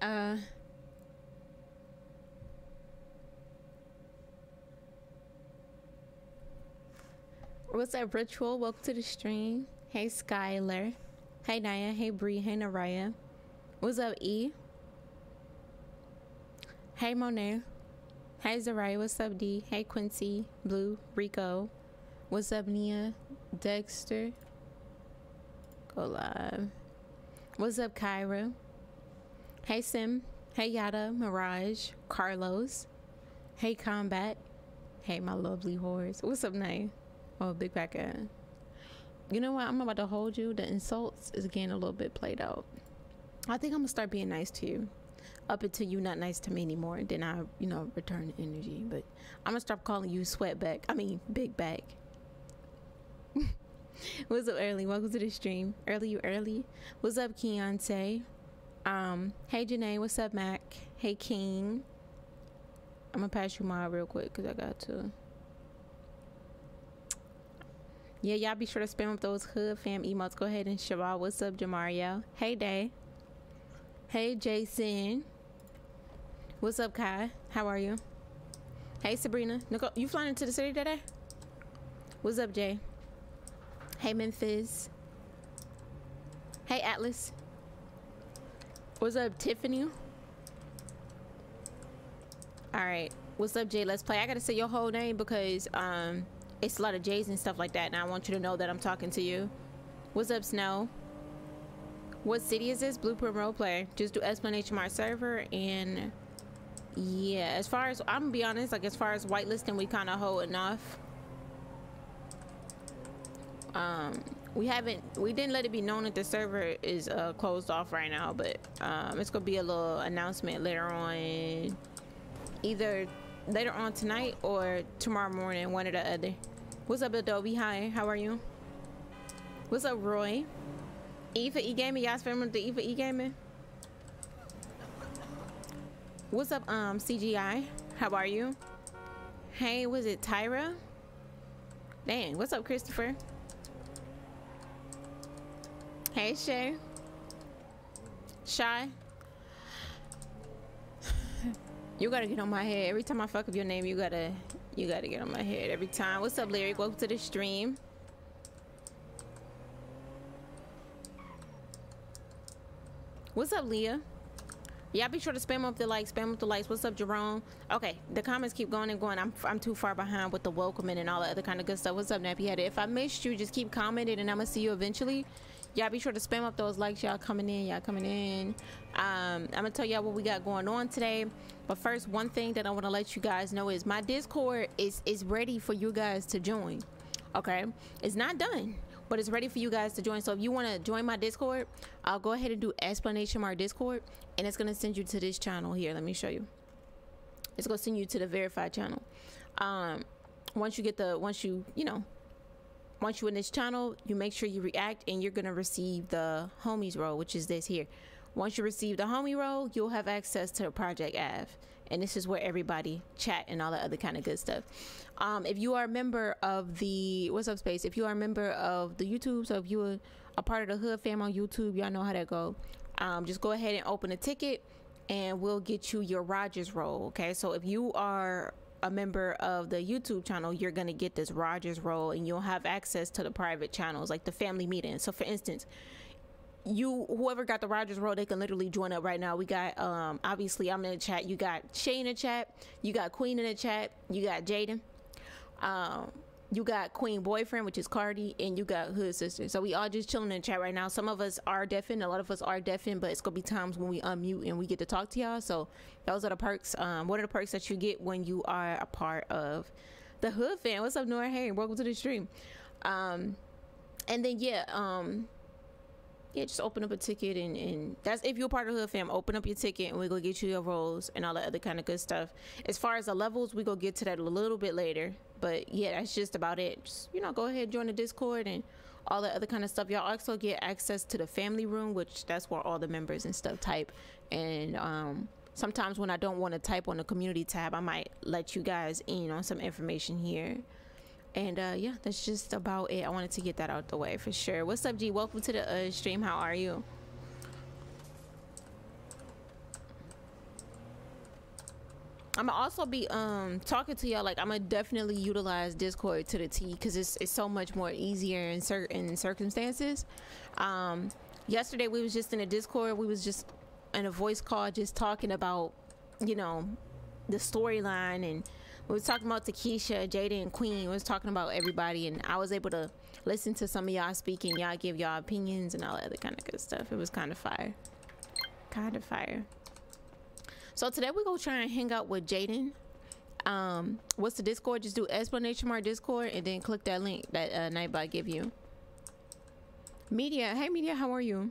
Uh. What's up, Ritual? Welcome to the stream. Hey, Skylar. Hey, Naya. Hey, Bree. Hey, Naraya. What's up, E? Hey, Monet. Hey, Zarai. What's up, D? Hey, Quincy. Blue. Rico. What's up, Nia? Dexter. Go live. What's up, Kyra? Hey, Sim. Hey, Yada. Mirage. Carlos. Hey, Combat. Hey, my lovely horse. What's up, Nay? Oh, Big Packer. You know what? I'm about to hold you. The insults is getting a little bit played out. I think I'm gonna start being nice to you. Up until you not nice to me anymore, then I, you know, return the energy. But I'm gonna start calling you sweatback. I mean, big back. What's up, early? Welcome to the stream. Early, you early. What's up, Keontae? Um, hey, Janae. What's up, Mac? Hey, King. I'm gonna pass you my real quick because I got to. Yeah, y'all be sure to spam up those hood fam emotes. Go ahead and Shabbat. What's up, Jamario? Hey, Day. Hey, Jason. What's up, Kai? How are you? Hey, Sabrina. Nicole, you flying into the city today? What's up, Jay? Hey, Memphis. Hey, Atlas. What's up, Tiffany? All right. What's up, Jay? Let's play. I gotta say your whole name because um, it's a lot of J's and stuff like that, and I want you to know that I'm talking to you. What's up, Snow? What city is this? Blueprint Roleplay. Just do explanation my server and yeah. As far as I'm gonna be honest, like as far as whitelisting, we kind of hold enough um we haven't we didn't let it be known that the server is uh, closed off right now but um it's gonna be a little announcement later on either later on tonight or tomorrow morning one or the other. What's up adobe? Hi how are you? What's up roy? E for e-gaming y'all spend the e for e-gaming? What's up um cgi how are you? Hey was it tyra? Dang what's up christopher Hey, Shay. Shy. You gotta get on my head. Every time I fuck up your name, you gotta you gotta get on my head every time. What's up, Lyric? Welcome to the stream. What's up, Leah? Y'all be sure to spam up the likes, spam up the likes. What's up, Jerome? Okay, the comments keep going and going. I'm I'm too far behind with the welcoming and all the other kind of good stuff. What's up, Nappy Headed? If I missed you, just keep commenting and I'm gonna see you eventually y'all be sure to spam up those likes. Y'all coming in y'all coming in. Um, i'm gonna tell y'all what we got going on today. But first one thing that i want to let you guys know is my discord is is ready for you guys to join okay? It's not done but it's ready for you guys to join. So if you want to join my discord i'll go ahead and do explanation mark discord and it's to send you to this channel here. Let me show you. It's to send you to the verified channel. Um once you get the once you you know once you're in this channel, you make sure you react and you're gonna receive the homies role, which is this here. Once you receive the homie role, you'll have access to Project Av. And this is where everybody chat and all the other kind of good stuff. Um, if you are a member of the What's Up Space, if you are a member of the YouTube, so if you are a part of the Hood fam on YouTube, y'all know how that go. Um, just go ahead and open a ticket and we'll get you your Rogers role. Okay, so if you are a member of the YouTube channel, you're gonna get this Rogers role, and you'll have access to the private channels, like the family meetings. So, for instance, you whoever got the Rogers role, they can literally join up right now. We got um obviously I'm in the chat. You got Shay in the chat. You got Queen in the chat. You got Jaden. Um, you got Queen Boyfriend, which is Cardi, and you got Hood Sister. So we all just chilling in the chat right now. Some of us are deafened, a lot of us are deafened, but it's gonna be times when we unmute and we get to talk to y'all. So those are the perks. Um, what are the perks that you get when you are a part of the Hood fam? What's up, Nora? Hey, welcome to the stream. Um, and then yeah, um, yeah, just open up a ticket and, and that's if you're part of the Hood Fam, open up your ticket and we go get you your roles and all that other kind of good stuff. As far as the levels, we go get to that a little bit later. But yeah, that's just about it. Just, you know, go ahead, join the Discord and all that other kind of stuff. Y'all also get access to the family room, which that's where all the members and stuff type. And um sometimes when I don't want to type on the community tab, I might let you guys in on some information here and uh yeah that's just about it i wanted to get that out the way for sure what's up g welcome to the uh, stream how are you I'm also be um talking to y'all like I'm gonna definitely utilize Discord to the T because it's it's so much more easier in certain circumstances. Um, yesterday we was just in a Discord. We was just in a voice call, just talking about you know the storyline and we was talking about Takesha, Jada, and Queen. We was talking about everybody, and I was able to listen to some of y'all speaking. Y'all give y'all opinions and all that other kind of good stuff. It was kind of fire, kind of fire. So today we go try and hang out with Jaden. Um, what's the Discord? Just do explanation mark Discord and then click that link that uh, Nightbot give you. Media, hey Media, how are you?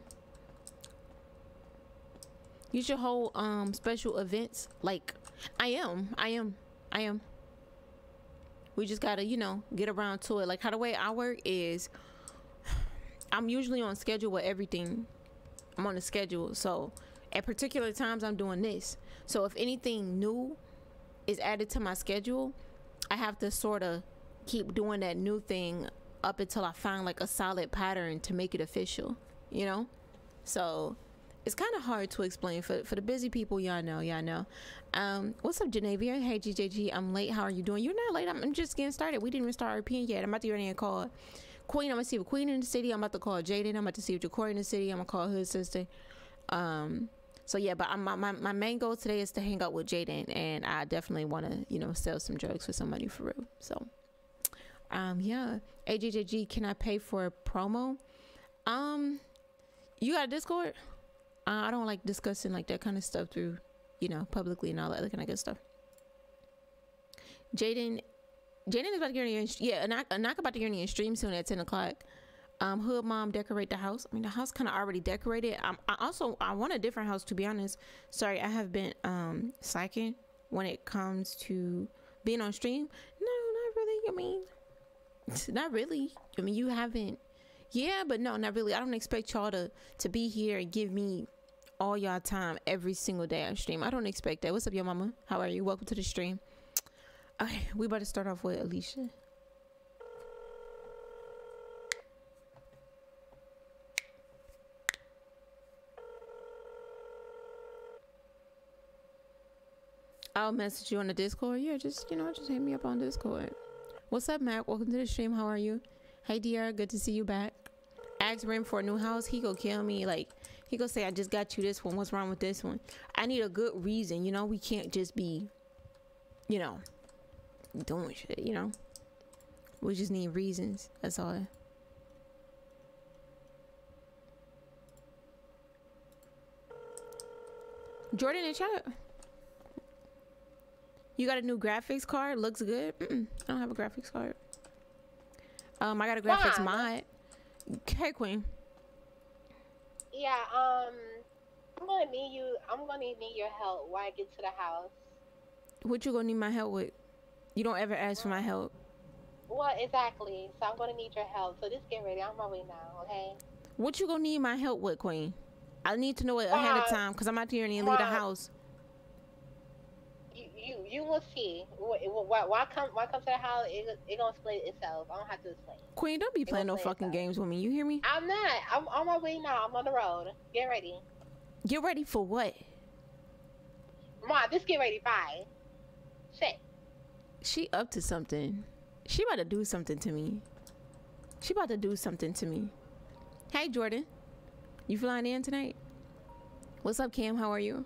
You should hold um special events like I am, I am, I am. We just gotta, you know, get around to it. Like how the way I work is, I'm usually on schedule with everything. I'm on a schedule, so at particular times I'm doing this. So if anything new is added to my schedule, I have to sort of keep doing that new thing up until I find like a solid pattern to make it official, you know? So it's kind of hard to explain for for the busy people. Y'all know, y'all know. Um, what's up, Genevia? Hey, GJG. I'm late. How are you doing? You're not late. I'm, I'm just getting started. We didn't even start RPing yet. I'm about to get ready and call Queen. I'm gonna see if Queen in the city. I'm about to call Jaden. I'm about to see if Jacory in the city. I'm gonna call his sister. Um, so yeah, but my, my my main goal today is to hang out with Jaden, and I definitely want to you know sell some drugs for somebody for real. So, um, yeah, AJJG, can I pay for a promo? Um, you got a Discord? Uh, I don't like discussing like that kind of stuff through, you know, publicly and all that other kind of good stuff. Jaden, Jaden is about to get in. Yeah, a knock, a knock about to get in stream soon at ten o'clock um, hood mom decorate the house. I mean, the house kind of already decorated. I'm, I also I want a different house to be honest. Sorry, I have been um psyching when it comes to being on stream. No, not really. I mean, not really. I mean, you haven't. Yeah, but no, not really. I don't expect y'all to to be here and give me all y'all time every single day on stream. I don't expect that. What's up, your mama? How are you? Welcome to the stream. Okay, we about to start off with Alicia. I'll message you on the Discord. Yeah, just you know, just hit me up on Discord. What's up, Mac? Welcome to the stream. How are you? Hey, DR, good to see you back. Ask Rim for a new house. He go kill me. Like he go say, I just got you this one. What's wrong with this one? I need a good reason. You know, we can't just be, you know, doing shit. You know, we just need reasons. That's all. Jordan in chat. You got a new graphics card? Looks good. Mm -mm, I don't have a graphics card. Um, I got a graphics mod. Hey, Queen. Yeah. Um, I'm gonna need you. I'm gonna need your help while I get to the house. What you gonna need my help with? You don't ever ask for my help. Well, exactly. So I'm gonna need your help. So just get ready. I'm on my way now. Okay. What you gonna need my help with, Queen? I need to know it ahead of time because I'm out here and leave the house you you will see. Why, why come why come to the house? It it gonna explain itself. I don't have to explain. Queen, don't be it playing no fucking itself. games with me. You hear me? I'm not. I'm on my way now. I'm on the road. Get ready. Get ready for what? Ma, just get ready. Bye. Shit. She up to something. She about to do something to me. She about to do something to me. Hey, Jordan. You flying in tonight? What's up, Cam? How are you?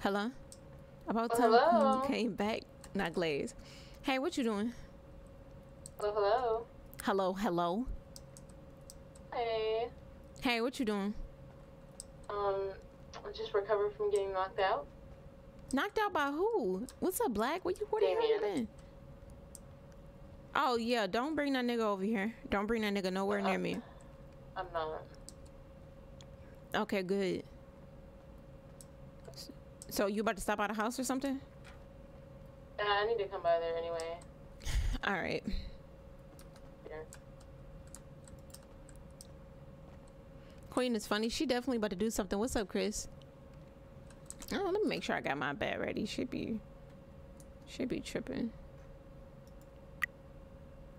Hello? About time you came back. Not Glaze. Hey, what you doing? Hello, hello. Hello, hello. Hey. Hey, what you doing? Um, I'm just recovered from getting knocked out. Knocked out by who? What's up, Black? What you what are you been? Oh yeah, don't bring that nigga over here. Don't bring that nigga nowhere uh, near me. I'm not. Okay, good. So you about to stop by the house or something? Uh, I need to come by there anyway. All right. Yeah. Queen is funny. She definitely about to do something. What's up, Chris? Oh, let me make sure I got my bed ready. Should be, should be tripping.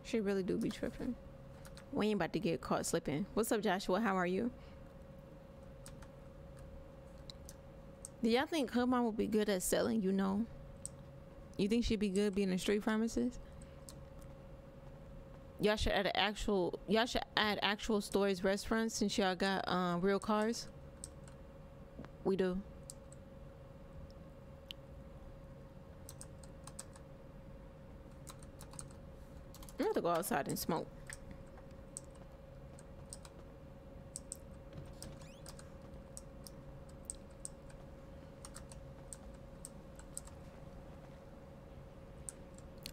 She really do be tripping. We ain't about to get caught slipping. What's up, Joshua? How are you? Do y'all think her mom would be good at selling, you know? You think she'd be good being a street pharmacist? Y'all should add actual. Y'all should add actual stores restaurants since y'all got um, real cars. We do. I'm to go outside and smoke.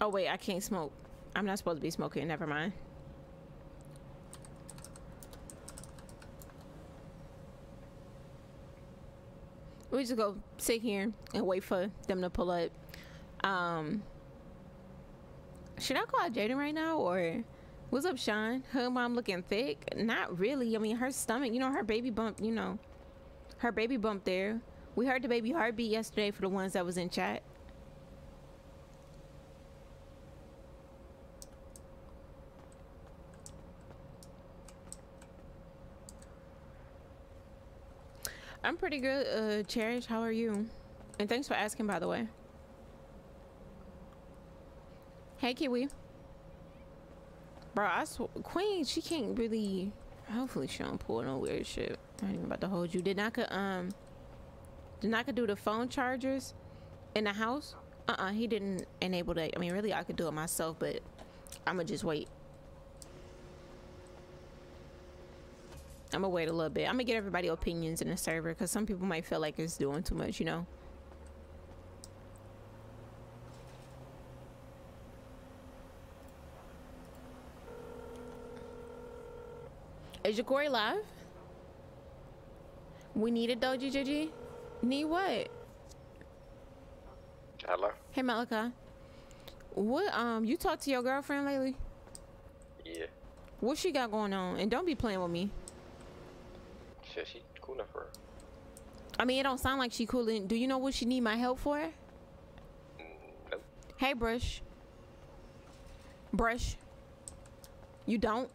Oh wait, I can't smoke. I'm not supposed to be smoking. Never mind. We just go sit here and wait for them to pull up. Um, should I call Jaden right now or what's up, Sean? Her mom looking thick? Not really. I mean, her stomach. You know, her baby bump. You know, her baby bump there. We heard the baby heartbeat yesterday for the ones that was in chat. I'm pretty good, uh, Cherish. How are you? And thanks for asking, by the way. Hey, Kiwi. Bro, I sw- Queen, she can't really. Hopefully, she don't pull no weird shit. I ain't about to hold you. Did Naka um? Did Naka do the phone chargers in the house? Uh uh he didn't enable that. I mean, really, I could do it myself, but I'ma just wait. I'm gonna wait a little bit. I'm gonna get everybody opinions in the server because some people might feel like it's doing too much, you know. Is your Corey live? We need it though, GJG. Need what? Hello. Hey Malika. What um you talked to your girlfriend lately? Yeah. What she got going on? And don't be playing with me. Shit, she cool enough for her. I mean, it don't sound like she cooling. Do you know what she need my help for? Mm, nope. Hey, Brush. Brush. You don't?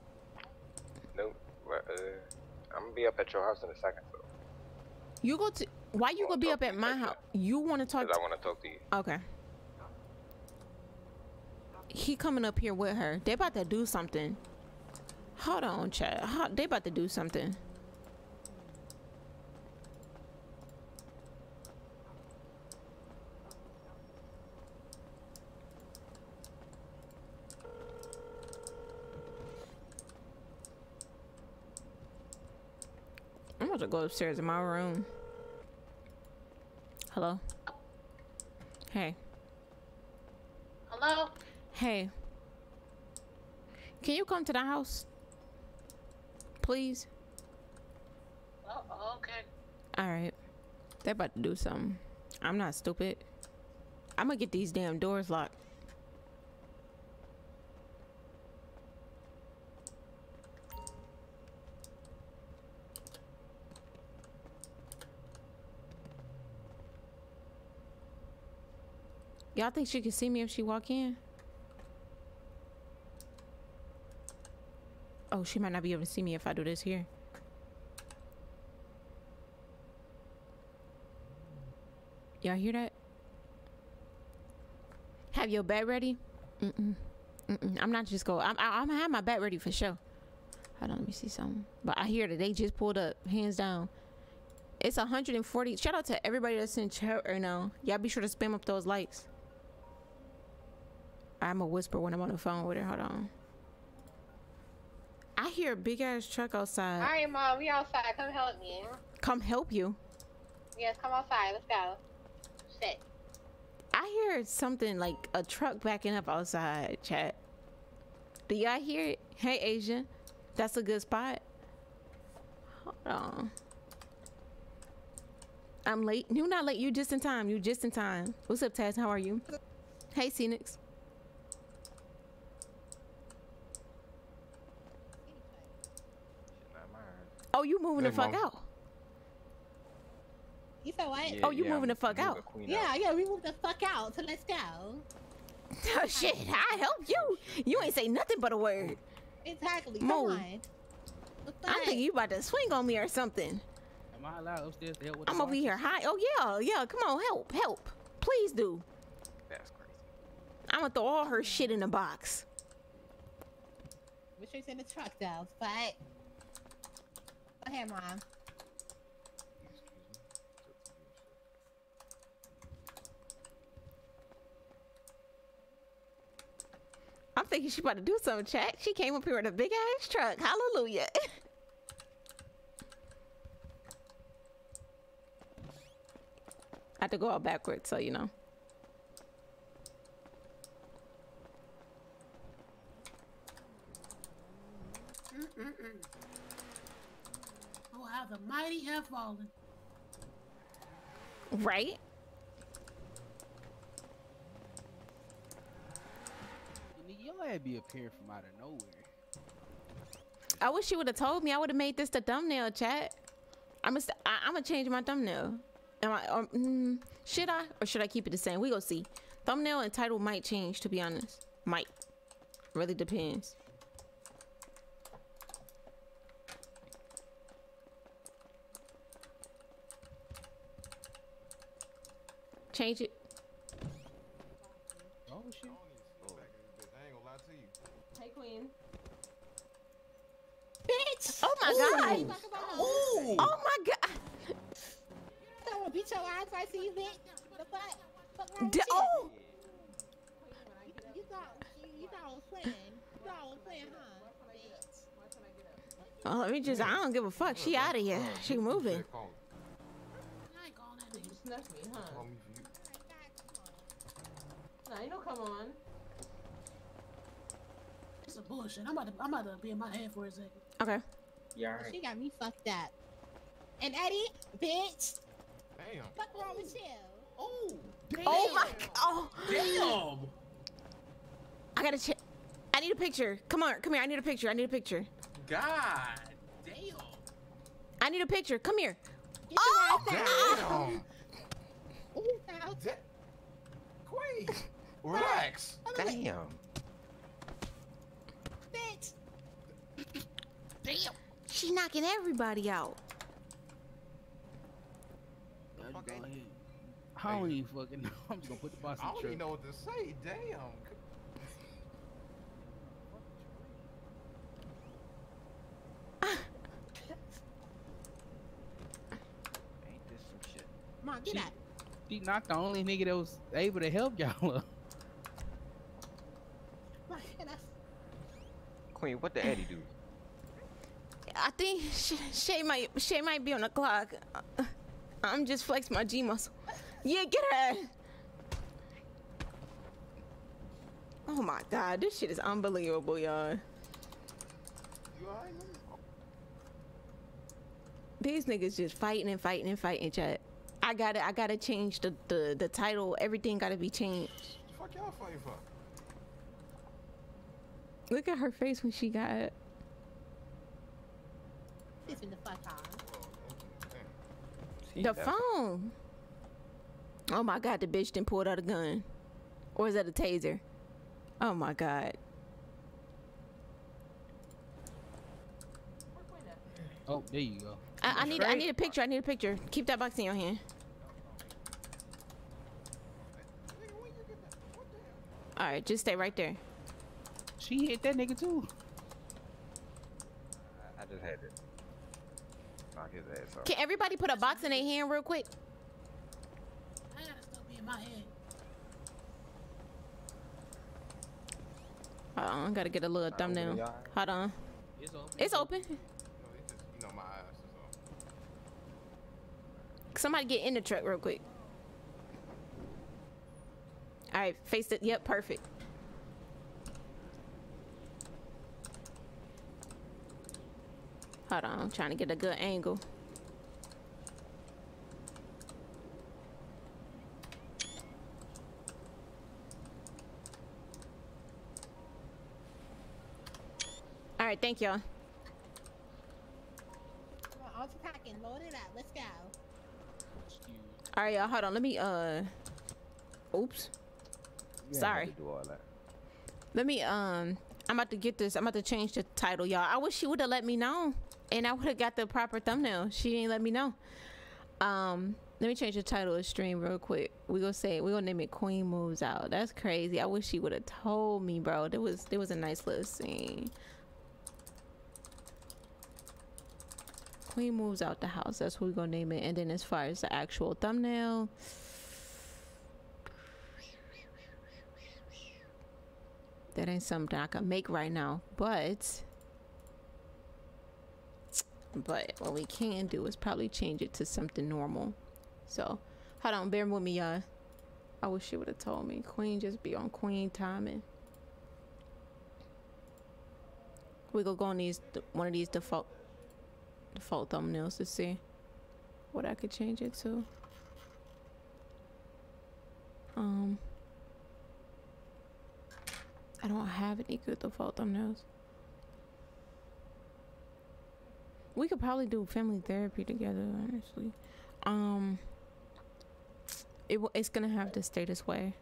Nope. But, uh, I'm gonna be up at your house in a second, so. You go to. Why you gonna be up at my house? You want to talk? Cause I wanna talk to you. okay. He coming up here with her. They about to do something. Hold on, chat. Ho- They about to do something. Go upstairs in my room. Hello? Hey. Hello? Hey. Can you come to the house? Please? Oh, okay. Alright. They're about to do something. I'm not stupid. I'm gonna get these damn doors locked. Y'all think she can see me if she walk in? Oh, she might not be able to see me if I do this here. Y'all hear that? Have your bed ready? Mm-mm. Mm-mm. I'm not just go. I'm, I- I'm gonna have my bed ready for sure. Hold on, let me see something. But I hear that they just pulled up, hands down. It's 140. Shout out to everybody that's in chat right now. Y'all be sure to spam up those likes. I'm a whisper when I'm on the phone with her. Hold on. I hear a big ass truck outside. All right, mom, we outside. Come help me. Come help you. Yes, come outside. Let's go. Shit. I hear something like a truck backing up outside, chat. Do y'all hear it? Hey, Asian. That's a good spot. Hold on. I'm late. You not late. You just in time. You just in time. What's up, Taz? How are you? Hey, Phoenix. Oh, you moving Hey, the fuck Mom. out? You said what? Oh, you moving the fuck out? Yeah, yeah, we moved the fuck out, so let's go. Oh shit! I help you. You ain't say nothing but a word. Exactly. Move. Come on. I'm heck? thinking you about to swing on me or something. Am I allowed upstairs to help with the I'm over launches? here high. Oh yeah, yeah. Come on, help, help. Please do. That's crazy. I'm gonna throw all her shit in a box. Make sure it's in the truck though. But go ahead, mom. I'm thinking she about to do something, chat. She came up here with a big ass truck. Hallelujah. I have to go out backwards, so you know. Oh, how the mighty have fallen. Right? Nigga, your ass be appearing from out of nowhere. I wish you would have told me. I would have made this the thumbnail, chat. I'm gonna, I, I'm gonna change my thumbnail. Am I? Um, mm, should I, or should I keep it the same? We gonna see. Thumbnail and title might change, to be honest. Might. Really depends. Change it. Oh shit. I ain't gonna lie to you. Hey, Queen. Bitch! Oh my Ooh. god. Talk about her. Oh my god. I wanna beat your ass if I see you, bitch. The fuck? Fuck wrong D- oh. You, you thought you, you thought I was playing. You thought I was playing, huh? Oh, let me just. I don't give a fuck. She out of here. She moving. Shit, Call me. I ain't calling that nigga. Snuff me, huh? Call me for you. Nah, you know, come on. It's some bullshit. I'm about to, I'm about to be in my head for a second. Okay. Yeah. She got me fucked up. And Eddie, bitch, Damn. fuck wrong with you? Oh, Oh my. Oh. damn. I gotta check. I need a picture. Come on, come here. I need a picture. I need a picture. God damn. I need a picture. Come here. Get Oh, your ass. Damn. Ooh, Queen. Relax. Damn. Bitch. Damn. She knocking everybody out. Yeah, you go ahead. I don't even fucking know. I'm just gonna put the box I in the don't truck. even know what to say. Damn. Ain't this some shit? Mom, get She- out. She not the only nigga that was able to help y'all. up. Mom, get out. Queen, what the Eddie do? I think Sh- Shay might Shay might be on the clock. I'm just flex my G muscle. Yeah, get her. Oh my god, this shit is unbelievable, y'all. You alright, man? These niggas just fighting and fighting and fighting, chat. I gotta I gotta change the the, the title. Everything gotta be changed. What the fuck y'all fighting for? Look at her face when she got it. This the fuck on. Oh, okay. Damn. See, The phone. Oh my god, the bitch didn't pull out a gun. Or is that a taser? Oh my god. Oh, there you go. I, I need I need a picture. I need a picture. Keep that box in your hand. Nigga, when you get that? What the hell? All right, just stay right there. She hit that nigga too. I- I just had to knock his ass off. Can everybody put a box in their hand real quick? I gotta still be in my head. Hold on, I gotta get a little thumbnail. we. Hold on. It's open. It's open. No, it just, you know, my eyes is on. Somebody get in the truck real quick. All right, face it. Yep, perfect. Hold on, I'm trying to get a good angle. All right, thank y'all. Come packing. Load it up. Let's go. All right, y'all. Hold on. Let me. Uh. Oops. You Sorry. do all that. Let me. Um. I'm about to get this. I'm about to change the title, y'all. I wish she would have let me know, and I would have got the proper thumbnail. She didn't let me know. Um. Let me change the title of the stream real quick. We gonna say we gonna name it Queen Moves Out. That's crazy. I wish she would have told me, bro. There was there was a nice little scene. Queen moves out the house. That's what we're gonna name it. And then as far as the actual thumbnail. That ain't something I can make right now. But but what we can do is probably change it to something normal. So hold on, bear with me, y'all. I wish she would have told me. Queen just be on queen timing. We gonna go on these one of these default default thumbnails to see what I could change it to. Um, I don't have any good default thumbnails. We could probably do family therapy together, honestly. Um, it w- it's gonna have to stay this way.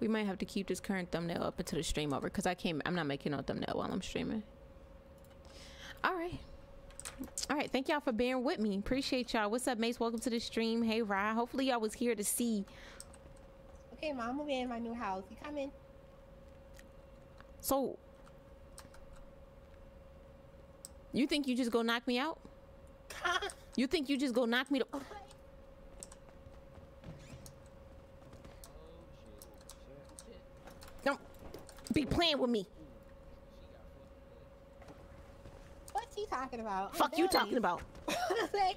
We might have to keep this current thumbnail up until the stream over because I can't. I'm not making no thumbnail while I'm streaming. All right. All right. Thank y'all for being with me. Appreciate y'all. What's up, Mace? Welcome to the stream. Hey, Rye. Hopefully y'all was here to see. Okay, mom, I'm moving in my new house. You coming? So, you think you just go knock me out? You think you just go knock me to? Oh, Don't be playing with me. What's he talking about? Fuck you talking about? like,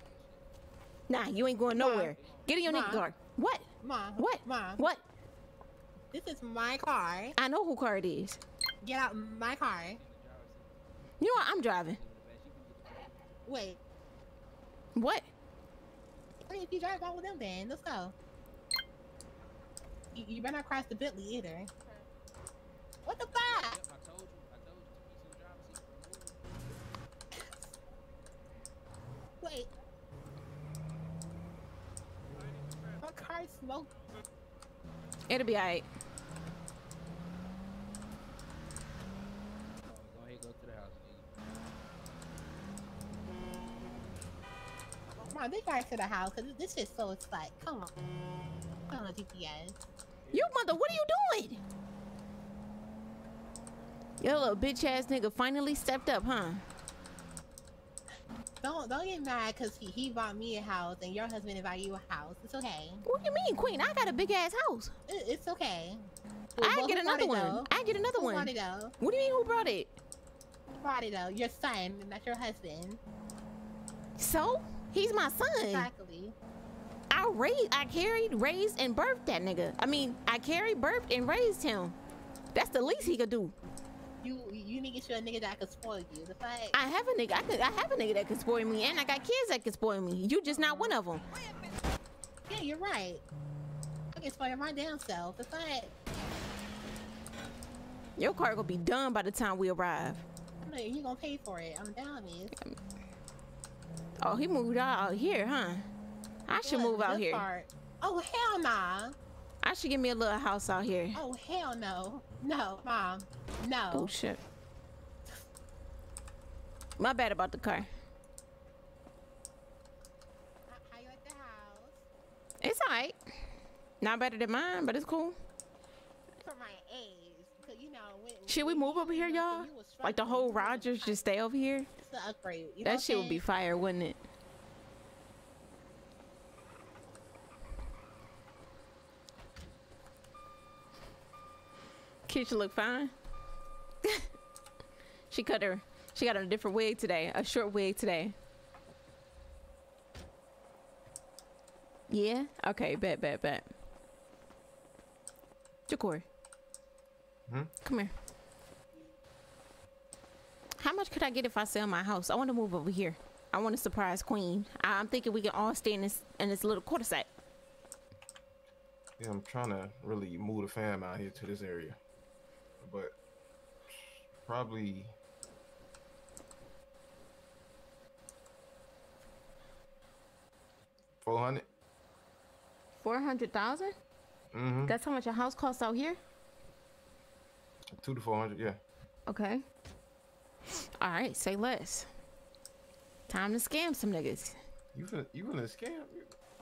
Nah, you ain't going nowhere. Get in your nigga Ma. car. What? mom. What? Mom. What? This is my car. I know who car it is. Get out my car. You know what? I'm driving. Wait. What? Wait, if you drive out with them, then let's go. You, you better not cross the Bentley either. What the fuck? Wait. My car smoked. It'll be alright. Go ahead, go to the house. Mom, they drive to the house because this shit's so it's like, come on. Come on, GPS. You mother, what are you doing? Your little bitch ass nigga finally stepped up, huh? Don't don't get mad because he, he bought me a house and your husband invited you a house. It's okay. What do you mean, Queen? I got a big ass house. It, it's okay. I Well, get another one. I get another one. brought it though? What do you mean who brought it? Who brought it though? Your son, not your husband. So? He's my son. Exactly. I raised, I carried, raised, and birthed that nigga. I mean, I carried, birthed, and raised him. That's the least he could do. You you need to get you a nigga that can spoil you. The fact I have a nigga. I, could, I have a nigga that can spoil me, and I got kids that can spoil me. You just not one of them. Yeah, you're right. I can spoil my damn self. The fact Your car gonna be done by the time we arrive. you gonna pay for it. I'm down, miss. Oh, he moved out here, huh? I should move out here. part- Oh hell nah. I should give me a little house out here. Oh hell no. No, mom. No. Oh shit. My bad about the car. How you like the house? It's alright. Not better than mine, but it's cool. For my age, you know when. Should we move over here, y'all? Like the whole Rogers just stay over here? It's upgrade. You know That shit would be fire, wouldn't it? Kid look fine. she cut her. She got a different wig today. A short wig today. Yeah. Okay. Bet. Bet. Bet. Jakor. Hmm? Come here. How much could I get if I sell my house? I want to move over here. I want to surprise Queen. I'm thinking we can all stay in this in this little quarter set. Yeah, I'm trying to really move the fam out here to this area, but probably four hundred. Four hundred thousand? Mm-hmm. That's how much a house costs out here. Two to four hundred. Yeah. Okay. All right. Say less. Time to scam some niggas. You finna, you finna scam?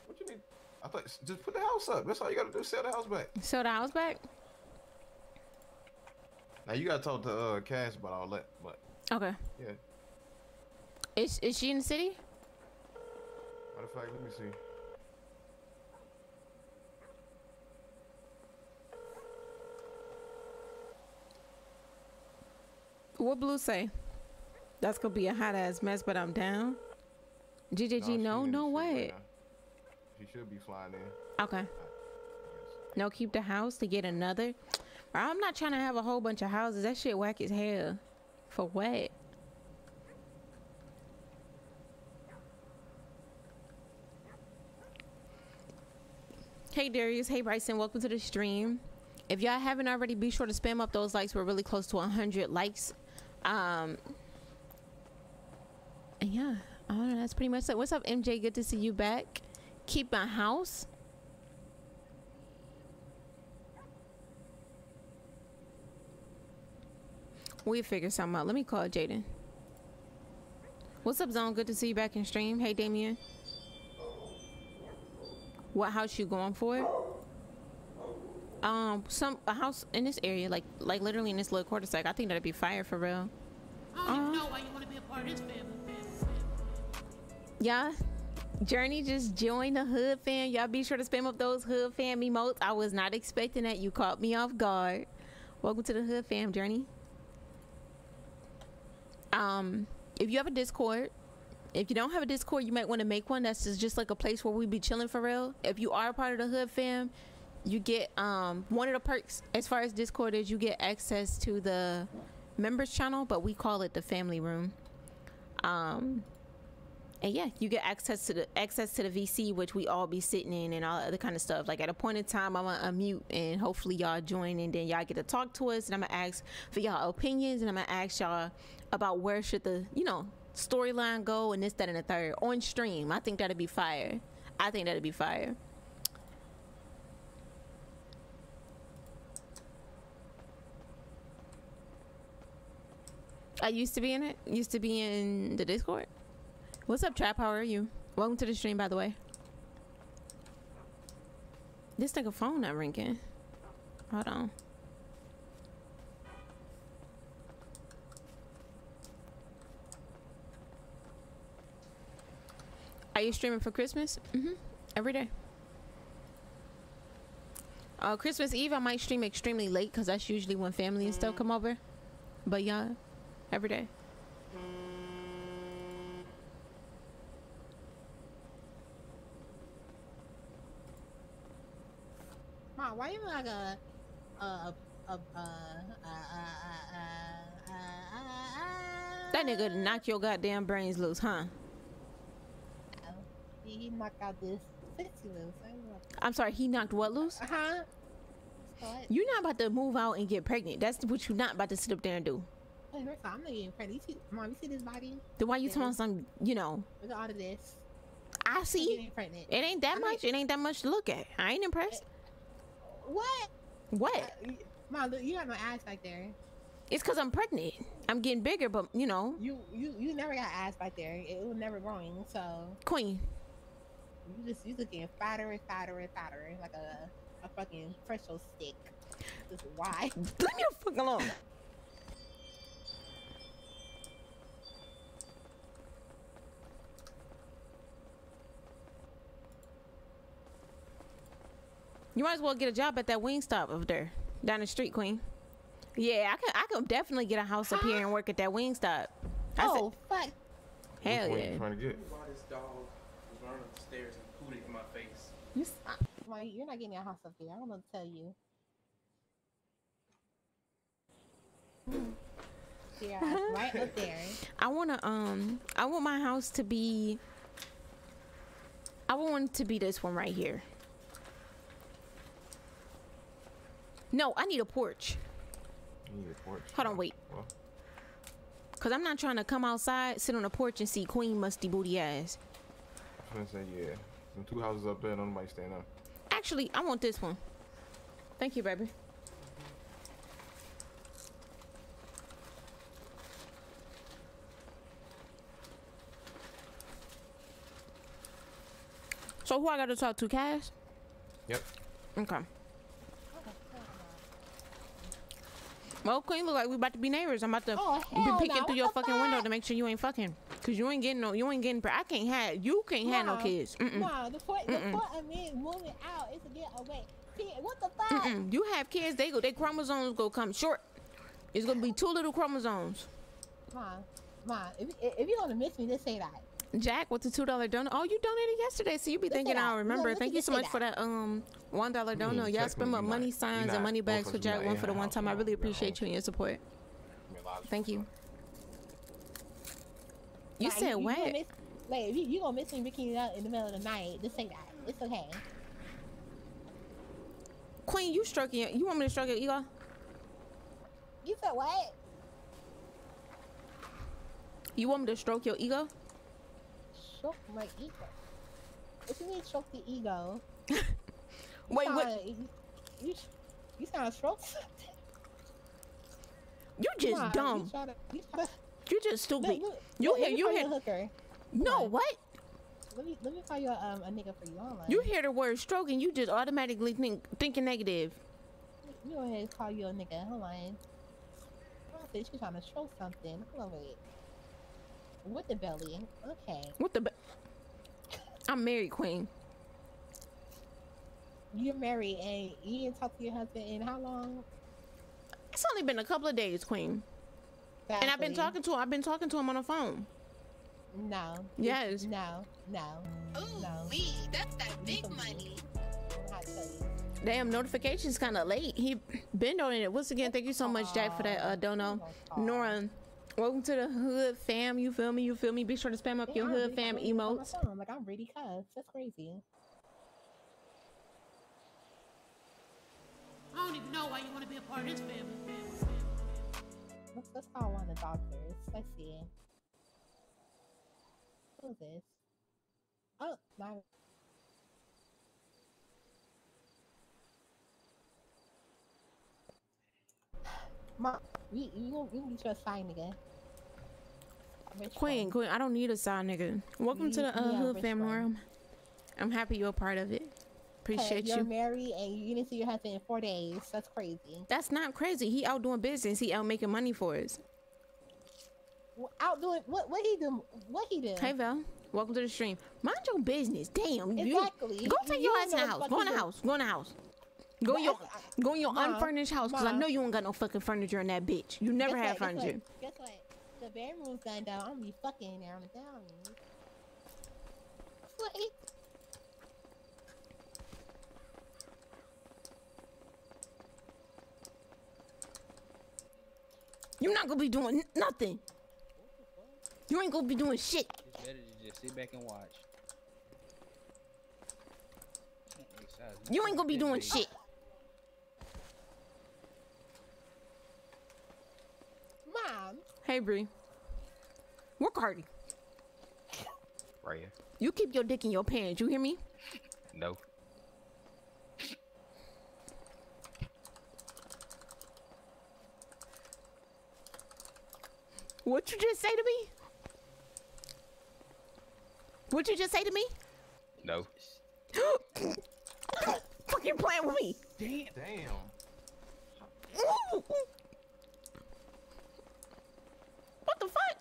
What you need? I thought just put the house up. That's all you gotta do. Sell the house back. Sell the house back? Now you gotta talk to uh Cash about all that. But Okay. yeah, Is is she in the city? matter of fact, let me see. What Blue say? That's gonna be a hot ass mess, but I'm down. GJG, she no, no city right way. now. She should be flying in. Okay. No, keep the house to get another. I'm not trying to have a whole bunch of houses. That shit whack as hell. For what? Hey Darius, hey Bryson, welcome to the stream. If y'all haven't already, be sure to spam up those likes. We're really close to 100 likes. Um, yeah, I don't know. That's pretty much it. What's up, MJ? Good to see you back. Keep my house. We figure something out. Let me call Jaden. What's up, Zone? Good to see you back in stream. Hey, Damien. What house you going for? Um, some a house in this area, like like literally in this little quarter-sack. I think that'd be fire for real. I don't even Uh. know why you want to be a part of this family. Yeah. Journey just joined the hood fam. Y'all be sure to spam up those hood fam emotes. I was not expecting that. You caught me off guard. Welcome to the hood fam, Journey. Um, if you have a Discord, if you don't have a Discord, you might want to make one. That's just, just like a place where we be chilling for real. If you are a part of the hood fam, you get um one of the perks as far as Discord is you get access to the members channel, but we call it the family room. Um and yeah, you get access to the access to the VC, which we all be sitting in, and all other kind of stuff. Like at a point in time, I'm gonna unmute, and hopefully y'all join, and then y'all get to talk to us, and I'm gonna ask for y'all opinions, and I'm gonna ask y'all about where should the you know storyline go, and this, that, and the third on stream. I think that'd be fire. I think that'd be fire. I used to be in it. Used to be in the Discord. What's up, Trap? How are you? Welcome to the stream, by the way. This nigga phone not ringing. Hold on. Are you streaming for Christmas? Mm-hmm. Every day. Uh, Christmas Eve, I might stream extremely late because that's usually when family and stuff come over. But yeah, every day. Mom, why you like a uh, uh, uh, that nigga knock your goddamn brains loose, huh? He knocked out this. I'm sorry, he knocked what loose? Uh huh. What? You're not about to move out and get pregnant. That's what you're not about to sit up there and do. Of I'm not getting pregnant. You see, mom, you see this body? Then why you telling some, you know, Look at all of this. I see. getting pregnant. It ain't that I'm much. It ain't that much to look at. I ain't impressed. What? What? Uh, Mom, look, you got no ass back there. It's because I'm pregnant. I'm getting bigger, but you know, You you you never got ass back there. It, was never growing. So queen. you just you looking fatter and fatter and fatter like a a fucking pretzel stick. Is why. Leave me the fuck alone. You might as well get a job at that wing stop over there, down the street, Queen. Yeah, I can. I can definitely get a house up here and work at that wing stop. I oh fuck! said, hell Which one yeah. you trying to get? Why this dog was running up the stairs and pooted in my face? You s- Why you're not getting a house up here? I don't know what to tell you. Yeah, right up there. I wanna um. I want my house to be. I want it to be this one right here. No, I need a porch. You need a porch. Hold on, wait. Well. Cause I'm not trying to come outside, sit on the porch, and see Queen musty booty ass. I'm gonna say yeah. Some two houses up there, nobody stand up. Actually, I want this one. Thank you, baby. So who I gotta talk to, Cash? Yep. Okay. Well, Queen, look like we about to be neighbors. I'm about to Oh, be peeking no. through your fucking window to make sure you ain't fucking. Cause you ain't getting no, you ain't getting. pre- I can't have, you can't have no kids. Mm-mm. Nah, the point, the point of me moving out is to get away. See, what the fuck? Mm-mm. You have kids, they go, their chromosomes go come short. It's gonna be two little chromosomes. Ma, ma, if, if you're gonna miss me, just say that. Jack with the two dollar donut. Oh, you donated yesterday, so you be Let's thinking. I'll remember. let's Thank you so say much for that um one dollar You mean donut. Y'all spend my money not- signs and money bags for Jack. One for the one time. I really appreciate you and your support. I mean, a lot of Thank you. You Nah, said you, what? miss, like, if you, you gonna miss me picking you up in the middle of the night, just say that. It's okay. Queen, you stroking your, you want me to stroke your ego? You said what? You want me to stroke your ego? Stroke my ego. What you mean stroke the ego? You Wait, what? You, you, you sound stroke something. You just Nah, dumb. You, to, you, to, You just stupid. look, You hear- you hear- hooker. No, on. what? Let me let me call you a, um, a nigga for you. Hold on. You hear the word stroke and you just automatically think thinking negative. Me go ahead and call you a nigga. Hold on. She's trying to stroke something. Hold on, wait. With the belly. Okay. What the? Be- I'm married, Queen. You're married and you didn't talk to your husband in how long? It's only been a couple of days, Queen, and I've been talking to him. I've been talking to him on the phone. No. Yes. No. No. Ooh, No. wee, that's that big money. I don't know how to tell you. Damn, notification's kind of late. He been donated. Once again, thank you so much, Jack, for that uh, dono. Aw. Nora, welcome to the hood fam. You feel me? You feel me? Be sure to spam up Yeah, your I'm hood really- fam I'm really on my emotes. Like I'm really cussed. That's crazy. I don't even know why you want to be a part of this family. family, family. Let's, let's call one of the doctors. Let's see. Who's this? Oh, my. Mom, you you gonna you gonna get you sign again. Queen. Queen, I don't need a side nigga. Welcome to the uh, hood rich fam, one. I'm happy you're a part of it. Appreciate you're you. married and you didn't see your husband in four days. That's crazy. That's not crazy. He out doing business. He out making money for us. Out doing what? What he do? What he do? Hey Val, welcome to the stream. Mind your business. Damn, you Exactly. go take You your ass in the house. Go in the house. Go in the house. Go in your go in your Ma, unfurnished house because I know you ain't got no fucking furniture in that bitch. You never Guess had what, guess furniture. What, guess what? The bedroom's done down. I'm gonna be fucking in there on the down. Wait. You're not gonna be doing nothing. You ain't gonna be doing shit. It's better to just sit back and watch. You ain't gonna be doing shit. Mom. Hey Bree. Work hardy. Right here. You keep your dick in your pants. You hear me? No. What you just say to me? What you just say to me? No. Fucking playing with me. Damn. Damn. What the fuck?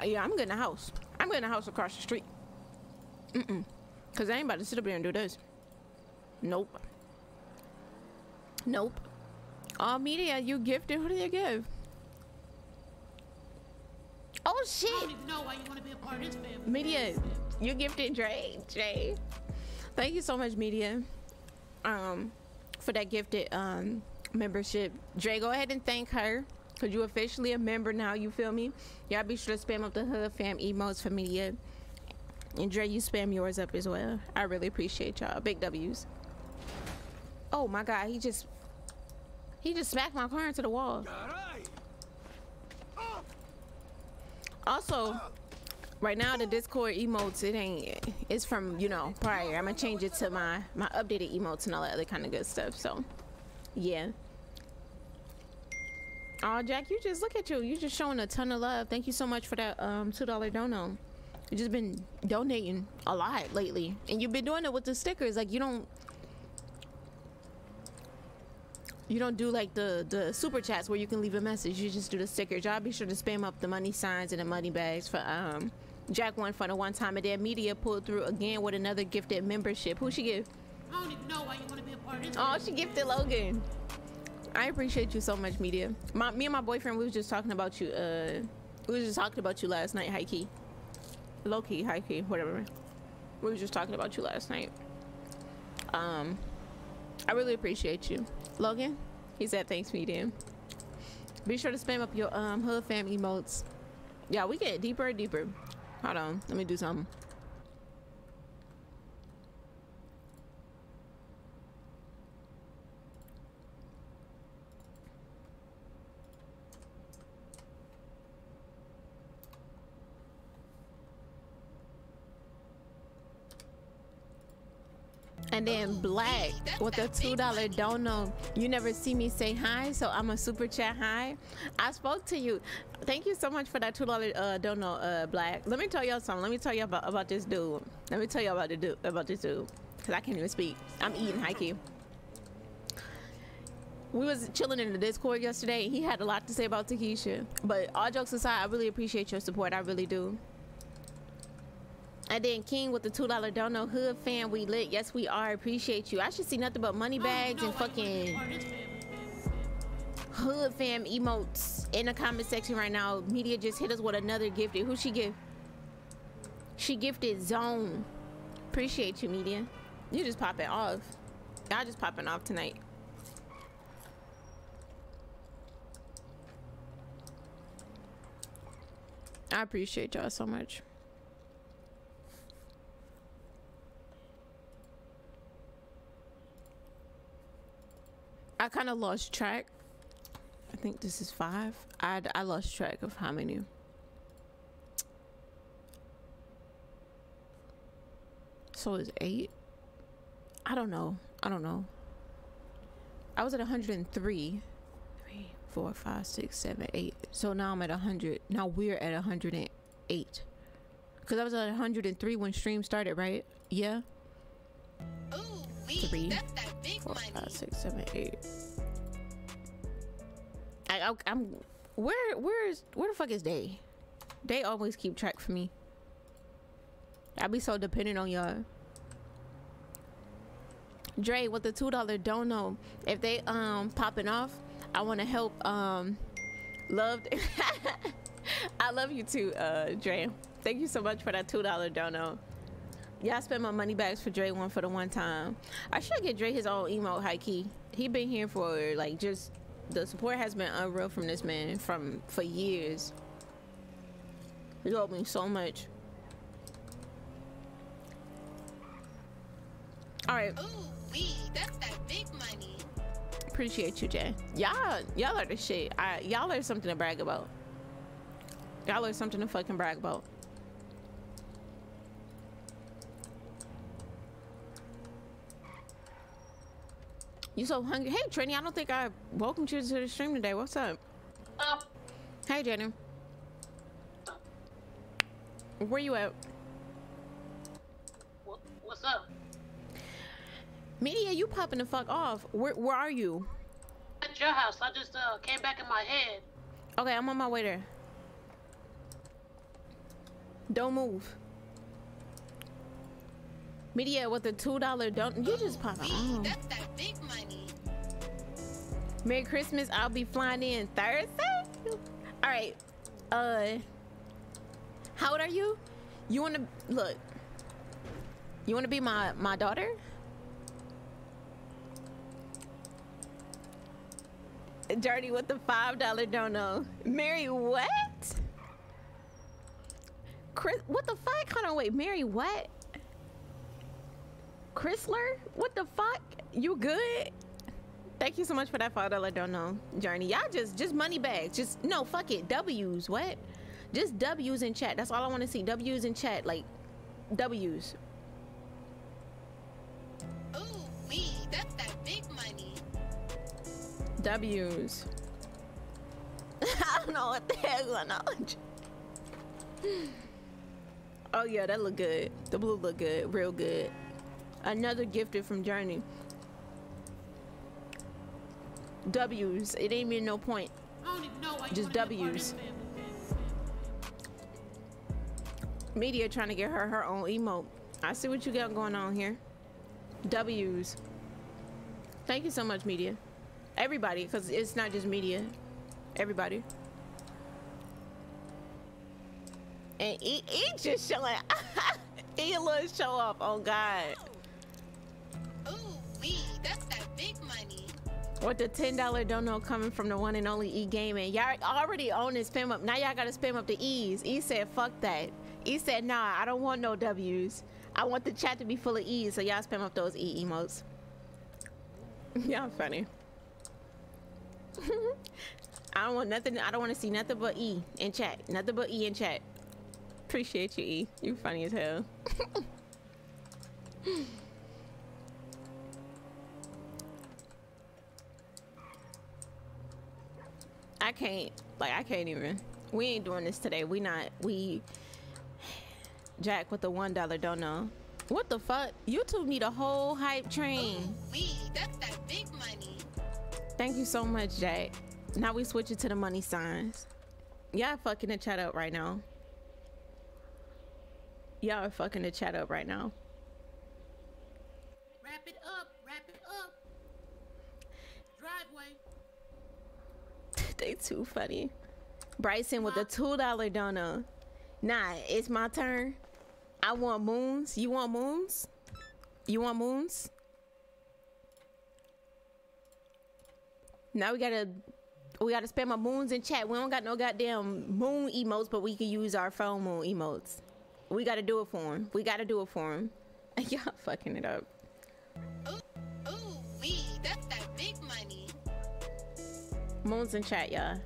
Uh, yeah, I'm getting a house. I'm getting a house across the street. Mm-mm. Cause I ain't about to sit up there and do this. Nope. Nope. All media you gifted. Who do you give? Oh I don't even know why you want to be a part of this family. Media, you gifted Dre. Jay. Thank you so much, Media. Um, for that gifted um membership. Dre, go ahead and thank her. Cause you officially a member now, you feel me? Y'all be sure to spam up the hood fam emotes for media. And Dre, you spam yours up as well. I really appreciate y'all. Big W's. Oh my god, he just he just smacked my car into the wall. Also, Right now, the Discord emotes, it ain't. It's from you know prior. I'm gonna change it to my my updated emotes and all that other kind of good stuff. So, yeah. Oh, Jack, you just look at you. You just showing a ton of love. Thank you so much for that um two dollar dono. You just been donating a lot lately, and you've been doing it with the stickers. Like you don't. You don't do like the the super chats where you can leave a message. You just do the stickers. Y'all be sure to spam up the money signs and the money bags for um Jack one for the one time, and then media pulled through again with another gifted membership. Who she give? I don't even know why you want to be a part of this. Oh, she gifted Logan. I appreciate you so much, media. My, me and my boyfriend, we was just talking about you. Uh, we was just talking about you last night, high key, low key, high key, whatever. We was just talking about you last night. Um, I really appreciate you, Logan. He said thanks, media. Be sure to spam up your um hood fam emotes. Yeah, we get deeper and deeper. Hold on, let me do something. And then Black with a two dollar dono. You never see me say hi, so I'm a super chat hi. I spoke to you. Thank you so much for that two dollar uh, dono, uh, Black. Let me tell y'all something. Let me tell you about about this dude. Let me tell y'all about the dude about this dude, cause I can't even speak. I'm eating high key. We was chilling in the Discord yesterday. He had a lot to say about Takesha. But all jokes aside, I really appreciate your support. I really do. And then King with the two dollar dono hood fam we lit. Yes we are. Appreciate you. I should see nothing but money bags and fucking hood fam emotes in the comment section right now. Media just hit us with another gifted. Who she give? She gifted Zone. Appreciate you, media. You just popping off. Y'all just popping off tonight. I appreciate y'all so much. I kind of lost track. I think this is five. I, I lost track of how many. So it's eight. I don't know. I don't know. I was at 103. Three, four, five, six, seven, eight. So now I'm at 100. Now we're at 108. Because I was at 103 when stream started, right? Yeah. Ooh, Three, that's that big four, money. five, six, seven, eight. I, I, I'm where where's where the fuck is they? They always keep track for me. I be so dependent on y'all. Dre with the two dollar don't know if they um popping off. I want to help um loved. I love you too, uh Dre. Thank you so much for that two dollar dono. Yeah, I spent my money bags for Dre one for the one time. I should get Dre his own emote high key. He been here for like just the support has been unreal from this man from for years. He helped me so much. All right, Ooh, wee, that's that big money. appreciate you, Jay. Y'all, y'all are the shit. Y'all are something to brag about. Y'all are something to fucking brag about. You so hungry? Hey, Trini, I don't think I welcomed you to the stream today. What's up? Oh, Hey, Jenny. Where you at? What, what's up? Media, you popping the fuck off. Where, where are you? At your house. I just uh, came back in my head. Okay, I'm on my way there. Don't move. Media with the two dollar don't you just pop off. that's that big money. Merry Christmas. I'll be flying in Thursday. All right. Uh, how old are you? You want to look? You want to be my my daughter? Dirty with the five dollar dono. Mary, what? Chris, what the fuck? Hold on, wait. Mary, what? Chrysler? What the fuck? You good? Thank you so much for that five dollar don't know journey. Y'all just just money bags. Just no fuck it. W's what? Just W's in chat. That's all I want to see. W's in chat. Like W's. Ooh wee, that's that big money. W's. I don't know what the hell going on. Oh yeah, that look good. The blue look good, real good. Another gifted from Journey. W's. It ain't mean no point. Just W's. Media trying to get her her own emote. I see what you got going on here. W's. Thank you so much, media. Everybody, because it's not just media. Everybody. And E, e just showing. he a little show off. Oh God. Ooh wee, that's that big money. With the ten dollar dono coming from the one and only E Gaming, y'all already own and spam up. Now y'all gotta spam up the E's. E said, "Fuck that." E said, "Nah, I don't want no W's. I want the chat to be full of E's." So y'all spam up those E emotes. y'all funny. I don't want nothing. I don't want to see nothing but E in chat. Nothing but E in chat. Appreciate you, E. You funny as hell. I can't. Like I can't even. We ain't doing this today. We not. We. Jack with the one dollar don't know. What the fuck? YouTube need a whole hype train. Ooh wee, that's that big money. Thank you so much, Jack. Now we switch it to the money signs. Y'all fucking the chat up right now. Y'all are fucking the chat up right now. Wrap it up, wrap it up. Driveway. They too funny. Bryson with a two dollar donut. Nah, it's my turn. I want moons. You want moons? You want moons? Now we gotta we gotta spam our moons in chat. We don't got no goddamn moon emotes, but we can use our phone moon emotes. We gotta do it for him. We gotta do it for him. Y'all fucking it up. Moons in chat, y'all.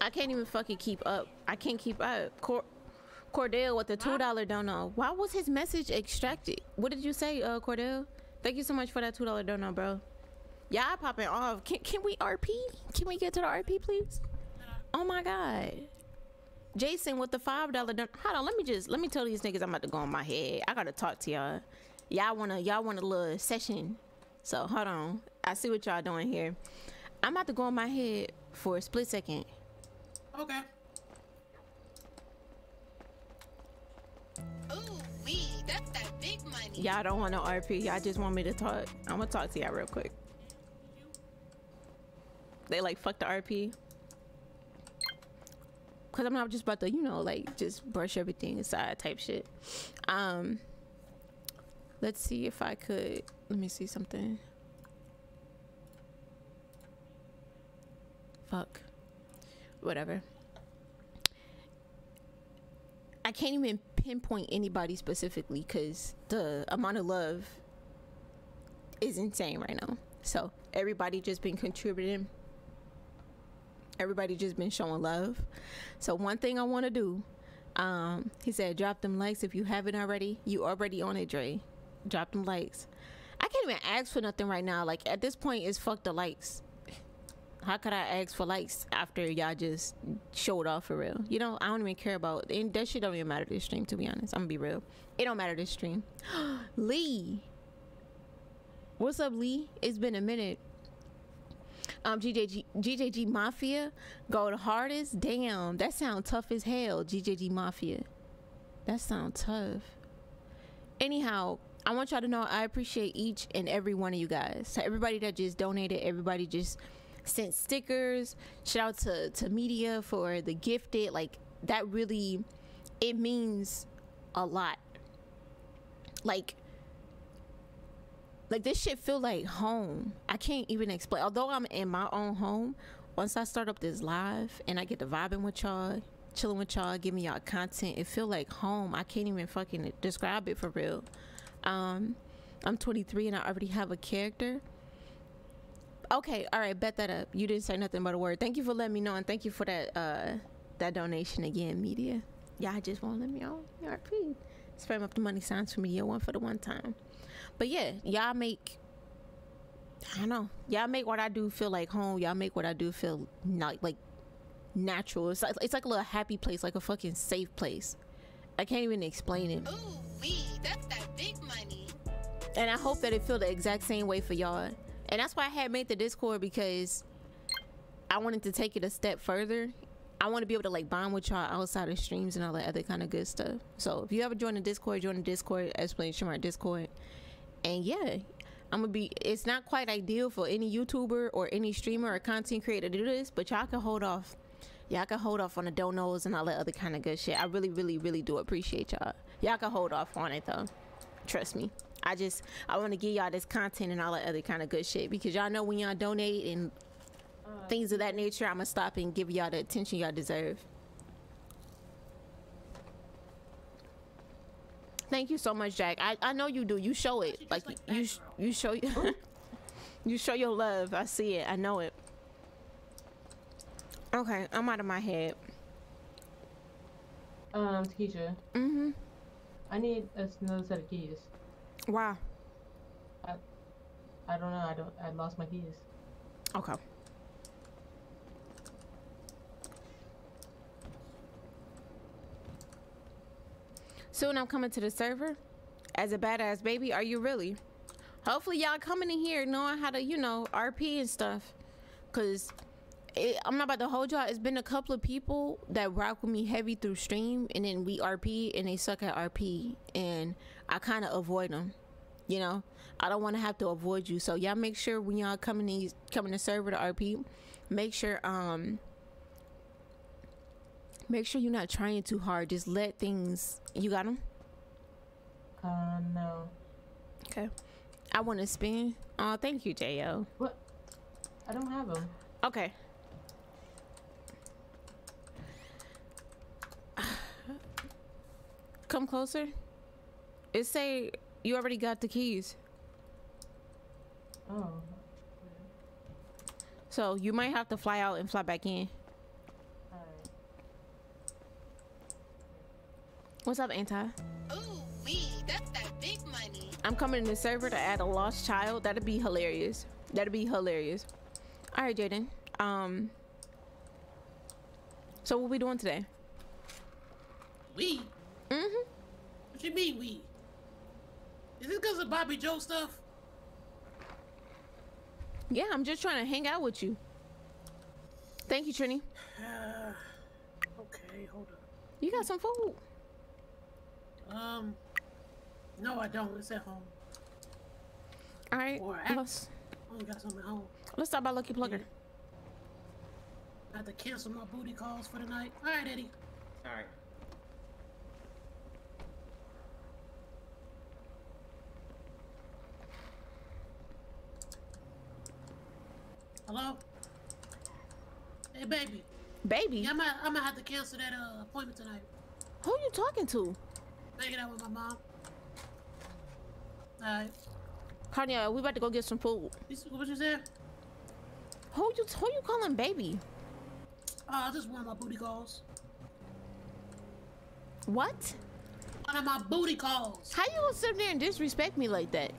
I can't even fucking keep up. I can't keep up. Cor- Cordell with the two dollar dono. Why was his message extracted? What did you say, uh, Cordell? Thank you so much for that two dollar dono, bro. Y'all popping off. Can can we RP? Can we get to the RP, please? Oh my god. Jason with the five dollar dono. Hold on, let me just let me tell these niggas I'm about to go on my head. I gotta talk to y'all. Y'all wanna y'all want a little session. So hold on. I see what y'all doing here. I'm about to go on my head for a split second. Okay. Ooh wee, that's that big money. Y'all don't want no RP. Y'all just want me to talk. I'm gonna talk to y'all real quick. They like fuck the RP. Cause I'm not just about to, you know, like just brush everything aside type shit. Um let's see if I could let me see something. Fuck. Whatever. I can't even pinpoint anybody specifically because the amount of love is insane right now. So everybody just been contributing. Everybody just been showing love. So one thing I want to do, um, he said, drop them likes if you haven't already. You already on it, Dre. Drop them likes. I can't even ask for nothing right now. Like at this point, it's fuck the likes. How could I ask for likes after y'all just showed off for real? You know, I don't even care about and that shit. Don't even matter this stream. To be honest, I'm gonna be real. It don't matter this stream. Lee, what's up, Lee? It's been a minute. Um, GJG, GJG Mafia, go the hardest. Damn, that sound tough as hell. GJG Mafia, that sound tough. Anyhow, I want y'all to know I appreciate each and every one of you guys. So everybody that just donated, everybody just sent stickers. Shout out to to media for the gifted. Like that really, it means a lot. Like like this shit feel like home. I can't even explain. Although I'm in my own home, once I start up this live and I get to vibing with y'all, chilling with y'all, giving y'all content, it feel like home. I can't even fucking describe it for real. Um, I'm 23 and I already have a character. Okay, all right, bet that up. You didn't say nothing but a word. Thank you for letting me know, and thank you for that uh that donation again, media. Y'all just won't let me on. RP. Spam up the money signs for media one for the one time. But yeah, y'all make I don't know. Y'all make what I do feel like home. Y'all make what I do feel not like natural. It's like it's like a little happy place, like a fucking safe place. I can't even explain it. Ooh, that's that big money. And I hope that it feel the exact same way for y'all. And that's why I had made the Discord because I wanted to take it a step further. I want to be able to like bond with y'all outside of streams and all that other kind of good stuff. So if you ever join the Discord, join the Discord, explanation mark Discord. And yeah, I'm gonna be. It's not quite ideal for any YouTuber or any streamer or content creator to do this, but y'all can hold off. Y'all can hold off on the donos and all that other kind of good shit. I really, really, really do appreciate y'all. Y'all can hold off on it though. Trust me. I just I want to give y'all this content and all that other kind of good shit because y'all know when y'all donate and things of that nature, I'm gonna stop and give y'all the attention y'all deserve. Thank you so much, Jack. I, I know you do. You show it. She Like, like you sh- girl. you show you you show your love. I see it. I know it. Okay, I'm out of my head. Um, Keisha, Mhm. I need another set of keys. Wow. I don't know. I don't. I lost my keys. Okay. Soon I'm coming to the server as a badass baby. Are you really? Hopefully y'all coming in here knowing how to, you know, RP and stuff. Cause it, I'm not about to hold y'all. It's been a couple of people that rock with me heavy through stream, and then we RP, and they suck at RP, and I kind of avoid them. You know, I don't want to have to avoid you. So y'all make sure when y'all coming in, coming to server to RP, make sure um make sure you're not trying too hard. Just let things. You got them. Uh, no. Okay. I want to spin. Oh, thank you, Jo. What? I don't have them. Okay. Come closer. It say you already got the keys. Oh. So you might have to fly out and fly back in. Alright. What's up, Anti? Ooh, wee, that's that big money. I'm coming to the server to add a lost child. That'd be hilarious. That'd be hilarious. All right, Jaden. Um. So what we doing today? We? Mm-hmm. What you mean we? Is this because of Bobby Joe stuff? Yeah, I'm just trying to hang out with you. Thank you, Trini. Uh, okay, hold up. You got some food. Um, no, I don't. It's at home. All right. Or I Let's only got something at home. let's talk about Lucky Plucker. I have to cancel my booty calls for the night. All right, Eddie. Sorry. Hello? Hey, baby. Baby, Yeah, I'm gonna, I'm gonna have to cancel that uh, appointment tonight. who are you talking to? Hanging out with my mom. Alright. Kanye, we about to go get some food. What you said? Who you who you calling baby? Oh, just one of my booty calls. What? One of my booty calls. How you gonna sit there and disrespect me like that?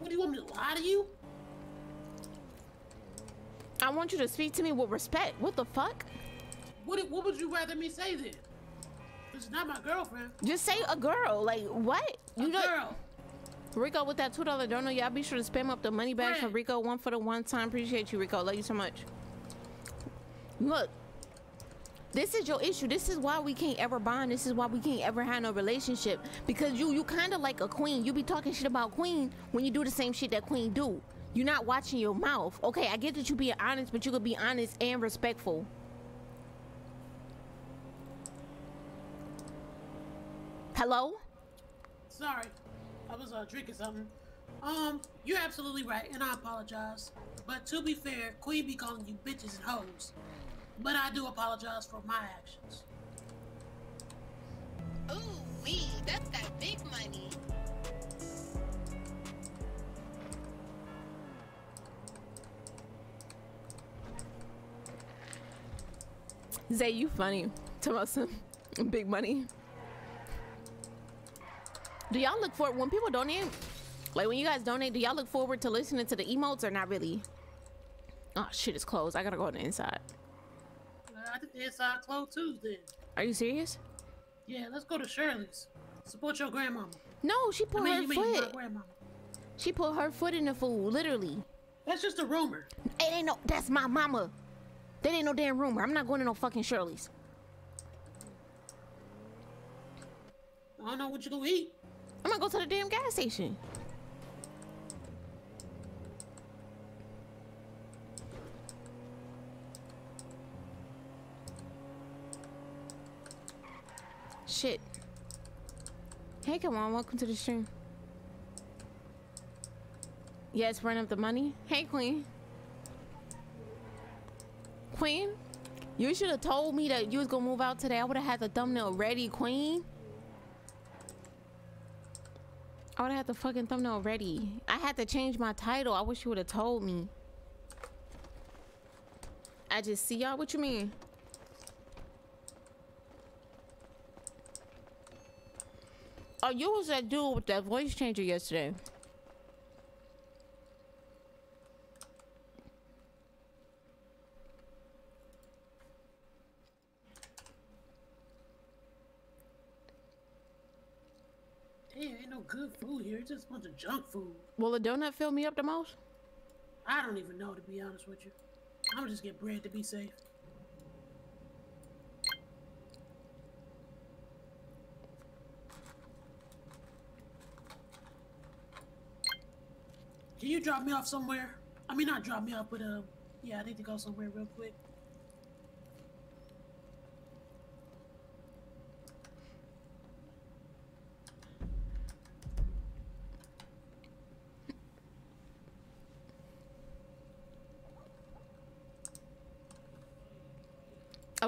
What do you want me to lie to you? I want you to speak to me with respect. What the fuck? What, what would you rather me say then? It's not my girlfriend. Just say a girl. Like what? A You know girl. Rico with that two dollar donor. Y'all be sure to spam up the money bag for Rico. One for the one time. Appreciate you, Rico. Love you so much. Look, this is your issue. This is why we can't ever bond. This is why we can't ever have no relationship. Because you you kind of like a queen. You be talking shit about queen when you do the same shit that queen do. You're not watching your mouth. Okay, I get that you being honest, but you could be honest and respectful. Hello? Sorry. I was uh, drinking something. Um, you're absolutely right, and I apologize. But to be fair, Queen be calling you bitches and hoes. But I do apologize for my actions. Ooh, wee, that's that big money. Zay, you funny. Talk about some big money. Do y'all look for when people donate? Like when you guys donate, do y'all look forward to listening to the emotes or not really? Oh shit, it's closed. I gotta go on the inside. I think the inside closed too. Tuesday. Are you serious? Yeah, let's go to Shirley's. Support your grandmama. No, she I put mean, her you mean my foot. grandmama. She put her foot in the food, literally. That's just a rumor. It ain't no. That's my mama. That ain't no damn rumor. I'm not going to no fucking Shirley's. I don't know what you gonna eat. I'm gonna go to the damn gas station. Shit. Hey, come on. Welcome to the stream. Yes, run up the money. Hey, Queen. Queen, you should have told me that you was gonna move out today. I would have had the thumbnail ready, Queen. I would have had the fucking thumbnail ready. I had to change my title. I wish you would have told me. I just see y'all. What you mean? Oh, you was that dude with that voice changer yesterday. Damn, ain't no good food here. It's just a bunch of junk food. Will the donut fill me up the most? I don't even know, to be honest with you. I'm gonna just get bread to be safe. Can you drop me off somewhere? I mean, not drop me off, but uh, yeah, I need to go somewhere real quick.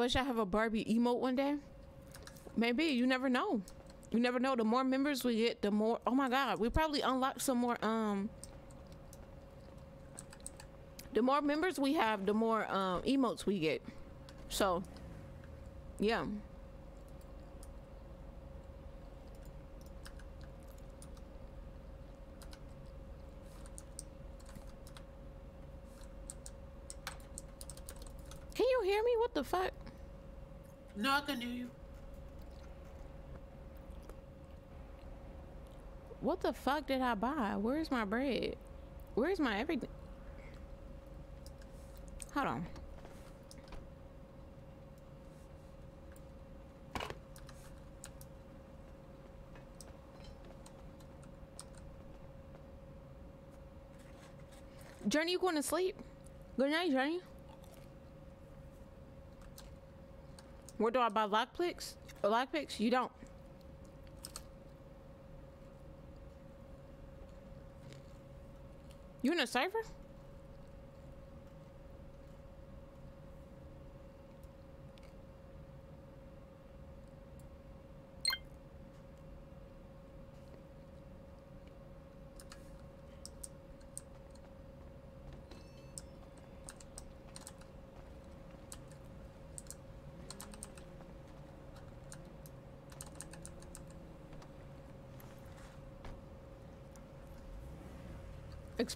Wish I have a Barbie emote one day. Maybe you never know. You never know. The more members we get, the more. Oh my God, we probably unlock some more. Um, the more members we have, the more um emotes we get. So, yeah. Can you hear me? What the fuck? No, I you. What the fuck did I buy? Where's my bread? Where's my everything? Hold on. Journey, you going to sleep? Good night, Journey. Where do I buy lockpicks? Lockpicks? You don't. You in a cipher?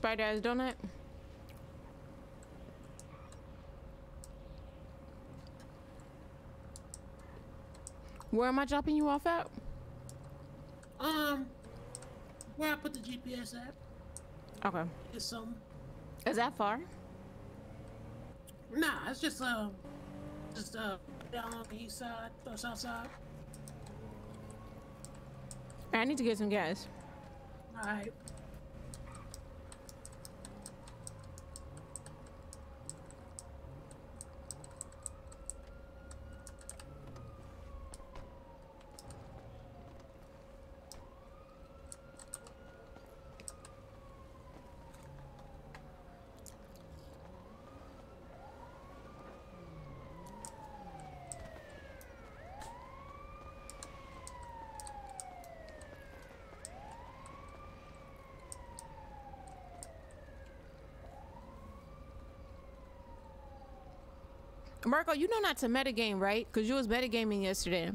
Expired ass donut. Where am I dropping you off at? Um, where I put the GPS at? Okay. It's some. Is that far? Nah, it's just um, just uh, down on the east side or south side. I need to get some gas. All right. Marco, you know not to metagame, right? Because you was metagaming yesterday.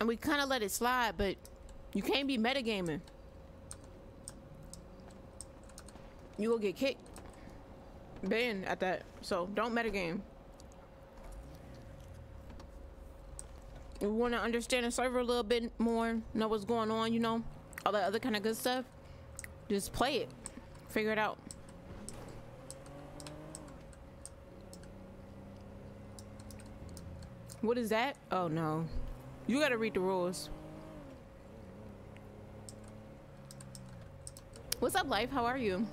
And we kind of let it slide, but you can't be metagaming. You will get kicked. Banned at that. So don't metagame. You want to understand the server a little bit more, know what's going on, you know, all that other kind of good stuff. Just play it. Figure it out. What is that? Oh no. You gotta read the rules. What's up, life? How are you?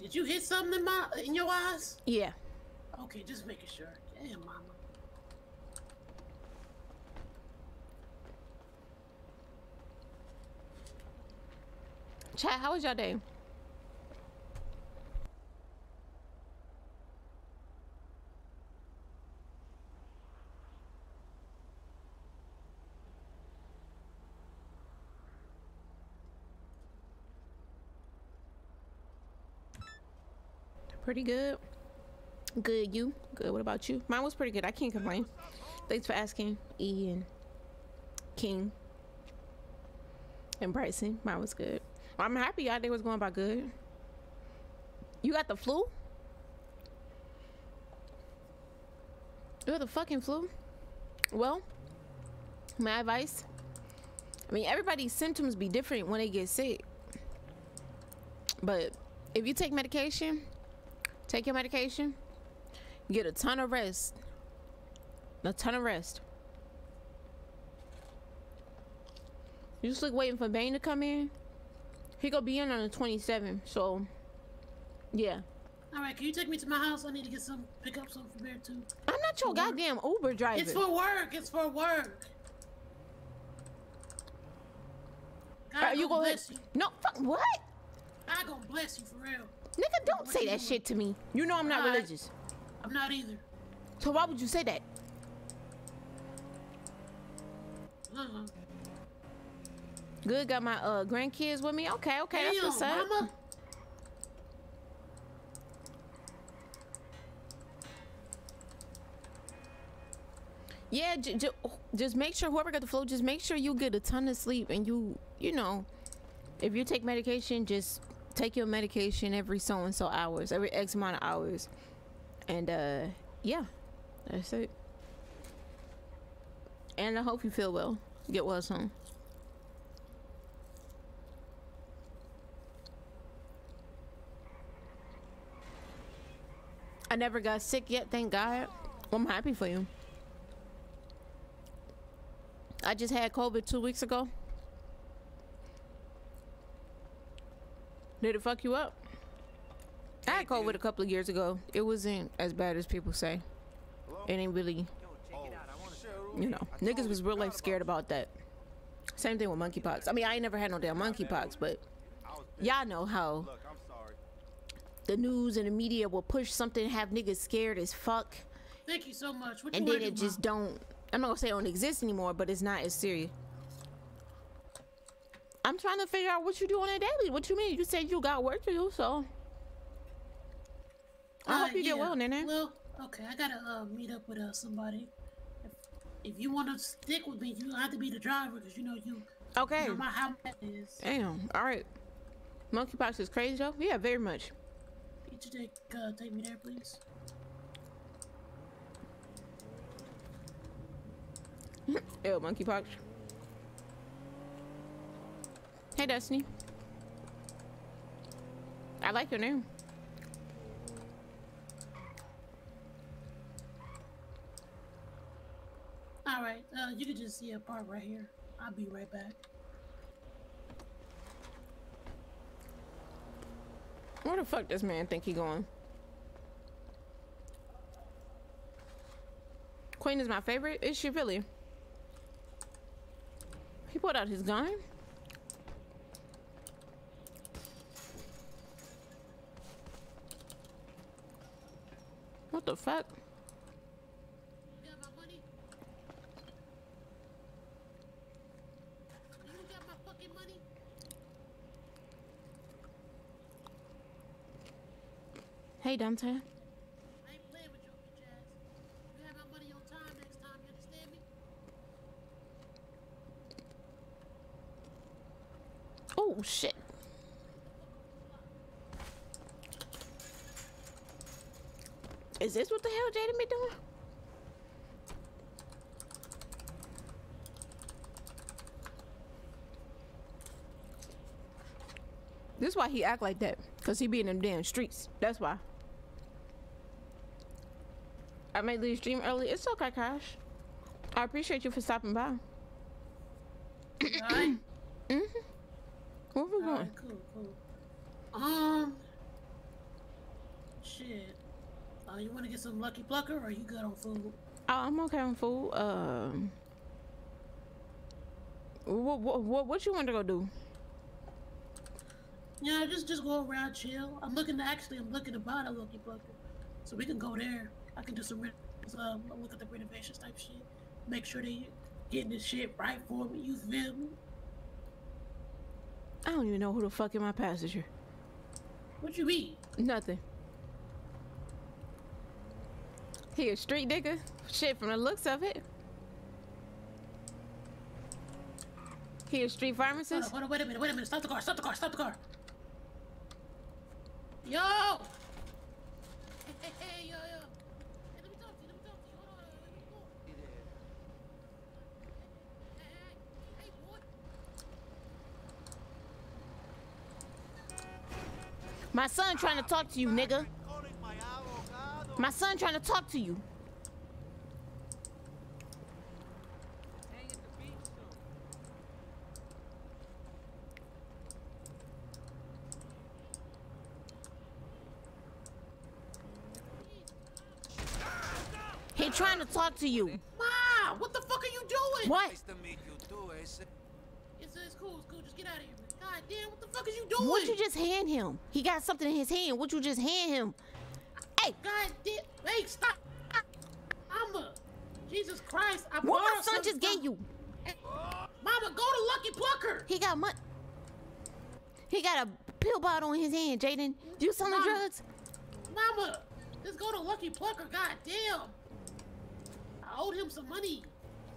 Did you hit something in my in your eyes? Yeah. Okay, just making sure. Damn, mama. Chat, how was your day? Pretty good. Good, you? Good, what about you? Mine was pretty good. I can't complain. Thanks for asking, Ian, King, and Bryson. Mine was good. I'm happy y'all day was going by good. You got the flu? You got the fucking flu? Well, my advice. I mean, everybody's symptoms be different when they get sick. But if you take medication, take your medication, get a ton of rest. A ton of rest. You just like waiting for Bane to come in. He gonna be in on the 27th, so yeah. All right, can you take me to my house? I need to get some, pick up something from there too. I'm not your goddamn Uber driver. It's for work. It's for work. God Are you gonna gonna bless you. No, fuck what? God gonna bless you for real. Nigga, don't say that shit to me. You know I'm not religious. I'm not either. So why would you say that? Uh-huh. Good, got my uh grandkids with me. Okay, okay, that's what's up. mama. Yeah, j- j- just make sure whoever got the flu, just make sure you get a ton of sleep and you, you know, if you take medication, just take your medication every so and so hours, every X amount of hours, and uh, yeah, that's it. And I hope you feel well. Get well soon. I never got sick yet, thank God. I'm happy for you. I just had COVID two weeks ago. Did it fuck you up? I had COVID a couple of years ago. It wasn't as bad as people say. It ain't really, you know, niggas was real life scared about that. Same thing with monkeypox. I mean, I ain't never had no damn monkeypox, but y'all know how the news and the media will push something, have niggas scared as fuck, Thank you so much. What and then it do, just don't. I'm not gonna say it don't exist anymore, but it's not as serious. I'm trying to figure out what you do on a daily. What you mean? You said you got work to do, so I Uh, hope you get yeah. well, Nene. Well, okay, I gotta uh, meet up with uh, somebody. If, if you want to stick with me, you have to be the driver because you know you. Okay. You know my how that is. Damn. All right. Monkeypox is crazy though. Yeah, very much. Could you take uh, take me there, please? Ew, monkeypox. Hey, Destiny. I like your name. All right, uh, you can just see a park right here. I'll be right back. Where the fuck this man think he going? Queen is my favorite. Is she really? He pulled out his gun. What the fuck? Hey, Dante. I ain't playing with your bitch ass. You have my money on time next time, you understand Dante. Oh shit. Is this what the hell Jaden been doing? This is why he act like that. Cause he be in them damn streets. That's why. I made the stream early. It's okay, Cash. I appreciate you for stopping by. Alright? hmm Where we going? Alright, cool, cool. Um, shit. Uh, you want to get some Lucky Plucker, or you good on food? Oh, I'm okay on food. Um, what what what, what you want to go do? Yeah, just just go around, chill. I'm looking to actually, I'm looking to buy the Lucky Plucker, so we can go there. I can do some um, look at the renovations type shit. Make sure they getting this shit right for me. You feel me? I don't even know who the fuck is my passenger. What you mean? Nothing. He a street nigga? Shit, from the looks of it. He a street Hold pharmacist? on, hold on, wait a minute, wait a minute. Stop the car, stop the car, stop the car. Yo! Hey, hey, hey, yo, yo. Hey, let me talk to you, let me talk to you. Hold on, hold on, let me go. Hey, hey, hey, boy. My son trying to talk to you, nigga. My son trying to talk to you. He trying to talk to you. Ma, what the fuck are you doing? What? It's, it's cool, it's cool. Just get out of here. God damn, what the fuck is you doing? What'd you just hand him? He got something in his hand. What'd you just hand him? Hey, God damn. Hey, stop. Mama. Jesus Christ. I what my son just gave you? Mama, go to Lucky Plucker. He got money. He got a pill bottle in his hand, Jaden. You selling Mama. drugs? Mama, just go to Lucky Plucker. God damn. I owed him some money.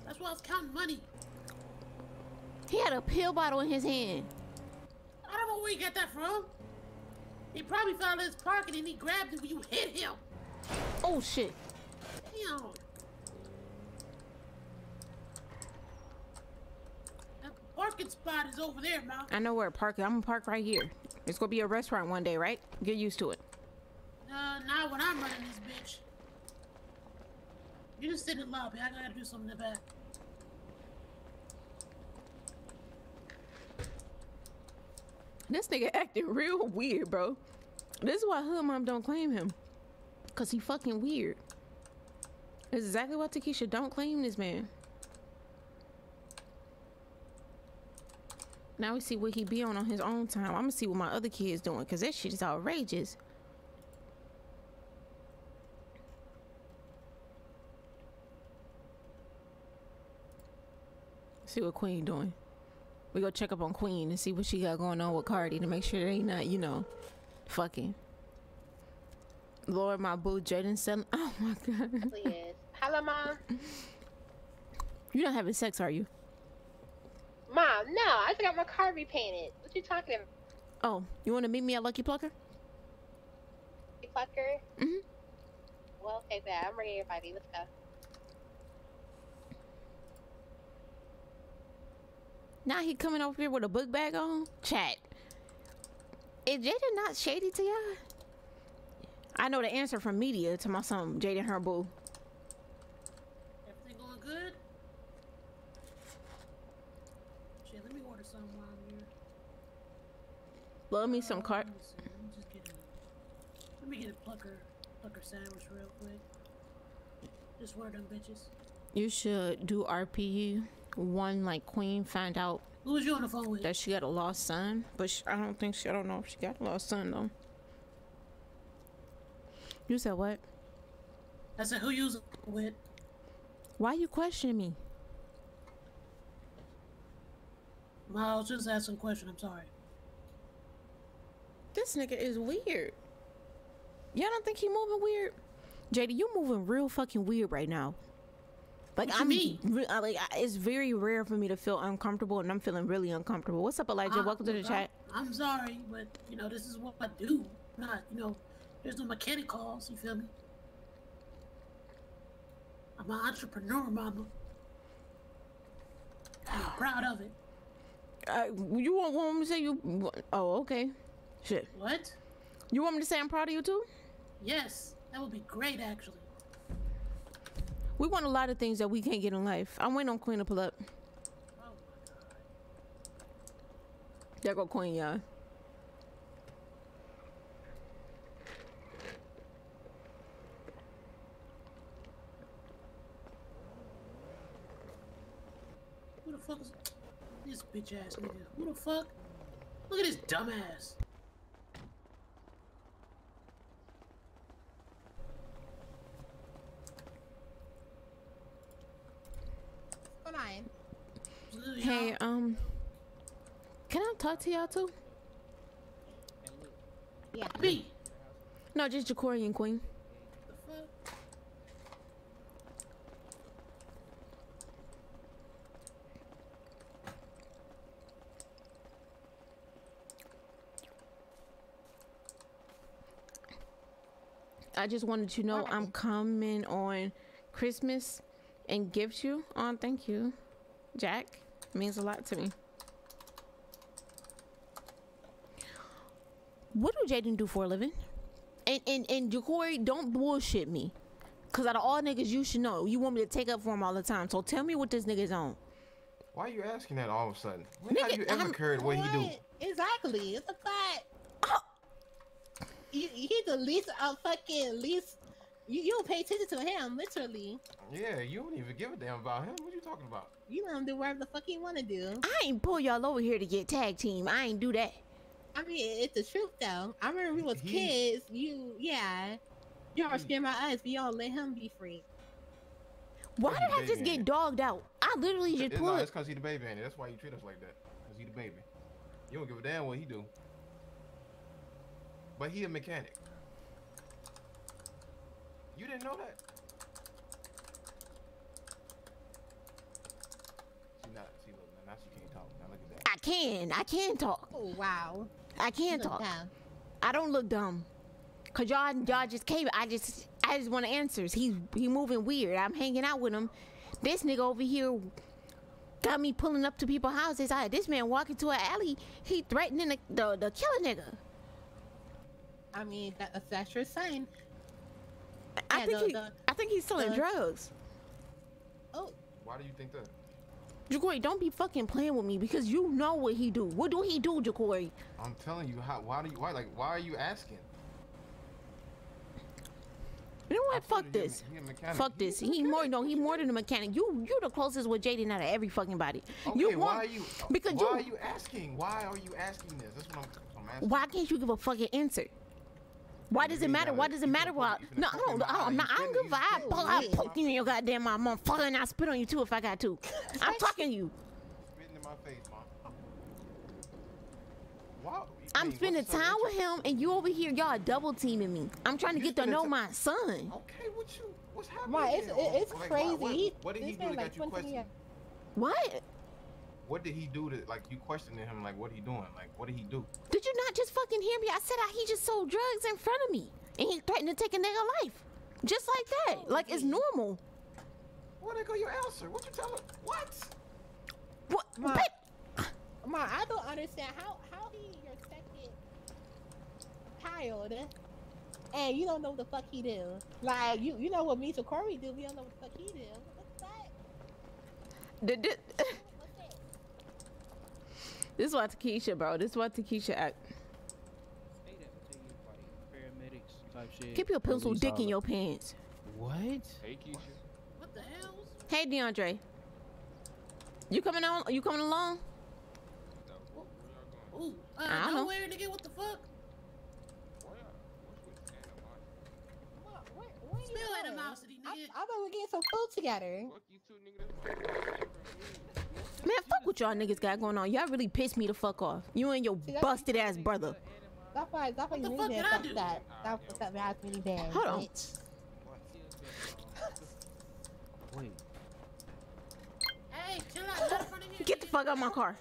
That's why I was counting money. He had a pill bottle in his hand. I don't know where he got that from. He probably found his pocket and he grabbed it when you hit him. Oh shit. Damn. That parking spot is over there, man. I know where to park. it. I'm gonna park right here. It's gonna be a restaurant one day, right? Get used to it. Uh, not when I'm running this bitch. You just sit in the lobby. I gotta do something in the This nigga acting real weird, bro. This is why hood mom don't claim him. Cause he fucking weird. That's exactly why Takesha don't claim this man. Now we see what he be on on his own time. I'm gonna see what my other kids doing, cause that shit is outrageous. See what Queen doing. We go check up on Queen and see what she got going on with Cardi to make sure they not, you know, fucking. Lord, my boo Jaden selling. Oh my god. Yes. Hello, mom. You're not having sex, are you? Mom, no, I just got my car repainted. What you talking about? Oh, you want to meet me at Lucky Plucker? You fucker? Mhm. Well, okay, bad. I'm ready, everybody. Let's go. Now he coming over here with a book bag on. Chat. Is Jaden not shady to y'all? I know the answer from media to my son, Jaden her boo. Everything going good? Shit, let me order some while I'm here. Love me some uh, cart. Let me. Let me just get a. Let me get a plucker, plucker sandwich real quick. Just one of them bitches. You should do RPU. One like Queen found out Who was you on the phone with? that she got a lost son, but sh I don't think she. I don't know if she got a lost son though. You said what? I said, who you was with? Why you questioning me? Ma, I was just asking a question. I'm sorry. This nigga is weird. Y'all don't think he moving weird? JD, you moving real fucking weird right now. Like I'm, mean? re- I- like I- it's very rare for me to feel uncomfortable, and I'm feeling really uncomfortable. What's up, Elijah? Welcome to the I- chat. I'm sorry, but you know this is what I do. Not you know, there's no mechanic calls. You feel me? I'm an entrepreneur, mama. I'm proud of it. Uh, you want, want me to say you? Oh, okay. Shit. What? You want me to say I'm proud of you too? Yes, that would be great, actually. We want a lot of things that we can't get in life. I'm waiting on Queen to pull up. There go Queen, y'all. Who the fuck is this bitch ass nigga? Who the fuck? Look at this dumbass. What's going? Hey, um, can I talk to y'all too? Yeah. Me. No, just Ja'Cory and Queen. I just wanted to know I'm coming on Christmas and gift you. Oh, thank you, Jack. means a lot to me. What do Jaden do for a living? And and and Ja'Cory, don't bullshit me. Cause out of all niggas you should know, you want me to take up for him all the time. So tell me what this nigga's on. Why are you asking that all of a sudden? When have you ever I'm- cared what he do? Exactly. It's a fact. He, he's the least uh, fucking least. You, you don't pay attention to him, literally. Yeah, you don't even give a damn about him. What are you talking about? You let him do whatever the fuck he want to do. I ain't pull y'all over here to get tag team. I ain't do that. I mean, it's the truth though. I remember we was He- kids. You, yeah. You all scared my eyes, but y'all let him be free. Why did I just get it? dogged out? I literally just It's, pulled. no, it's cause he the baby, ain't it? That's why you treat us like that. Cause he the baby. You don't give a damn what he do. But he a mechanic. You didn't know that? See now, see look, now, now she can't talk. Now look at that. I can. I can talk. Oh wow. I can talk. dumb. I don't look dumb. Cause y'all y'all just came. I just I just want answers. He's he moving weird. I'm hanging out with him. This nigga over here got me pulling up to people's houses. I had this man walking to an alley. He threatening the the, the killer nigga. I mean, that, that's that's your sign. I Yeah, think the- he the- I think he's selling the- drugs. Oh, Why do you think that? Jacory, don't be fucking playing with me because you know what he do. What do he do, Jacory? I'm telling you how. Why do you? Why like? Why are you asking? You know what? told Fuck you he a this. he. Fuck this. He more no. He more than a mechanic. You you the closest with Jaden out of every fucking body. Okay, you why want are you? because why you are you asking? Why are you asking this? That's what I'm, I'm asking. Why can't you give a fucking answer? Why does it matter? Why does it matter? finna Why? poke- you finna No, I don't. I don't. I'm not, You I don't give a you fuck. I poke, poke I in my poke you in your goddamn mouth, motherfucker, and I spit on you too if I got to. I'm talking to you. Spitting in my face, mom. Why? I I'm spending what's so time with him, and you over here, y'all double teaming me. I'm trying to You get to know my son. Okay, what you? What's happening? my, it's here? it, it's Like, why- crazy. What, what did he do man to like get you 20 questioned? years- What? What did he do to like you questioning him? Like, what he doing? Like, what did he do? Did you not just fucking hear me? I said I, he just sold drugs in front of me, and he threatened to take a nigga life, just like that. Like it's normal. Where they go your answer? What you tell him? What? What? Ma- But Ma, I don't understand how how he your second child, eh? and you don't know what the fuck he do. Like you you know what me to Corey do. We don't know what the fuck he do. What's that? the, the, What's that? This is why Takesha, bro. This is why Takesha act. To you, like paramedics type shit. Keep your pencil Police, dick all in your pants. What? Hey, Keisha. What the hell? Hey, DeAndre. You coming on? You coming along? No, where, where y'all going? Ooh, uh, I don't know. nowhere, nigga. What the fuck? Why y'all? What's with animosity? Ma, where, where you Smell going? animosity, I, nigga. I thought we were getting some food together. Fuck you two niggas. Man, fuck what y'all niggas got going on. Y'all really pissed me the fuck off. You and your See, busted ass brother. Stop by, stop by What the your fuck minivan. did I that. Stop with that. Hold on. Wait. Hey, chill out. Not in front of here. Get the fuck out of my car.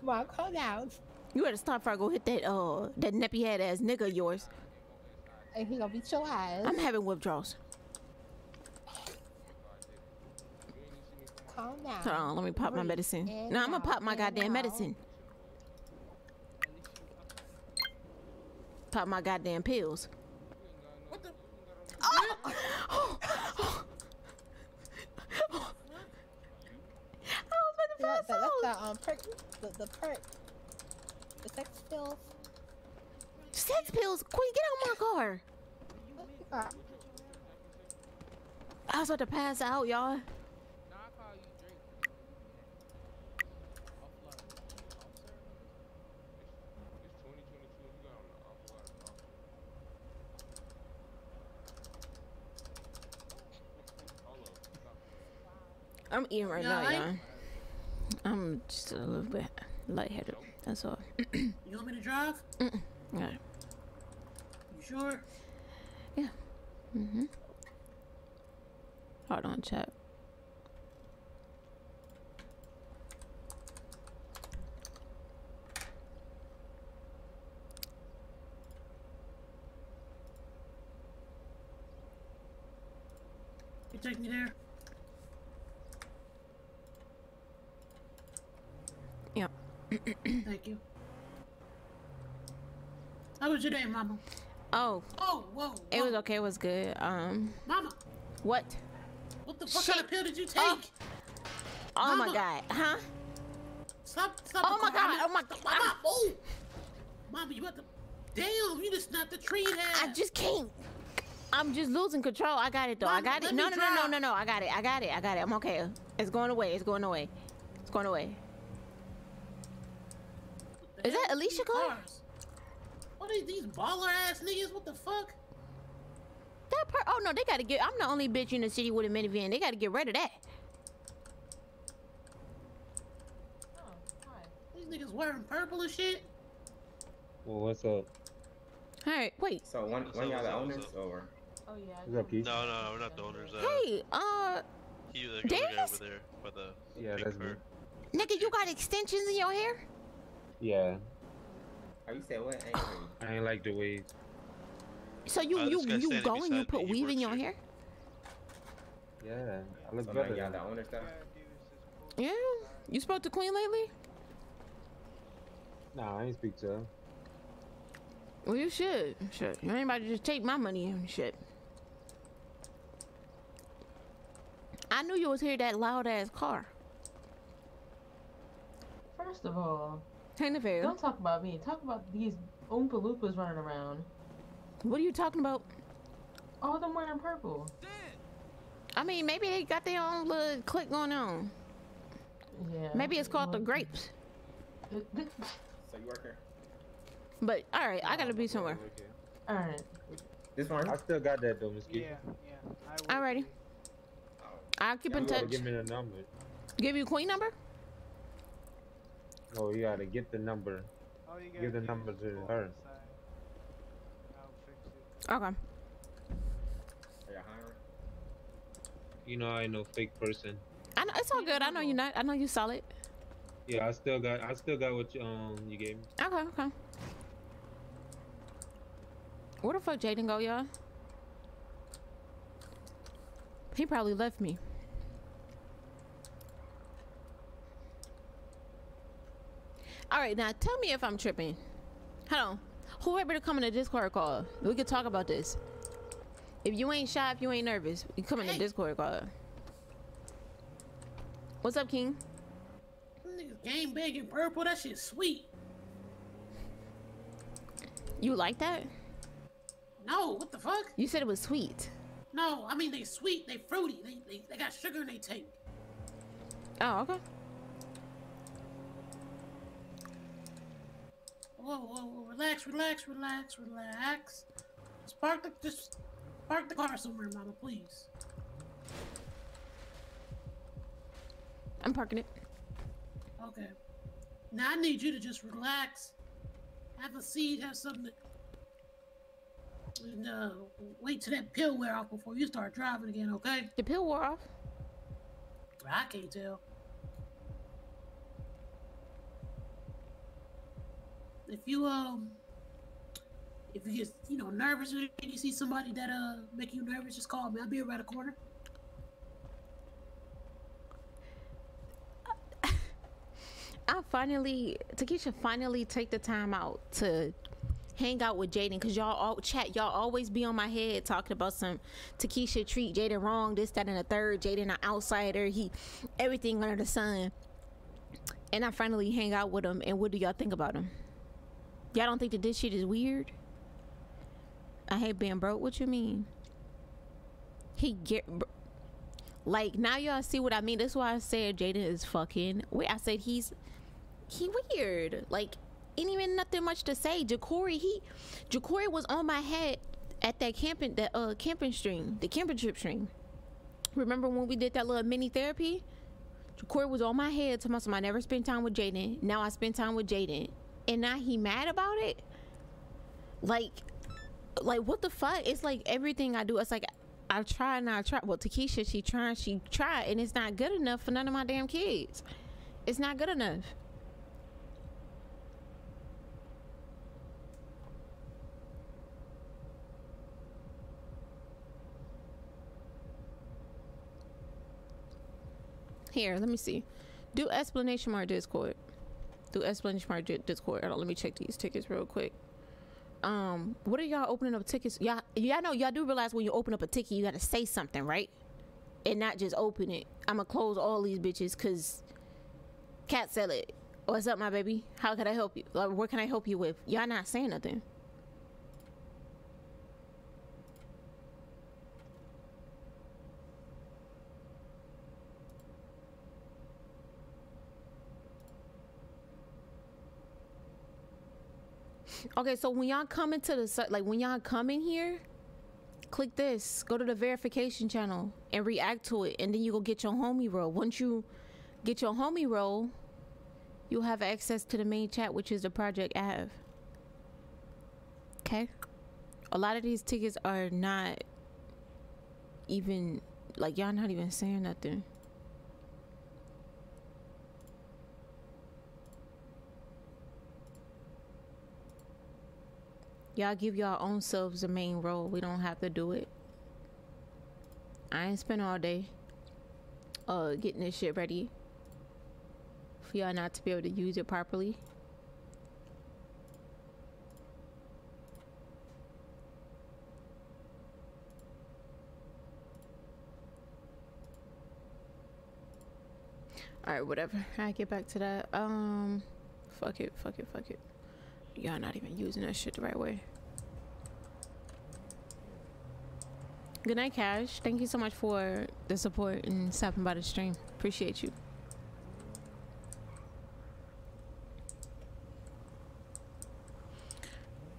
Come on, calm down. You better stop before I go hit that uh that nappy head ass nigga of yours. And he gonna beat your ass. I'm having withdrawals. Calm down. Hold on, let me pop my medicine. No, I'm gonna pop my goddamn out. medicine. Pop my goddamn pills. What the? I was about to pass that, out. that's the um perk, the, the perk, the sex pills. Sex pills. Queen, get out of my car. I was about to pass out, y'all. I'm eating right You now, alright? y'all. I'm just a little bit lightheaded. That's all. You want me to drive? yeah. You sure? Mm-hmm. Hold on, chat. You take me there? Yep. Thank you. How was your day, Mama? Oh, Oh, whoa. it was okay. It was good. Um, Mama, what? what the fuck kind of pill did you take? Oh. Oh my god, huh? Stop, stop. Oh my. God, oh my God. Mama, oh. Mama, you got the. Damn, you just snapped the tree in half. I just can't. I'm just losing control. I got it though. I got it. No, no, no, no, no, no. I got it. I got it. I got it. I'm okay. It's going away. It's going away. It's going away. Is that Alicia car? Cars. What are these baller ass niggas? What the fuck? That per- oh no, they gotta get. I'm the only bitch in the city with a minivan. They gotta get rid of that. Oh. These niggas wearing purple and shit. Well, what's up? All right, wait. So one, What's one up, y'all the owners what's up? or? Oh yeah. I What's up, Keith? No, no, we're not the owners. Uh, Hey, uh, he, the other guy over there by the Yeah, big that's me. nigga, you got extensions in your hair? Yeah, Oh, you said what? I ain't hear. I ain't like the waves. So you Uh, you you go and you put he weave in your here. hair? Yeah, I look So now better. y'all than the him. owner stuff? Yeah. You spoke to Queen lately? Nah, I ain't speak to her. Well, you should. Shit, you ain't about to just take my money and shit. I knew you was here that loud ass car. First of all, Ain't it fair? don't talk about me. Talk about these Oompa Loompas running around. What are you talking about? All of them wearing purple. I mean, maybe they got their own little clique going on. Yeah. Maybe it's called the grapes. So you work here? But all right, I gotta be oh, somewhere. All right. This one? I still got that though, Mesquite. Alrighty. I'll keep in touch. Give me the number. Give you Queen number? Oh, you gotta get the number. Give the number to her. Okay. Are y'all hiring? You know I ain't no fake person. I know it's all good. I know you're not. I know you solid. Yeah, I still got. I still got what you, um you gave me. Okay, okay. Where the fuck Jaden go, y'all? He probably left me. All right, now tell me if I'm tripping. Hold on. Whoever to come in the Discord call, we could talk about this. If you ain't shy, if you ain't nervous, you come in the. Discord call. What's up, King? Game big and purple. That shit sweet. You like that? No, what the fuck? You said it was sweet. No, I mean they sweet, they fruity, they they, they got sugar in they tank. Oh, okay. Whoa, whoa, whoa, relax, relax, relax, relax. Just park the just park the car somewhere, mama, please. I'm parking it. Okay. Now I need you to just relax have a seat, have something to, and uh, wait till that pill wear off before you start driving again, okay? The pill wore off. I can't tell. If you um, if you get you know nervous or you see somebody that uh make you nervous, just call me. I'll be around the corner. I finally, Takesha finally take the time out to hang out with Jaden because y'all all chat. Y'all always be on my head talking about some Takesha treat Jaden wrong, this, that, and the third. Jaden an outsider. He everything under the sun. And I finally hang out with him. And what do y'all think about him? Y'all don't think that this shit is weird? I hate being broke. What you mean? He get like now y'all see what I mean. That's why I said Jaden is fucking. Wait, I said he's he weird. Like ain't even nothing much to say. Jacory, he Jacory was on my head at that camping that uh camping stream, the camping trip stream. Remember when we did that little mini therapy? Jacory was on my head to myself. I never spent time with Jaden. Now I spend time with Jaden. And now he mad about it? Like like what the fuck? It's like everything I do, it's like I try and I try. Well, Takesha, she trying, she try, and it's not good enough for none of my damn kids. It's not good enough. Here, let me see. Do explanation mark Discord. Explanation mark Di- Discord. Let me check these tickets real quick. Um, what are y'all opening up tickets? Y'all, y'all know y'all do realize when you open up a ticket, you gotta say something, right? And not just open it. I'ma close all these bitches cause cat sell it. What's up, my baby? How can I help you? Like, what can I help you with? Y'all not saying nothing. Okay, so when y'all come into the like when y'all come in here, click this, go to the verification channel and react to it, and then you go get your homie role. Once you get your homie role, you'll have access to the main chat, which is the project Av. Okay? A lot of these tickets are not even like y'all not even saying nothing. Y'all give y'all own selves the main role. We don't have to do it. I ain't spent all day uh getting this shit ready for y'all not to be able to use it properly. Alright, whatever. I get back to that. Um fuck it, fuck it, fuck it. Y'all not even using that shit the right way. Good night, Cash. Thank you so much for the support and stopping by the stream. Appreciate you.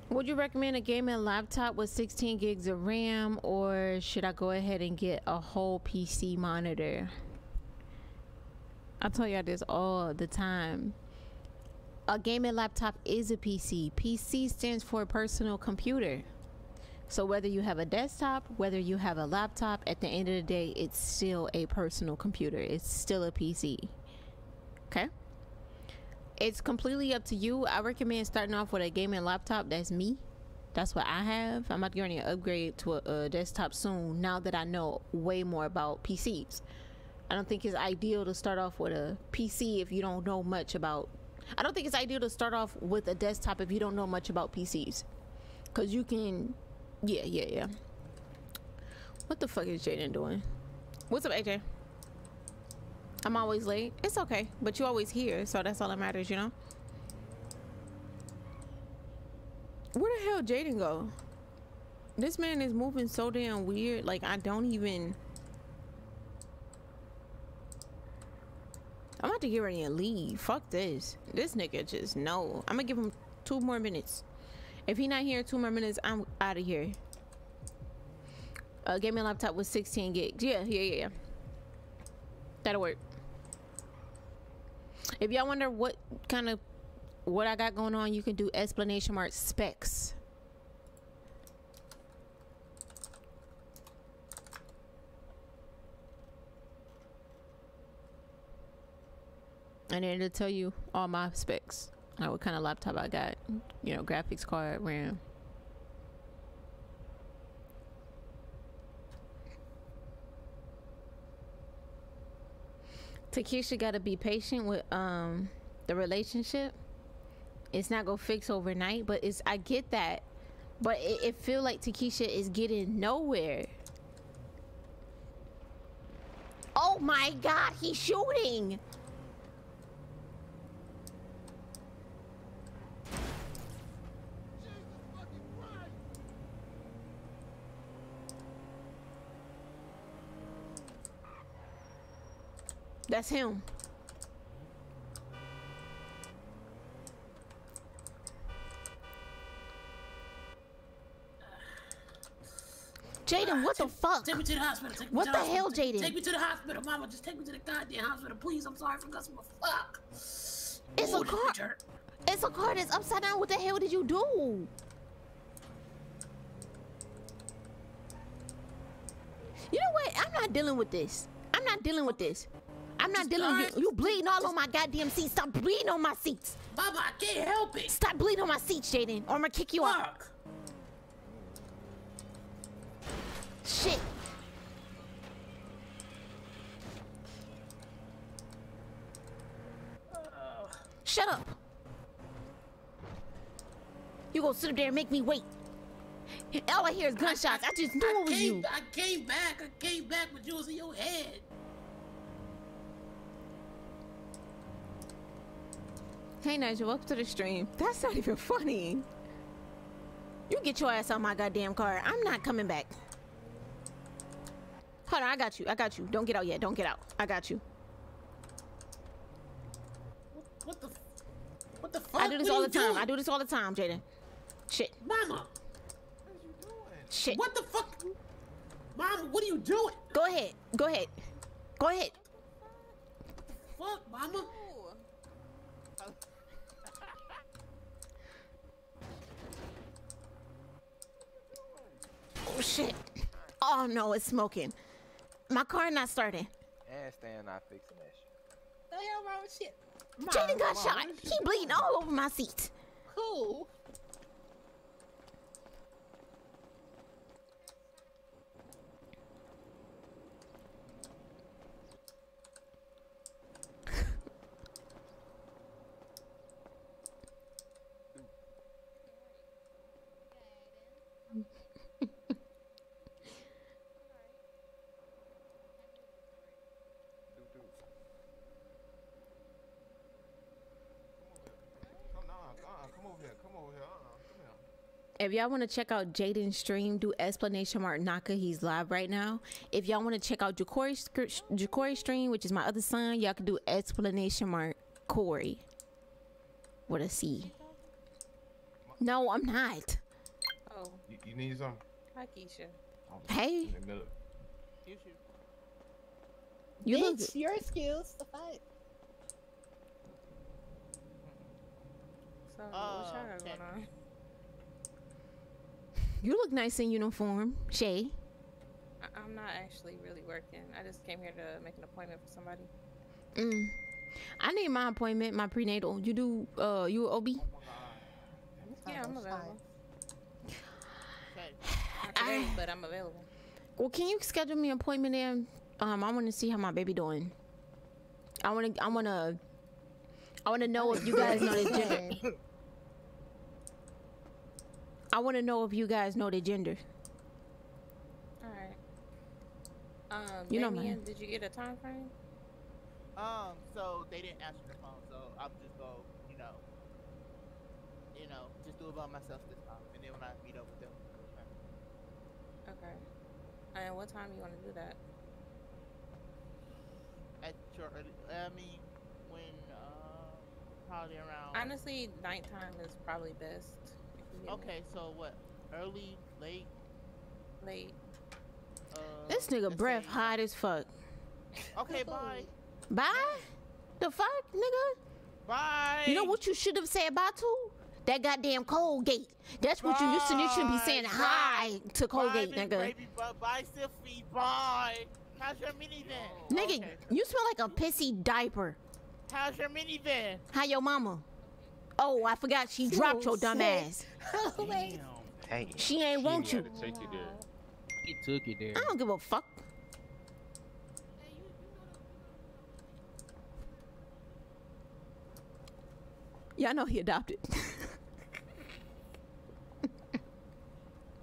Would you recommend a gaming laptop with 16 gigs of RAM or should I go ahead and get a whole PC monitor? I tell y'all this all the time. A gaming laptop is a PC. PC stands for personal computer. So whether you have a desktop, whether you have a laptop, at the end of the day, it's still a personal computer. It's still a PC. Okay? It's completely up to you. I recommend starting off with a gaming laptop. That's me. That's what I have. I'm about to get ready to upgrade to a, a desktop soon now that I know way more about PCs. I don't think it's ideal to start off with a PC if you don't know much about I don't think it's ideal to start off with a desktop if you don't know much about PCs. Cause you can yeah, yeah, yeah. What the fuck is Jaden doing? What's up, AJ? I'm always late. It's okay, but you always here, so that's all that matters, you know. Where the hell Jaden go? This man is moving so damn weird. Like I don't even. I'm about to get ready and leave. Fuck this. This nigga just no. I'm gonna give him two more minutes. If he not here in two more minutes, I'm out of here. Uh, gave me a laptop with 16 gigs. Yeah, yeah, yeah. That'll work. If y'all wonder what kind of what I got going on, you can do explanation mark specs. And then it'll tell you all my specs. Like what kind of laptop I got. You know, graphics card, RAM. Takesha gotta be patient with um the relationship. It's not gonna fix overnight, but it's I get that. But it, it feel like Takesha is getting nowhere. Oh my god, he's shooting! That's him. Jaden, what the fuck? Take me to the hospital. Take me What to the hospital. hell, Jaden? Take me to the hospital, mama. Just take me to the goddamn hospital, please. I'm sorry for my fuck. It's Ooh, a car. It's a car that's upside down. What the hell did you do? You know what? I'm not dealing with this. I'm not dealing with this. I'm not dealing with you. You bleeding all on my goddamn seat. Stop bleeding on my seats. Mama, I can't help it. Stop bleeding on my seats, Jaden, or I'm gonna kick you out. Fuck. Shit. Shut up. You gonna sit up there and make me wait. All I hear is gunshots. I just knew I it was came, you. I came back. I came back, but you was in your head. Hey Nigel, welcome to the stream. That's not even funny. You get your ass out my goddamn car. I'm not coming back. Hold on, I got you. I got you. Don't get out yet. Don't get out. I got you. What the? What the fuck? I do this What all the time. doing? I do this all the time, Jaden. Shit. Mama. What are you doing? Shit. What the fuck? Mama, what are you doing? Go ahead. Go ahead. Go ahead. Fuck, mama. Oh shit. Oh no, it's smoking. My car not starting. And Stan not fixing that shit. The hell wrong with shit? Jaden got shot. He bleeding all over my seat. Cool. Come on, come on, come over here, come over here. Uh-uh, come here. If y'all want to check out Jaden's stream, do explanation mark Naka. He's live right now. If y'all want to check out Jacory's scr- Jacory's stream, which is my other son, y'all can do explanation mark Corey What a C. No, I'm not. Oh, You, you need some? hi Keisha. Hey, In the middle. You should. you look Bitch, your skills. The fight. So, Oh, what y'all got okay. going oh, on? You look nice in uniform, Shay. I- I'm not actually really working. I just came here to make an appointment for somebody. Mm. I need my appointment, my prenatal. You do uh you a OB? Yeah, I'm available. Okay. Not today, but I'm available. Well, can you schedule me an appointment in? Um, I want to see how my baby doing. I want to. I want to. I want to know if you guys know the gender. I want to know if you guys know the gender. All right. Um, You know Damien, mine. did you get a time frame? Um, so they didn't answer the phone, so I'm just go, you know, you know, just do it by myself this time, and then when I meet up with them, okay. Okay. And what time you want to do that? At your, early- I mean, when uh, probably around. Honestly, nighttime is probably best. If you get me. Okay, so what? Early, late, Late. uh. This nigga breath say- hot as fuck. Okay, bye. Bye. The fuck, nigga? Bye. You know what you should have said bye to? That goddamn Colgate. That's what you used to. You should be saying Bye. hi to Colgate, bye, nigga. Baby, bye, bye, Sylphie. Bye. How's your minivan? Nigga, Okay. you smell like a pissy diaper. How's your minivan? How your mama? Oh, I forgot she dropped your dumb ass. Oh, hey, She ain't want you. Take you there. He took it there. I don't give a fuck. Yeah, I know he adopted.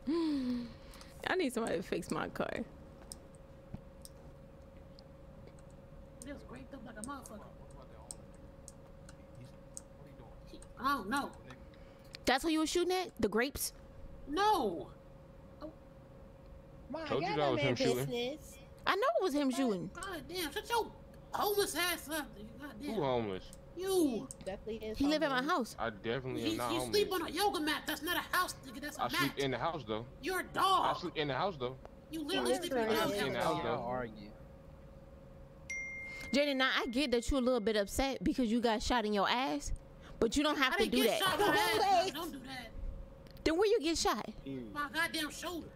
I need somebody to fix my car. It was great up like a motherfucker. I don't know. That's who you were shooting at? The grapes? No. Oh. My Told you y'all that was man him shooting. I know it was him shooting. God damn, shut your homeless ass up. God Who damn. homeless? You. Definitely is. He live at my house. I definitely You, am not you homeless. sleep on a yoga mat. That's not a house, nigga. That's a I mat. I sleep in the house though. You're a dog. I sleep in the house though. You literally Yeah, sleep in a that's dog right. In the house. house Y'all though. argue. Jaden, now I get that you're a little bit upset because you got shot in your ass, but you don't have I to do that. shot in my. Don't do that. Then where you get shot? My goddamn shoulder.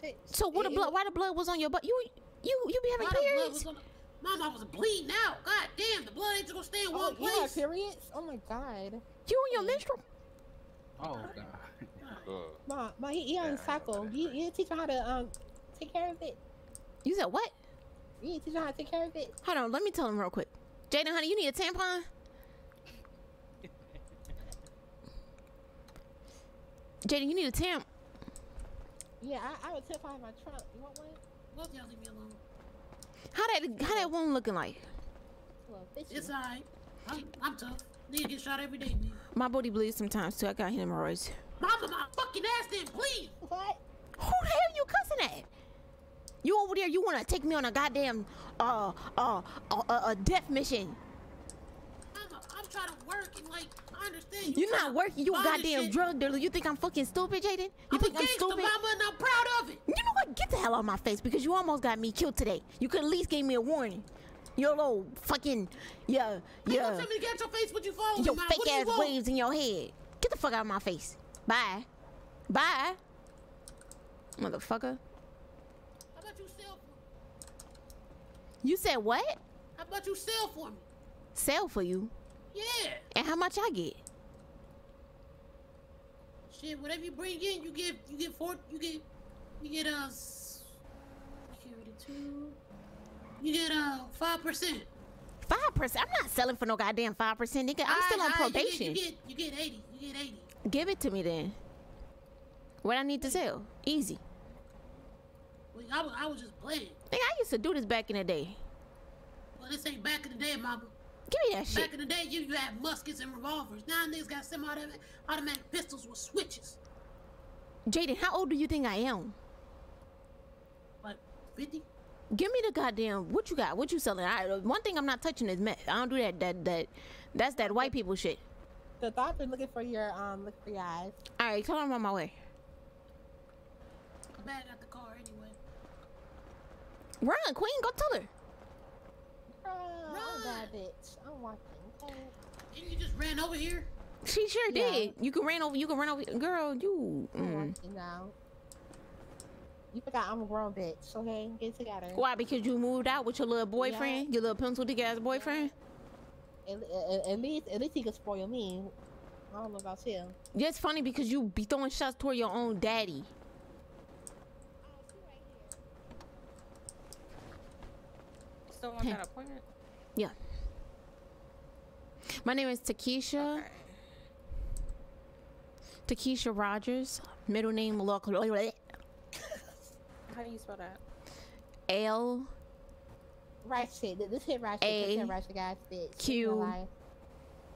Shit. So what the blood? Why the blood was on your butt? You you you be having Why periods? was the- Mom, I was bleeding out. God damn, the blood ain't gonna stay in Oh, one you got place. periods? Oh my god. You and your menstrual? Oh god. Uh, Ma, ma, he, he on cycle. You, you didn't teach him how to um take care of it. You said what? You didn't teach him how to take care of it. Hold on, let me tell him real quick. Jaden, honey, you need a tampon? Jaden, you need a tamp. Yeah, I, I would tip out of my trunk. You want one? Both y'all leave me alone. How that how that wound looking like? Well. It's alright. I'm, I'm tough. Nigga get shot every day, man. My body bleeds sometimes too. I got hemorrhoids. Mama, my fucking ass didn't bleed. What? Who the hell you cussing at? You over there? You want to take me on a goddamn uh uh uh, uh, a death mission? Mama, to work and like I understand. You're not working. You a goddamn shit. drug dealer. You think I'm fucking stupid, Jaden? You I'm think I'm stupid? mama, and I'm proud of it. You know what? Get the hell out of my face because you almost got me killed today. You could at least give me a warning. Your little fucking yeah You yeah tell me to get your face what you follow your fake do you ass waves in your head. Get the fuck out of my face. Bye. Bye. Motherfucker. How about you sell for me? You said what? How about you sell for me? Sell for you. Yeah. And how much I get? Shit, whatever you bring in, you get you get four you get you get uh security two. You get uh five percent. Five percent. I'm not selling for no goddamn five percent, nigga. I'm still on probation. You get, you get you get eighty. You get eighty. Give it to me then. What I need to sell? Easy. Well, I was I was just playing. Nigga, I used to do this back in the day. Well, this ain't back in the day, mama. Give me that shit. Back in the day, you, you had muskets and revolvers. Now niggas got semi-automatic pistols with switches. Jaden, how old do you think I am? Like fifty. Give me the goddamn what you got? What you selling? I, one thing I'm not touching is meth. I don't do that. That that that's that white people shit. The doctor looking for your um look for your eyes. All right, tell her I'm on my way. A bag out the car anyway. Run, Queen, go tell her. Oh, I'm that bitch. I'm watching. Okay. And you just ran over here. She sure Yeah. did. You can run over. You can run over. Girl, you. I'm Mm. watching now. You forgot I'm a grown bitch. Okay, get together. Why? Because you moved out with your little boyfriend, your little pencil dick ass boyfriend. At, at, at least, at least he can spoil me. I don't know about you. Yeah, it's funny because you be throwing shots toward your own daddy. Still want that appointment? Yeah. My name is Takesha. Takesha Rogers. Middle name look How do you spell that? Right L shit. This hit right shit. This hit right shit, guys. Bitch. Q. Real life.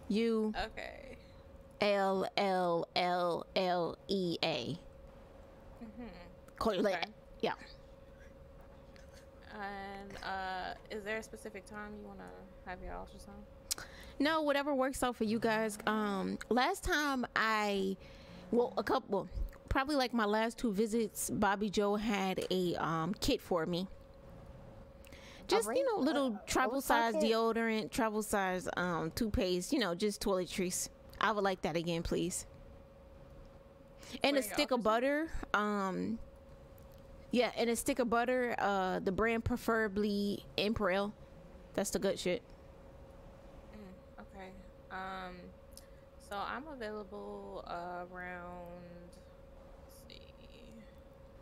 U Okay. L L L L E A. Mm-hmm. Colette. Yeah. And uh, is there a specific time you want to have your ultrasound? No, whatever works out for you guys. Um, last time I, well, a couple, probably like my last two visits, Bobby Joe had a um, kit for me. Just you know, little travel size deodorant, travel size um toothpaste. You know, just toiletries. I would like that again, please. And a stick of butter. Um. Yeah, and a stick of butter. Uh, the brand preferably Imperial. That's the good shit. Mm, okay. Um, so I'm available uh, around.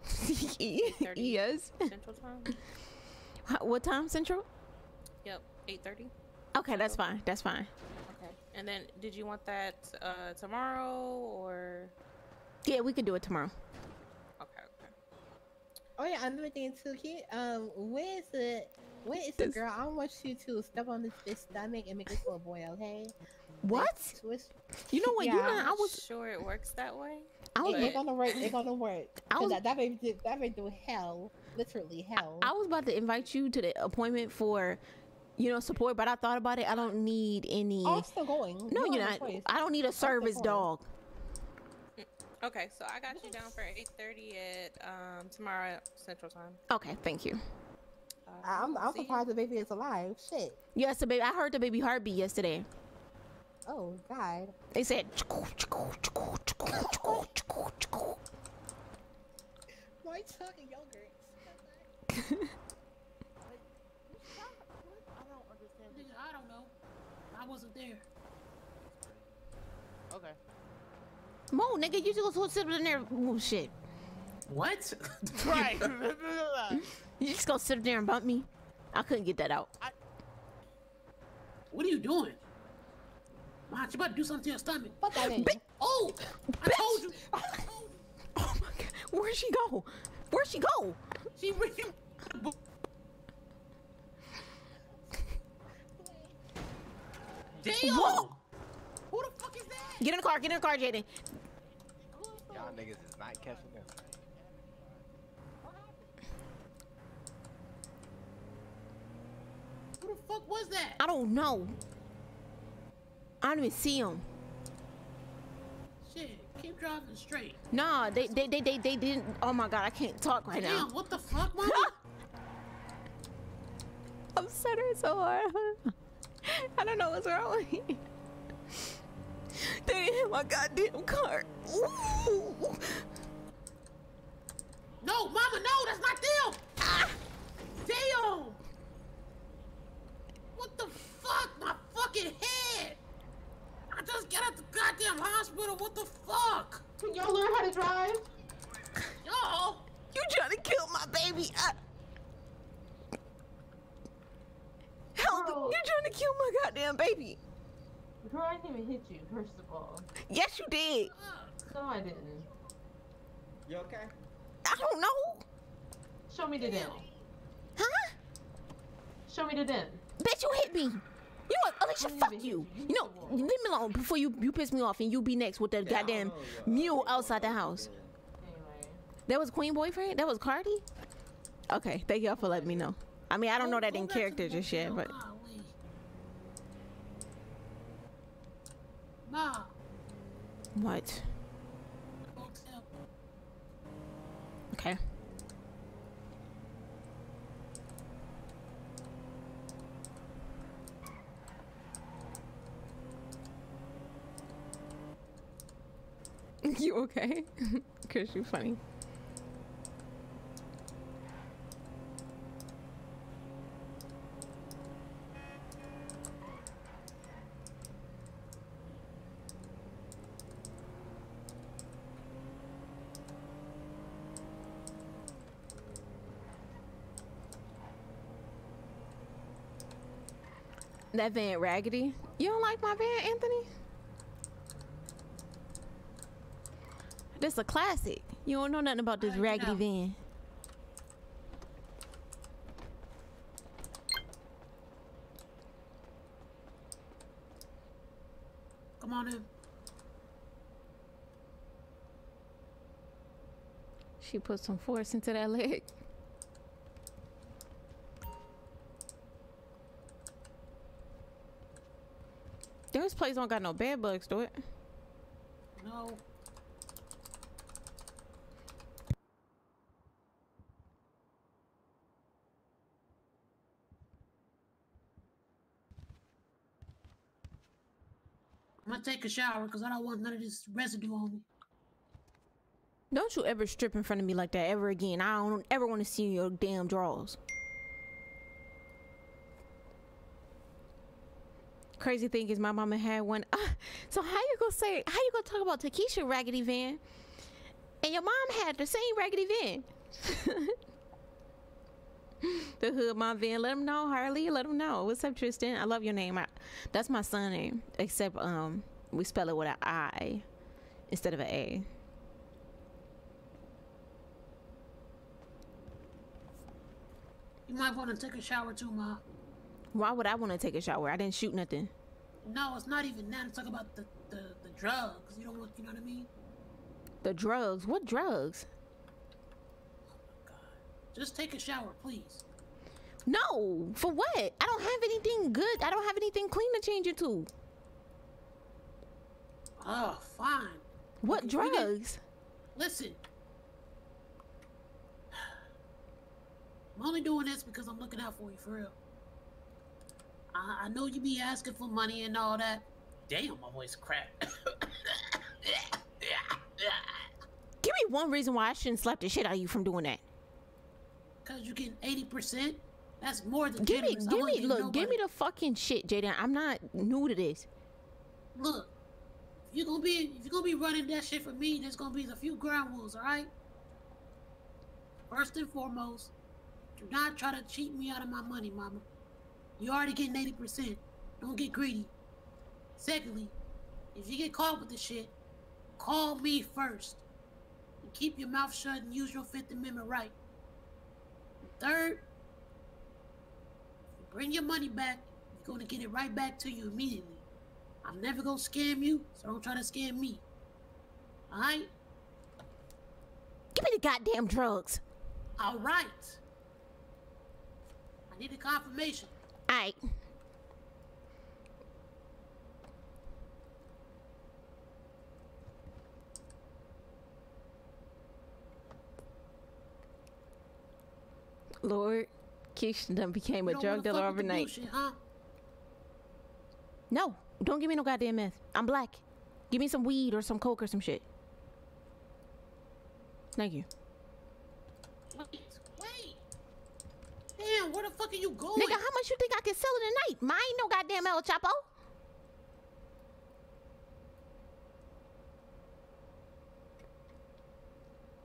Let's see. 8:30 yes. Central time. What time central? Yep, eight thirty. Okay, that's fine. That's fine. Okay. And then, did you want that uh, tomorrow or? Yeah, we could do it tomorrow. Okay. Okay. Oh yeah, another thing too, kid. Um, where is the when is the girl? I want you to step on this bitch stomach and make it for a boy, okay? What? Twist. You know what? You know, I'm was. sure it works that way. I was- It, it gonna work. It gonna work. I 'Cause was- that that baby do, that baby do hell, literally hell. I was about to invite you to the appointment for, you know, support, but I thought about it. I don't need any. Oh, I'm still going. No, You you're not. choice. I don't need a still service going. dog. Okay, so I got you down for eight thirty at um tomorrow Central Time. Okay, thank you. I'm I'm surprised the baby is alive. Shit. Yes, the baby. I heard the baby heartbeat yesterday. Oh God. They said. Why you talking yogurt? Nigga, I don't know. I wasn't there. Okay. Mo, nigga, you just go sit in there. Oh, shit. What? Right. You just go sit there and bump me. I couldn't get that out. What are you doing? Watch, you about to do something to your stomach. Fuck that in. Oh, I told you. Oh my god. Where'd she go? Where'd she go? She really. Damn. Whoa! Who the fuck is that? Get in the car. Get in the car, Jaden. Y'all niggas is not catching this. Who the fuck was that? I don't know. I don't even see him. Shit, keep driving straight. Nah, they they they they, they didn't. Oh my god, I can't talk right Damn, now. what the fuck, mama? I'm stuttering so hard. I don't know what's wrong with me. They didn't hit my goddamn car. Ooh. No, mama, no, that's not them. Ah, damn. What the fuck? My fucking head. I just got out the goddamn hospital. What the fuck? Can y'all learn how to drive? Y'all. You trying to kill my baby? I... Help! Bro. You trying to kill my goddamn baby? Girl, I didn't even hit you, first of all. Yes, you did. No, I didn't. You okay? I don't know. Show me the dent. Huh? Show me the dent. Bet you hit me. You know what, Alicia? Fuck you. You know, leave me alone before you you piss me off and you be next with the goddamn mule outside the house. Anyway. That was Queen boyfriend. That was Cardi. Okay, thank y'all for letting me know. I mean, I don't know that in character just yet, but What? Okay. you okay? Cause you're funny. That van raggedy. You don't like my van, Anthony? This a classic. You don't know nothing about this raggedy van. Come on in. She put some force into that leg. This place don't got no bed bugs, do it? No. I'm gonna take a shower because I don't want none of this residue on me. Don't you ever strip in front of me like that ever again. I don't ever want to see your damn drawers. Crazy thing is my mama had one. so how you gonna say how you gonna talk about Takesha raggedy van? And your mom had the same raggedy van. the hood mom van. Let them know, Harley. Let them know. What's up, Tristan? I love your name. I, that's my son name. Except um we spell it with an I instead of an A. You might want to take a shower too, Ma. Why would I want to take a shower? I didn't shoot nothing. No, it's not even that. It's talk about the, the, the drugs. You don't want, you know what I mean? The drugs? What drugs? Oh my God. Just take a shower, please. No, for what? I don't have anything good. I don't have anything clean to change it to. Oh, fine. What Okay, drugs? Listen. I'm only doing this because I'm looking out for you, for real. I, I know you be asking for money and all that. Damn, my voice cracked. Give me one reason why I shouldn't slap the shit out of you from doing that. Cause you getting eighty percent. That's more than Give me, generous. I give me, look, give me the fucking shit, Jaden. I'm not new to this. Look, if you're gonna be if you're gonna be running that shit for me, there's gonna be a few ground rules, alright? First and foremost, do not try to cheat me out of my money, mama. You already getting eighty percent. Don't get greedy. Secondly, if you get caught with the shit, call me first. And keep your mouth shut and use your Fifth Amendment right. Third, you bring your money back, you're gonna get it right back to you immediately. I'm never gonna scam you, so don't try to scam me. Alright? Give me the goddamn drugs. Alright. I need a confirmation. Alright. Lord, Keisha became a You don't drug dealer fuck with the overnight. bullshit, huh? No, don't give me no goddamn meth. I'm black. Give me some weed or some coke or some shit. Thank you. Wait, wait. Damn, where the fuck are you going? Nigga, how much you think I can sell in a night? Mine ain't no goddamn El Chapo.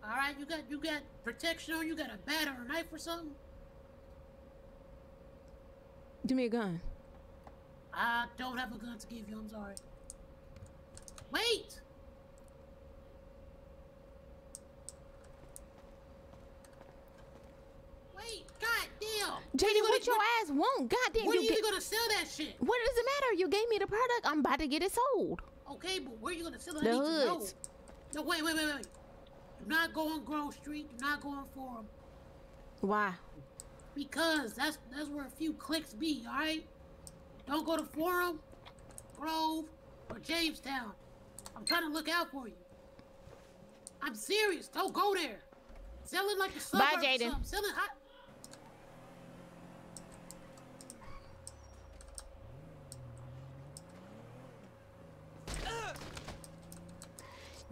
Alright, you got you got protection on, you got a bat or a knife or something? Give me a gun. I don't have a gun to give you, I'm sorry. Wait! Wait, goddamn! JD, what your ass want? Goddamn, Where you you get- gonna sell that shit? What does it matter? You gave me the product. I'm about to get it sold. Okay, but where are you gonna sell it? The I need to know. hoods. No, wait, wait, wait, wait. Do not go on Grove Street. Do not go on Forum. Why? Because that's that's where a few clicks be, alright? Don't go to Forum, Grove, or Jamestown. I'm trying to look out for you. I'm serious. Don't go there. Sell it like the Bye, suburbs. or Jaden. something. Sell it hot.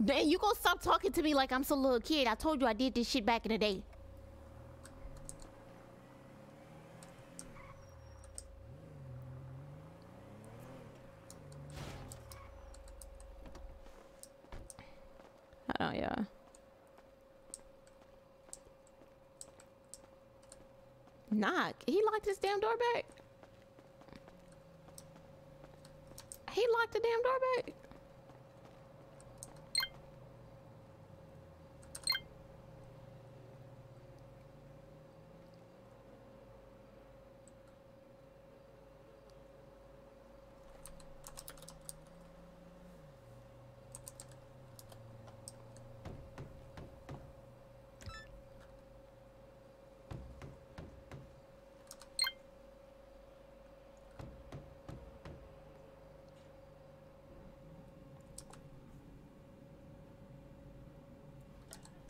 Then you gonna stop talking to me like I'm some little kid. I told you I did this shit back in the day. Oh yeah. Knock. He locked his damn door back. He locked the damn door back.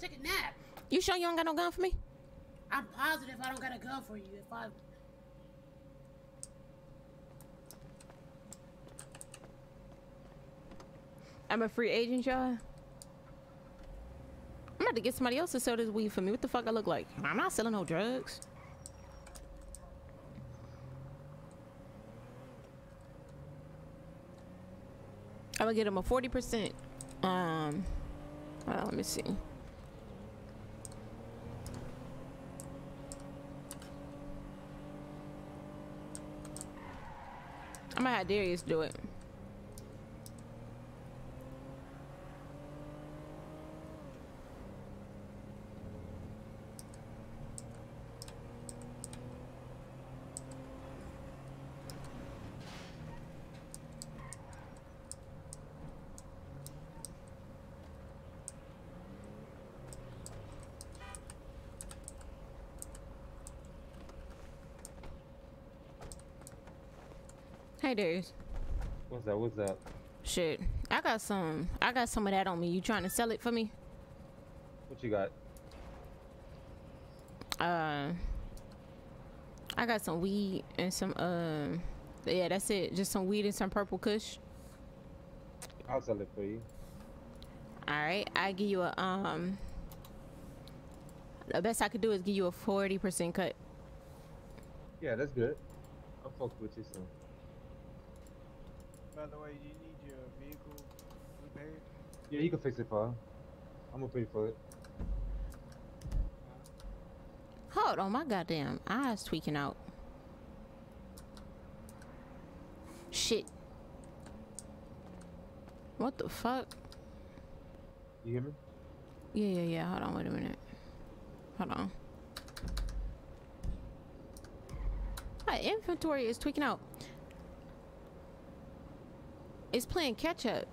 Take a nap. You sure you don't got no gun for me? I'm positive I don't got a gun for you. If I I'm a free agent, y'all. I'm about to get somebody else to sell this weed for me. What the fuck I look like? I'm not selling no drugs. I'm gonna get him a 40%. Um, well, let me see. I'm gonna have Darius do it. Darius. What's that? What's that? Shit. I got some I got some of that on me. You trying to sell it for me? What you got? Uh I got some weed and some um yeah, that's it. Just some weed and some purple kush. I'll sell it for you. Alright. I give you a um the best I could do is give you a forty percent cut. Yeah, that's good. I'll fuck with you soon. By the way, you need your vehicle repaired? Yeah, you can fix it for her. I'm gonna pay for it. Hold on, my goddamn eyes tweaking out. Shit. What the fuck? You hear me? Yeah, yeah, yeah. Hold on, wait a minute. Hold on. My inventory is tweaking out. It's playing catch up.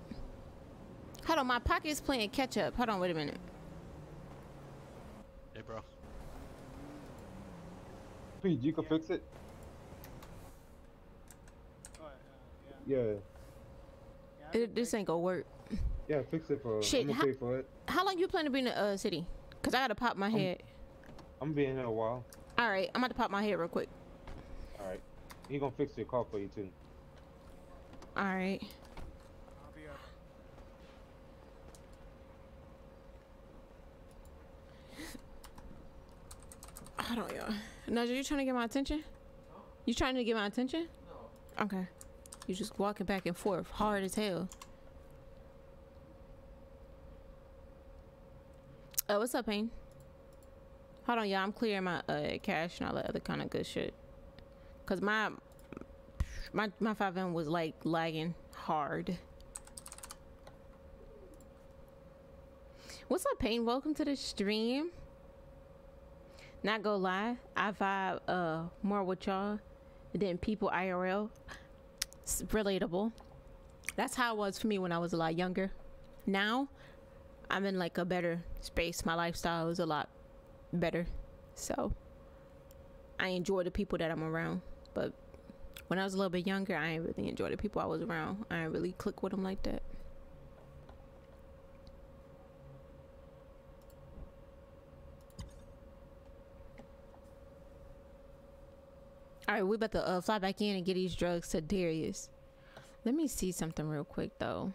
Hold on, my pocket is playing catch up. Hold on, wait a minute. Hey, bro. Pete, you can fix it? Yeah. It, this ain't gonna work. Yeah, fix it for Shit, I'm gonna how- pay for it. How long you plan to be in the uh, city? Cause I gotta pop my head. I'm being here a while. All right, I'm about to pop my head real quick. Alright. He gonna fix your car for you too. All right. Hold on, y'all. Naja, you trying to get my attention? You trying to get my attention? No. Okay. You just walking back and forth, hard as hell. Oh, what's up, Payne? Hold on, y'all. I'm clearing my uh, cash and all that other kind of good shit. Cause my my my FiveM was like lagging hard. What's up, Payne? Welcome to the stream. Not gonna lie, I vibe uh more with y'all than people IRL. It's relatable. That's how it was for me when I was a lot younger. Now, I'm in like a better space. My lifestyle is a lot better. So, I enjoy the people that I'm around. But when I was a little bit younger, I didn't really enjoy the people I was around. I didn't really click with them like that. All right, we about to uh, fly back in and get these drugs to Darius. Let me see something real quick though.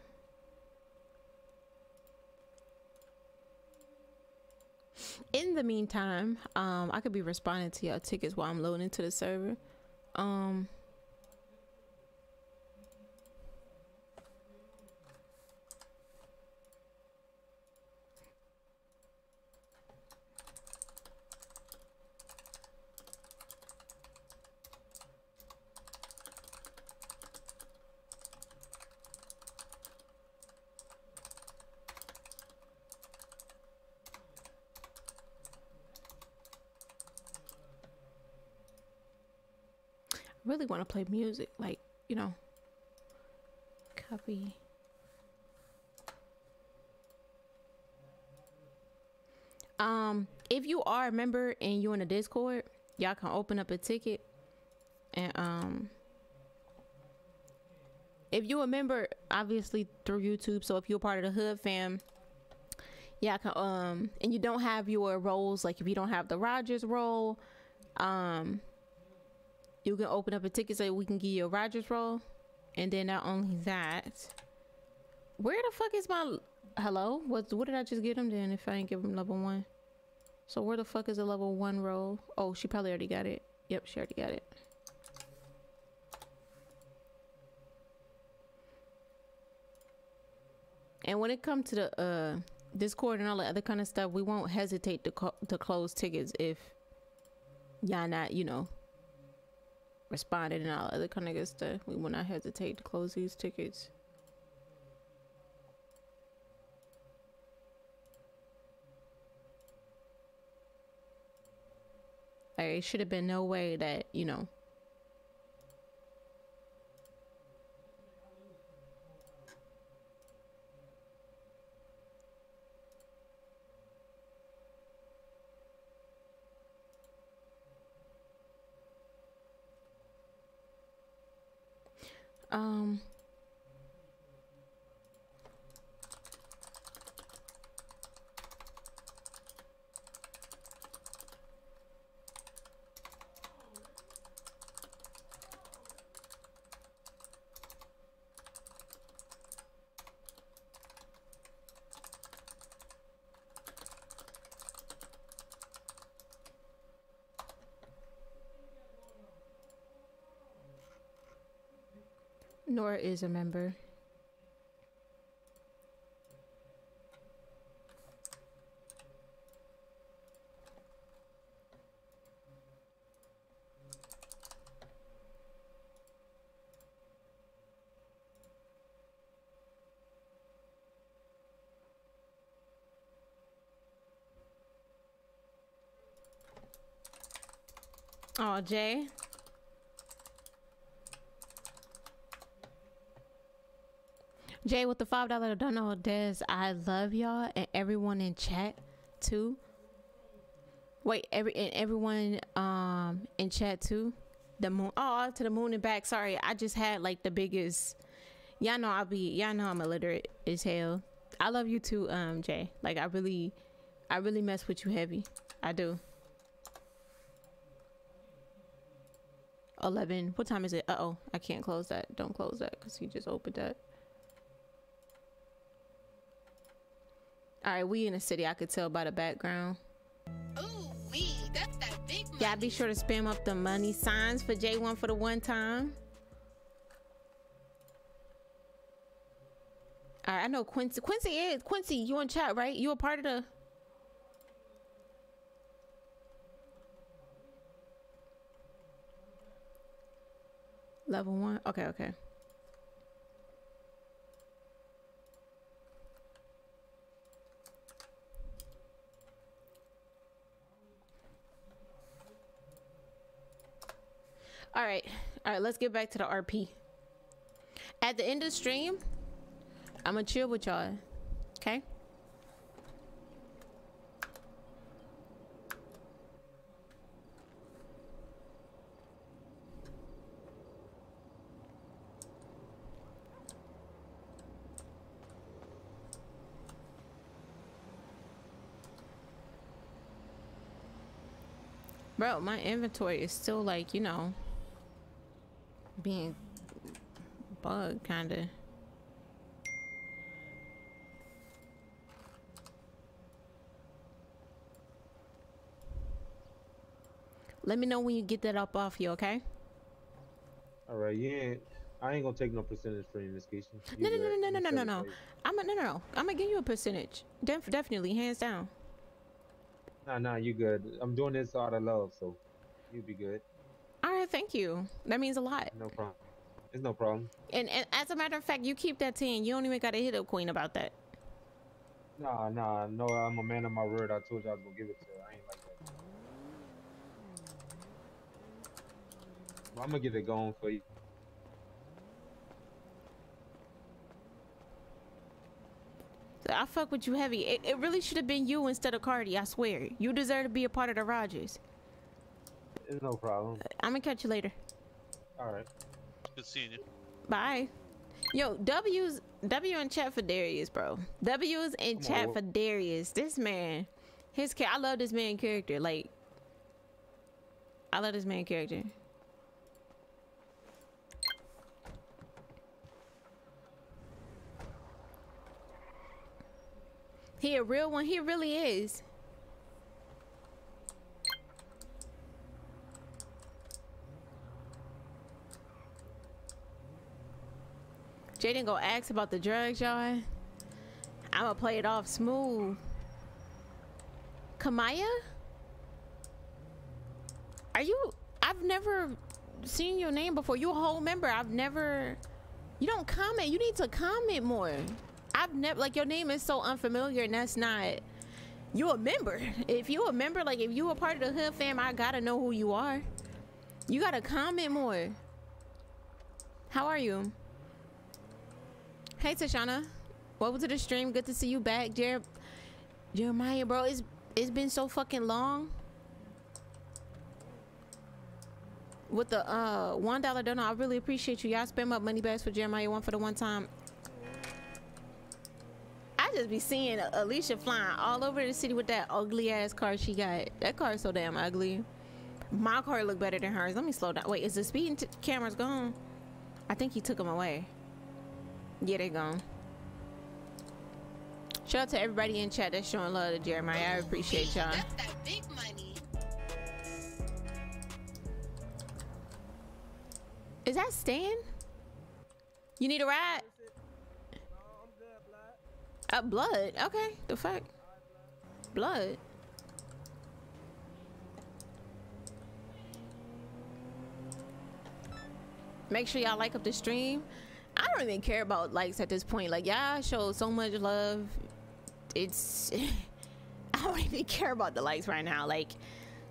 In the meantime, um, I could be responding to y'all tickets while I'm loading into the server. Um, I really want to play music, like you know. Copy. Um, if you are a member and you're in a Discord, y'all can open up a ticket, and um, if you a member, obviously through YouTube. So if you're part of the Hood fam, yeah, um, and you don't have your roles, like if you don't have the Rogers role, um, you can open up a ticket so we can give you a Rogers role. And then not only that, Where the fuck is my hello? What what did I just get him then? If I ain't give him level one, so where the fuck is the level one role? Oh, she probably already got it. Yep, she already got it. And when it comes to the uh Discord and all the other kind of stuff, we won't hesitate to to close tickets if y'all not, you know, responded and all other kind of good stuff. We will not hesitate to close these tickets. It should have been no way that, you know, Um. Nora is a member. Oh, Jay. Jay with the five dollar donut Des. I love y'all and everyone in chat too. Wait, every and everyone um in chat too. The moon oh to the moon and back. Sorry, I just had like the biggest y'all know I'll be y'all know I'm illiterate as hell. I love you too, um, Jay. Like I really I really mess with you heavy. I do. 11 what time is it uh-oh i can't close that don't close that because he just opened that all right we in the city i could tell by the background. Ooh, wee, that's that big money. yeah be sure to spam up the money signs for j1 for the one time. All right i know quincy quincy is quincy you in chat right? You a part of the level one? Okay okay all right. All right let's get back to the rp at the end of the stream i'm gonna chill with y'all okay? Bro, my inventory is still like, you know, being bugged kind of. Let me know when you get that up off you, okay? All right, you ain't. I ain't gonna take no percentage for you in this. No, no, no, no, no, no, no, no. I'm a, no, no, no. I'm gonna give you a percentage. Def- definitely, hands down. Nah, nah, you good. I'm doing this out of love, so you'll be good. Right, thank you. That means a lot. No problem. It's no problem. And, and as a matter of fact, you keep that 10. You don't even got to hit a Queen about that. Nah, nah, no. I'm a man of my word. I told you I was gonna give it to her. I ain't like that. I'm gonna get it going for you. I fuck with you heavy. It, it really should have been you instead of Cardi, I swear. You deserve to be a part of the Rogers. It's no problem. I'm gonna catch you later. All right. Good seeing you. Bye. Yo, W's W in chat for Darius, bro. W's in Come chat on. for Darius. This man, his cha- I love this man character. Like, I love this man character. He a real one. He really is. Jaden go ask about the drugs, y'all. I'ma play it off smooth. Kamaya? Are you? I've never seen your name before. You a whole member. I've never. You don't comment. You need to comment more. I've never like your name is so unfamiliar, and that's not. You a member. If you a member, like if you a part of the hood fam, I gotta know who you are. You gotta comment more. How are you? Hey Tashana, welcome to the stream. Good to see you back, Jer Jeremiah, bro. It's it's been so fucking long. With the uh one dollar donor, I really appreciate you. Y'all spend up money bags for Jeremiah one for the one time. I just be seeing Alicia flying all over the city with that ugly ass car she got. That car is so damn ugly. My car look better than hers. Let me slow down. Wait, is the speeding cameras gone? I think he took them away. Yeah, they gone. Shout out to everybody in chat that's showing love to Jeremiah. I appreciate y'all. That's that big money. Is that Stan? You need a ride? Uh, blood. Okay. The fuck? Blood. Make sure y'all like up the stream. I don't even care about likes at this point. Like y'all show so much love. It's I don't even care about the likes right now. Like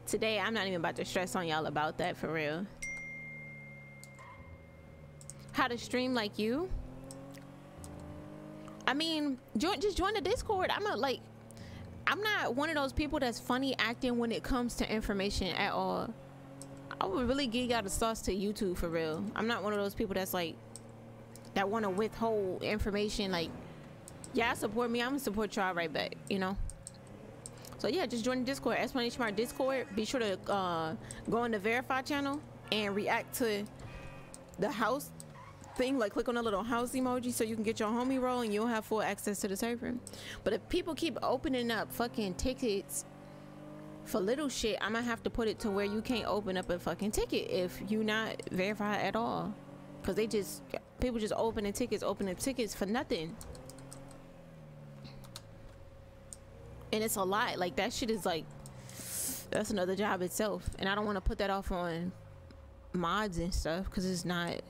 today I'm not even about to stress on y'all about that for real. How to stream like you? I mean, join just join the Discord. I'm not like I'm not one of those people that's funny acting when it comes to information at all. I would really give y'all the sauce to YouTube for real. I'm not one of those people that's like that want to withhold information like yeah support me i'm gonna support y'all right back you know? So yeah just join the discord explanation mark discord. Be sure to uh, go on the verify channel and react to the house thing. Like click on the little house emoji so you can get your homie role and you'll have full access to the server. But if people keep opening up fucking tickets for little shit i'm gonna have to put it to where you can't open up a fucking ticket if you not verified at all because they just people just opening tickets opening tickets for nothing. And it's a lot. Like that shit is like that's another job itself. And i don't want to put that off on mods and stuff because it's not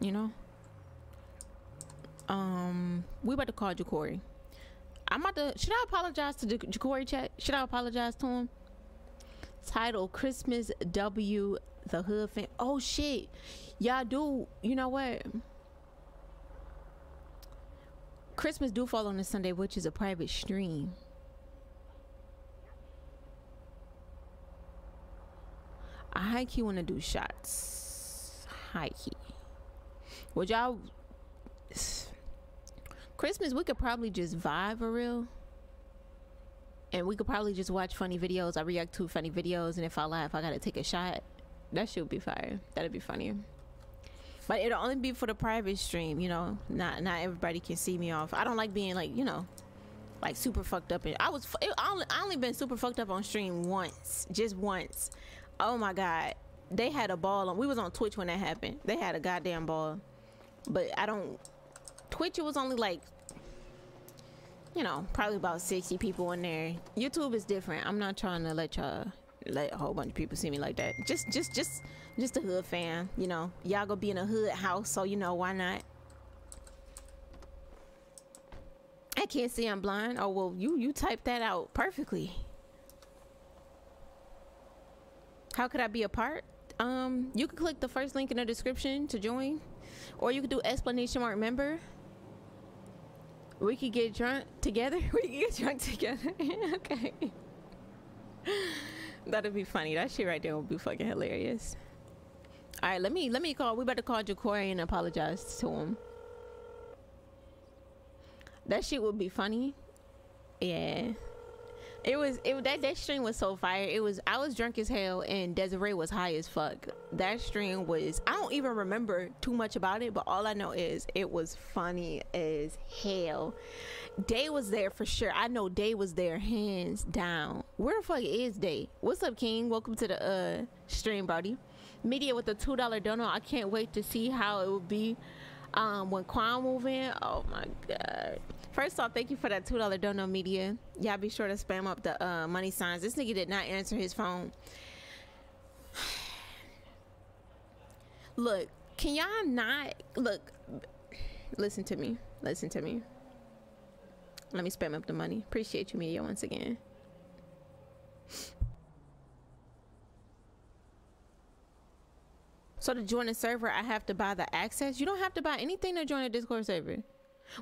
you know? Um we about to call Jacory. i'm about to should i apologize to Jacory chat? Should i apologize to him? Title christmas w the hood fam oh shit. Y'all do you know what? Christmas do fall on a sunday which is a private stream. I high key want to do shots. High key would y'all christmas we could probably just vibe for real. And we could probably just watch funny videos. I react to funny videos and if i laugh i gotta take a shot that should be fire. That'd be funny. But it'll only be for the private stream you know? Not not everybody can see me off. I don't like being like you know like super fucked up and i was it, I, only, I only been super fucked up on stream once just once. Oh my god. They had a ball on we was on twitch when that happened. They had a goddamn ball. But i don't twitch it was only like you know probably about 60 people in there. Youtube is different. I'm not trying to let y'all let a whole bunch of people see me like that. Just just just just a hood fam you know. Y'all gonna be in a hood house so you know why not? I can't see i'm blind. Oh well you you typed that out perfectly. How could i be a part? Um you can click the first link in the description to join or you could do explanation mark member. We could get drunk together. We could get drunk together. Okay That'd be funny. That shit right there would be fucking hilarious. All right, let me let me call. We better call Jacory and apologize to him. That shit would be funny. Yeah. It was it that that stream was so fire. It was I was drunk as hell and Desiree was high as fuck. That stream was I don't even remember too much about it, but all I know is it was funny as hell. Day was there for sure. I know Day was there hands down. Where the fuck is Day? What's up, King? Welcome to the uh stream, buddy. Media with the two dollar donut. I can't wait to see how it will be um when Quan move in. Oh my god. First off, thank you for that two dollar dono media. Y'all be sure to spam up the uh, money signs. This nigga did not answer his phone. look, can y'all not look? Listen to me. Listen to me. Let me spam up the money. Appreciate you, media, once again. So to join the server, I have to buy the access. You don't have to buy anything to join a Discord server.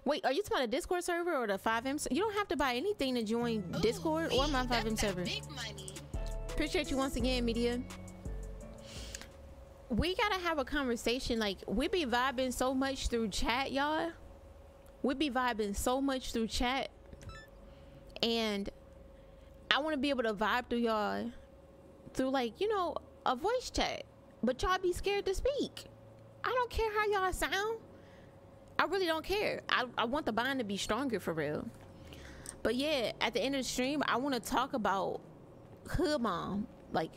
Wait, are you talking about a Discord server or the FiveM? You don't have to buy anything to join Discord or my FiveM server. Appreciate you once again, media. We gotta have a conversation. Like, we be vibing so much through chat, y'all. We be vibing so much through chat. And I wanna be able to vibe through y'all through, like, you know, a voice chat. But y'all be scared to speak. I don't care how y'all sound. I really don't care. I, I want the bond to be stronger for real. But yeah, at the end of the stream, I want to talk about Hood Mom. Like,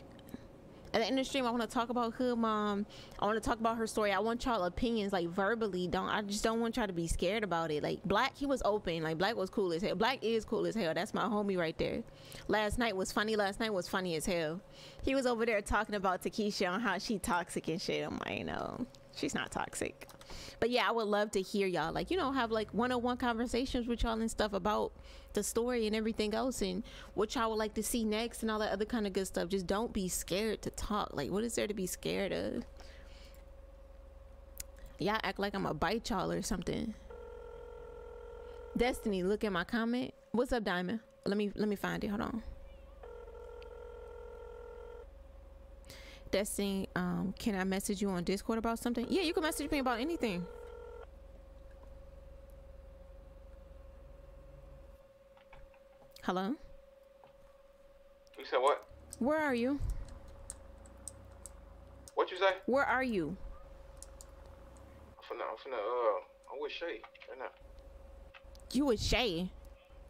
at the end of the stream, I want to talk about Hood Mom. I want to talk about her story. I want y'all opinions, like, verbally. Don't I just don't want y'all to be scared about it. Like, Black, he was open. Like, Black was cool as hell. Black is cool as hell. That's my homie right there. Last night was funny. Last night was funny as hell. He was over there talking about Takesha on how she toxic and shit. I'm like, no, she's not toxic. But yeah i would love to hear y'all like you know have like one-on-one conversations with y'all and stuff about the story and everything else and what y'all would like to see next and all that other kind of good stuff. Just don't be scared to talk. Like what is there to be scared of? Y'all act like i'm a bite y'all or something. Destiny look at my comment. What's up diamond? Let me let me find it. Hold on Destiny, um, can I message you on Discord about something? Yeah, you can message me about anything. Hello? You said what? Where are you? What you say? Where are you? I'm finna, I'm finna, uh, I'm with Shay right now. You with Shay?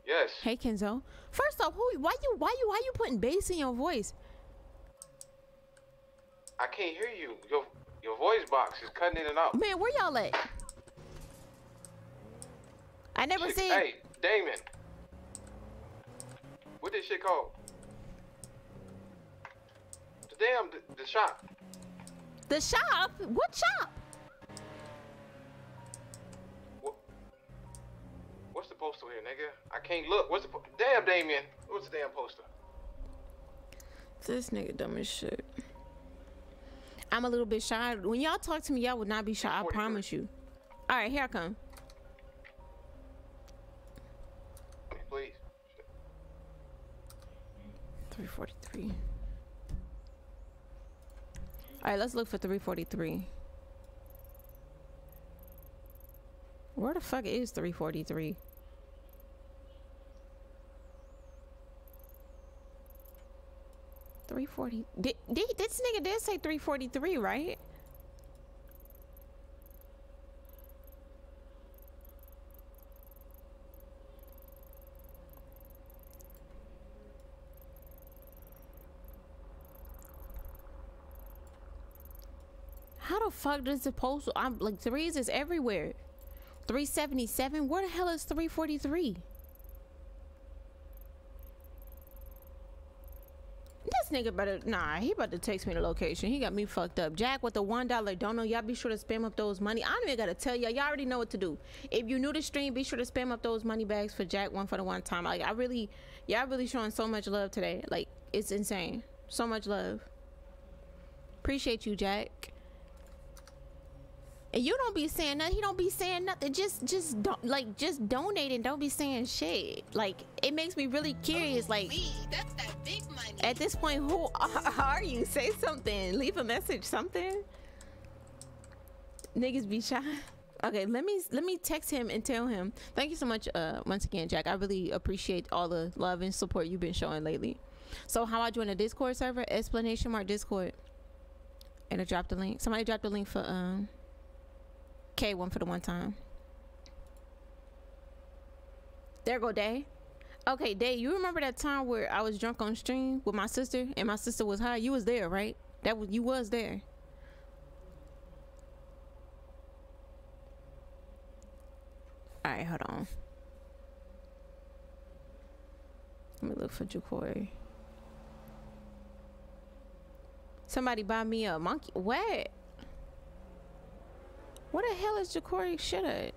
Yes. Hey Kenzo. First off, who? Why you? Why you? Why you putting bass in your voice? I can't hear you. Your your voice box is cutting in and out. Man, where y'all at? I never Shit- seen. Hey, Damon. What this shit called? The damn the, the shop. The shop? What shop? What's the poster here, nigga? I can't look. What's the po- damn Damien? What's the damn poster? This nigga dumb as shit. I'm a little bit shy. When y'all talk to me, y'all would not be shy. I promise you. All right, here I come. Please. 343. All right, let's look for 343. Where the fuck is 343? 340. Did, did, this nigga did say 343, right? How the fuck does the postal? I'm like threes is everywhere. 377. Where the hell is 343? Nigga better nah. He about to text me the location. He got me fucked up. Jack with the one dollar. Don't know. Y'all be sure to spam up those money. I don't even gotta tell y'all. Y'all already know what to do. If you new to stream, be sure to spam up those money bags for Jack one for the one time. Like I really, y'all really showing so much love today. Like it's insane. So much love. Appreciate you, Jack. And you don't be saying nothing. He don't be saying nothing. Just, just don't like, just donate and don't be saying shit. Like, it makes me really curious. Like, That's that big money. at this point, who are you? Say something. Leave a message. Something. Niggas be shy. Okay, let me let me text him and tell him. Thank you so much, uh, once again, Jack. I really appreciate all the love and support you've been showing lately. So, how I join a Discord server? Explanation mark Discord. And I dropped the link. Somebody dropped the link for um K one for the one time. There go Day. Okay, Day, you remember that time where I was drunk on stream with my sister and my sister was high? You was there, right? That was you was there. All right, hold on. Let me look for Jacory. Somebody buy me a monkey. What? What the hell is Jacory shit at?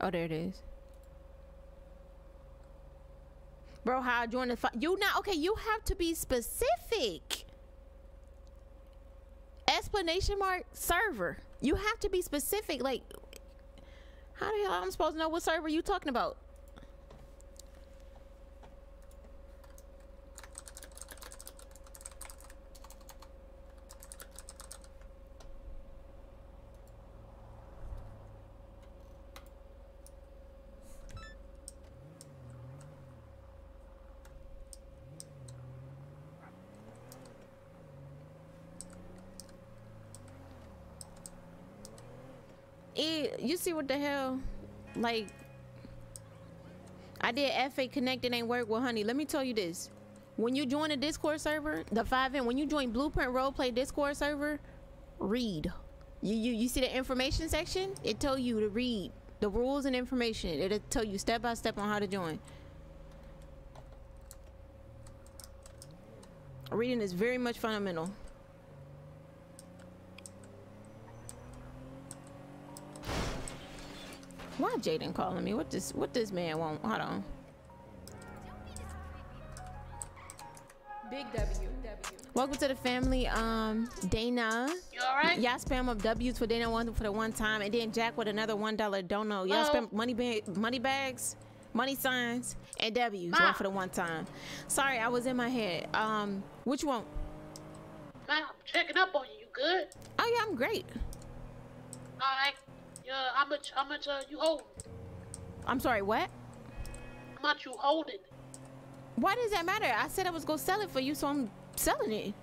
Oh, there it is. Bro, how I join the fight? You not okay? You have to be specific. Explanation mark server. You have to be specific. Like, how the hell I'm supposed to know what server you talking about? You see what the hell? Like, I did F8 Connect, it ain't work Well, honey. Let me tell you this. When you join a Discord server, the FiveM, when you join Blueprint Roleplay Discord server, read. You, you, you see the information section? It tell you to read the rules and information. It'll tell you step by step on how to join. Reading is very much fundamental. Why Jaden calling me? What this what this man want? Hold on. Big W. Welcome to the family, um, Dana. You alright? Y'all spam up W's for Dana one for the one time, and then Jack with another one dollar. Don't know. Y'all Hello? spam money bag, money bags, money signs, and W's Ma. one for the one time. Sorry, I was in my head. Um, which one? Man, I'm checking up on you. You good? Oh yeah, I'm great. Alright. Yeah, how much how much uh you holding? I'm sorry. What? How much you holding? Why does that matter? I said I was gonna sell it for you, so I'm selling it.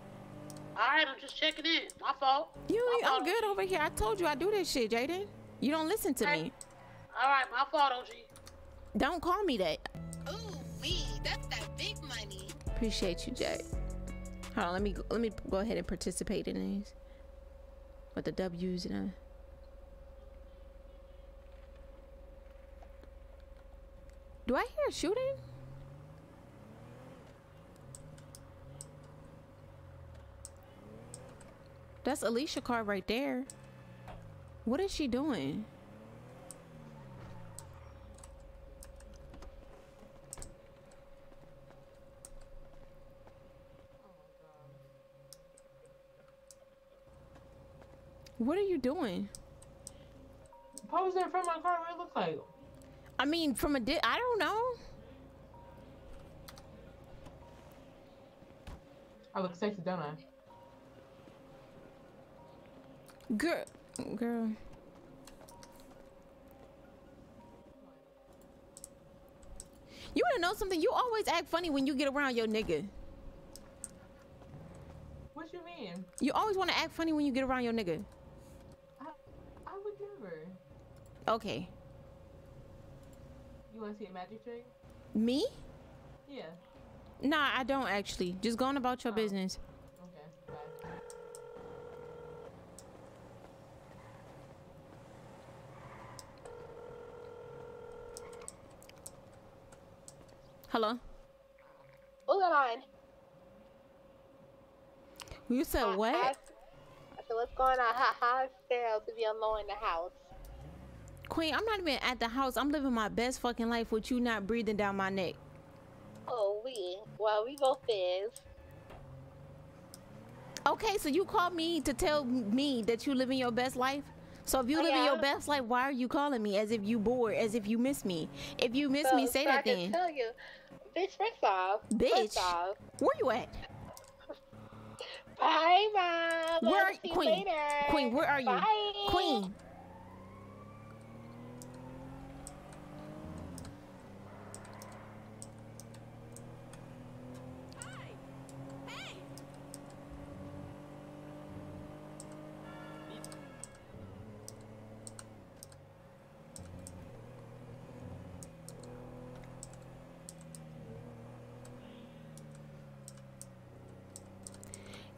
Alright, I'm just checking in. My fault. You, My I'm fault. good over here. I told you I do this shit, Jaden. You don't listen to me. Alright, my fault, OG. Don't call me that. Ooh, wee, that's that big money. Appreciate you, Jay. Hold on, let me let me go ahead and participate in these with the W's and uh. Do I hear shooting? That's Alicia car right there. What is she doing? What are you doing? Pose in front of my car. What it look like? I mean, from a di- I don't know. I look sexy, don't I? Girl, girl. You wanna know something? You always act funny when you get around your nigga. What you mean? You always wanna act funny when you get around your nigga. I would never. Okay. You want to see a magic trick? Me? Yeah. Nah, I don't actually. Just going about your oh. business. Okay. Bye. Hello? Who's on? You said what? I said, what's going on? How, how it to be alone in the house? Queen, I'm not even at the house. I'm living my best fucking life with you not breathing down my neck. Oh, we. Well, we both is. Okay, so you called me to tell me that you living your best life? So if you Oh, living your best life, why are you calling me as if you bored, as if you miss me? If you miss so, me, say so that I then. tell you. Bitch, first off. Bitch. First off. Where you at? Bye, Mom. Where I'll are see you Queen? later. Queen, where are you? Bye. Queen.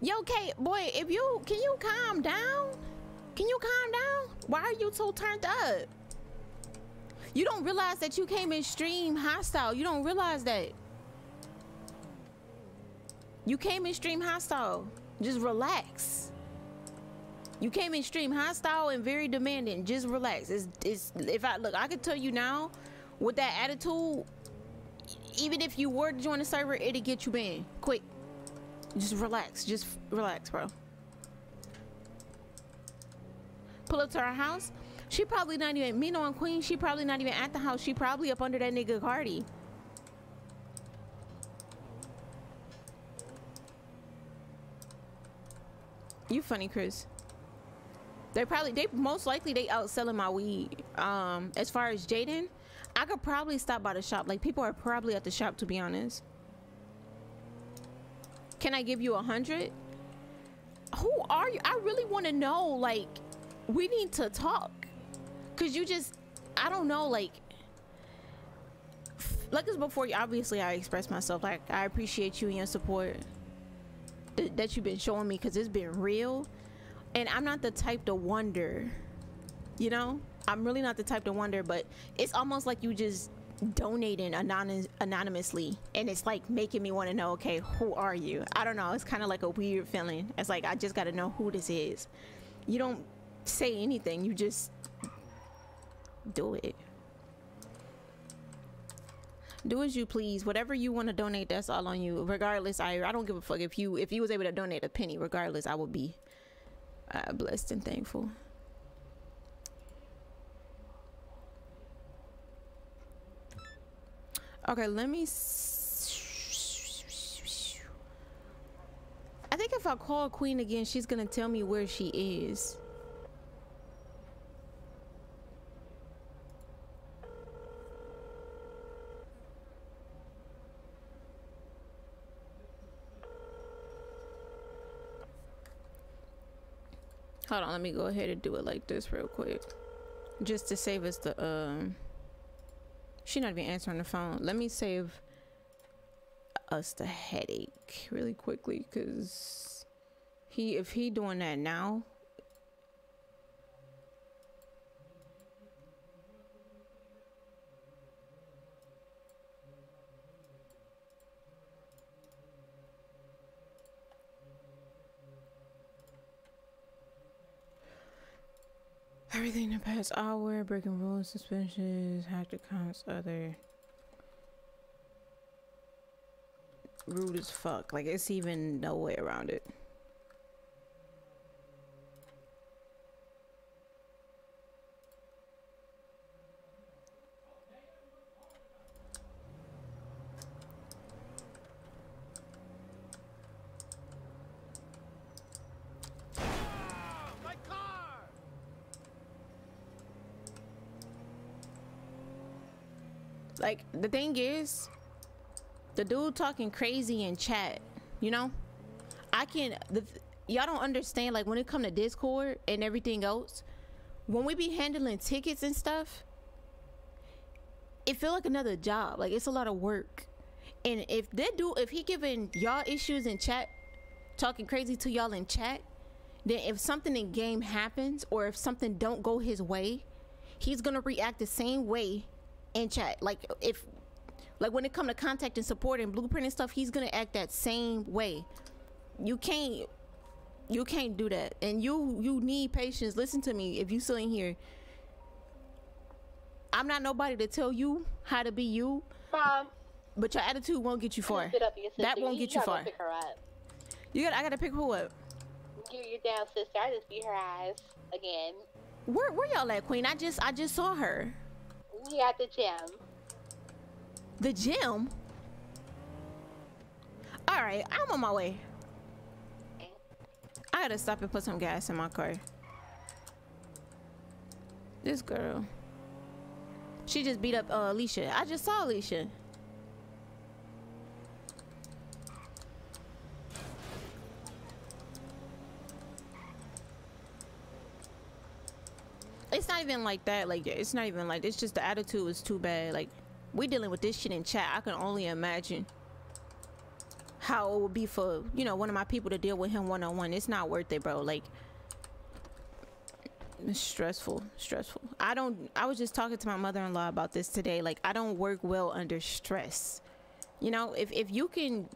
Yo, Kate, boy, if you can you calm down? Can you calm down? Why are you so turned up? You don't realize that you came in stream hostile. You don't realize that. You came in stream hostile. Just relax. You came in stream hostile and very demanding. Just relax. It's, it's if I look, I can tell you now, with that attitude, even if you were to join the server, it'd get you banned quick. Just relax. Just relax, bro. Pull up to our house. She probably not even me knowing Queen. She probably not even at the house. She probably up under that nigga Cardi. You funny, Chris. They probably they most likely they outselling my weed. Um, as far as Jaden, I could probably stop by the shop. Like people are probably at the shop to be honest. Can I give you a hundred? Who are you? I really want to know. Like, we need to talk. Cause you just, I don't know. Like, like as before. You obviously, I expressed myself. Like, I appreciate you and your support th that you've been showing me. Cause it's been real. And I'm not the type to wonder. You know, I'm really not the type to wonder. But it's almost like you just donating anonymous anonymously and it's like making me want to know okay who are you? I don't know it's kind of like a weird feeling. It's like i just got to know who this is. You don't say anything you just do it. Do as you please. Whatever you want to donate that's all on you. Regardless i i don't give a fuck. If you if you was able to donate a penny regardless i would be uh, blessed and thankful Okay, let me. I think if I call Queen again, she's gonna tell me where she is. Hold on, let me go ahead and do it like this real quick. Just to save us the um she not even answering the phone. Let me save us the headache really quickly because he if he doing that now Past hour, breaking rules, suspensions, hacked accounts, other. Rude as fuck. Like, it's even no way around it. Like the thing is, the dude talking crazy in chat, you know, I can. Y'all don't understand. Like when it come to Discord and everything else, when we be handling tickets and stuff, it feel like another job. Like it's a lot of work. And if that dude, if he giving y'all issues in chat, talking crazy to y'all in chat, then if something in game happens or if something don't go his way, he's gonna react the same way in chat. Like if like when it come to contact and support and blueprint and stuff, he's gonna act that same way. You can't you can't do that. And you you need patience. Listen to me if you still in here. I'm not nobody to tell you how to be you. Mom. But your attitude won't get you far. That won't get you gotta far. Pick her up. You got I gotta pick who up. Give your down sister. I just beat her ass again. Where where y'all at, Queen? I just I just saw her. We at the gym. The gym? Alright, I'm on my way. I gotta stop and put some gas in my car. This girl. She just beat up uh, Alicia. I just saw Alicia. It's not even like that. Like it's not even like it's just the attitude is too bad. Like we dealing with this shit in chat. I can only imagine how it would be for you know one of my people to deal with him one on one. It's not worth it, bro. Like it's stressful, stressful. I don't. I was just talking to my mother-in-law about this today. Like I don't work well under stress. You know, if if you can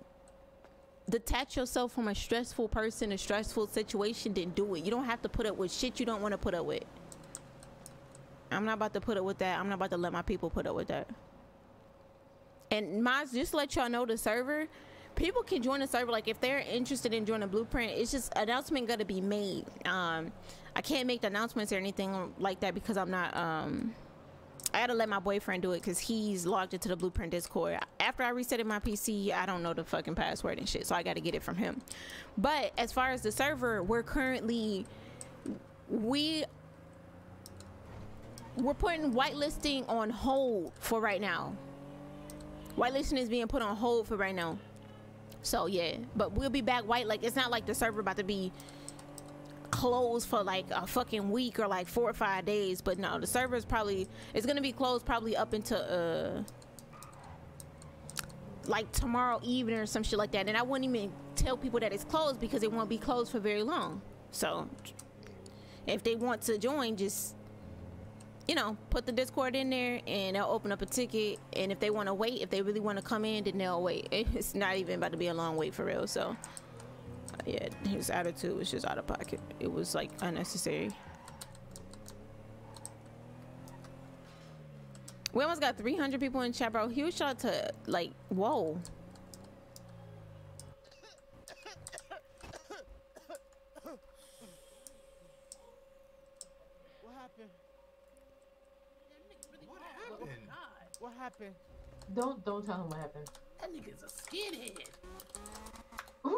detach yourself from a stressful person, a stressful situation, then do it. You don't have to put up with shit you don't want to put up with. I'm not about to put up with that. I'm not about to let my people put up with that. And Maz, just let y'all know the server, people can join the server. Like if they're interested in joining Blueprint, it's just announcement gonna be made. Um, I can't make the announcements or anything like that because I'm not. Um, I had to let my boyfriend do it because he's logged into the Blueprint Discord. After I resetted my PC, I don't know the fucking password and shit, so I got to get it from him. But as far as the server, we're currently we we're putting whitelisting on hold for right now. Whitelisting is being put on hold for right now. So yeah, but we'll be back white. Like it's not like the server about to be closed for like a fucking week or like four or five days. But no, the server is probably it's gonna be closed probably up into uh like tomorrow evening or some shit like that. And I wouldn't even tell people that it's closed because it won't be closed for very long. So if they want to join, just you know, put the Discord in there and they'll open up a ticket. And if they want to wait, if they really want to come in, then they'll wait. It's not even about to be a long wait for real. So, yeah, his attitude was just out of pocket. It was like unnecessary. We almost got 300 people in chat, bro. Huge shout out to like, whoa. What happened? What happened? What happened? Don't don't tell him what happened. That nigga's a skinhead. Mm-hmm.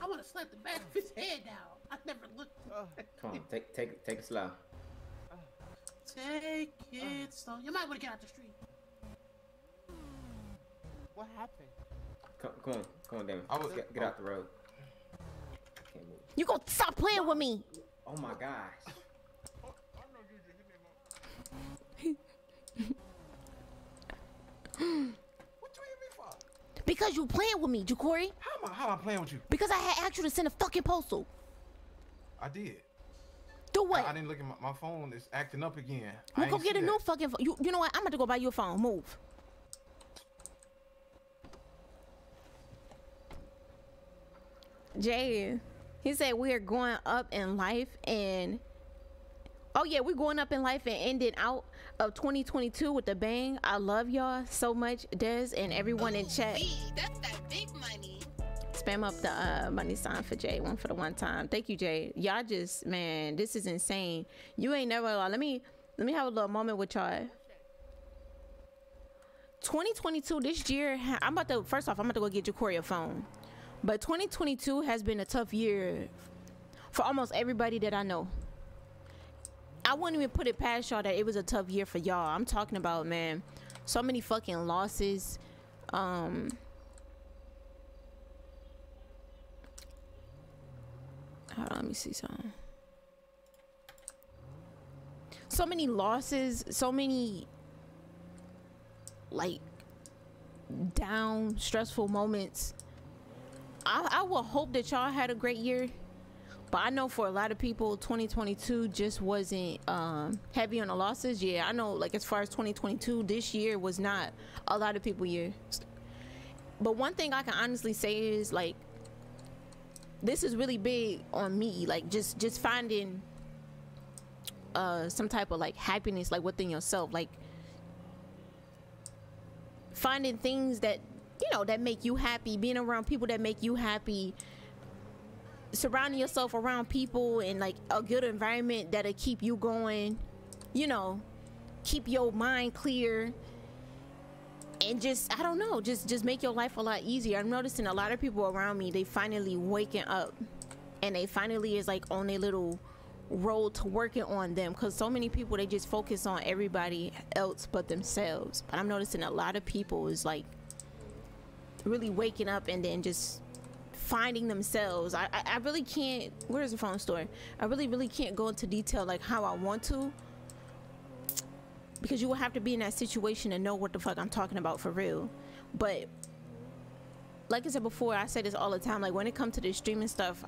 I want to slap the back of his head down. I never looked. Uh. Come on, take take take it slow. Take it uh. slow. You might want to get out the street. What happened? Come, come on, come on, Damon. I was- get, get out the road. You gonna stop playing with me? Oh my gosh. Because you playing with me, Jacory. How am I? How am I playing with you? Because I had asked you to send a fucking postal. I did. Do what? I, I didn't look at my, my phone. It's acting up again. I We'll go ain't get see a that. new fucking. Fo- you you know what? I'm about to go buy you a phone. Move. Jay, he said we are going up in life and. Oh yeah, we're going up in life and ending out of 2022 with a bang. I love y'all so much, Des and everyone in chat. That's that big money. Spam up the uh, money sign for Jay. One for the one time. Thank you, Jay. Y'all just man, this is insane. You ain't never. Let me let me have a little moment with y'all. 2022 this year i'm about to first off i'm about to go get a phone but 2022 has been a tough year for almost everybody that i know i wouldn't even put it past y'all that it was a tough year for y'all. I'm talking about man so many fucking losses. Um hold on let me see something. So many losses so many like down stressful moments. I, I will hope that y'all had a great year but i know for a lot of people 2022 just wasn't um heavy on the losses. Yeah i know like as far as 2022 this year was not a lot of people year. But one thing i can honestly say is like this is really big on me like just just finding uh some type of like happiness like within yourself like finding things that you know that make you happy being around people that make you happy surrounding yourself around people and like a good environment that'll keep you going you know keep your mind clear. And just i don't know just just make your life a lot easier. I'm noticing a lot of people around me they finally waking up and they finally is like on a little road to working on them. Because so many people they just focus on everybody else but themselves. But i'm noticing a lot of people is like really waking up and then just finding themselves i i, I really can't where's the phone store i really really can't go into detail like how i want to because you will have to be in that situation to know what the fuck i'm talking about for real but like i said before i say this all the time like when it comes to the streaming stuff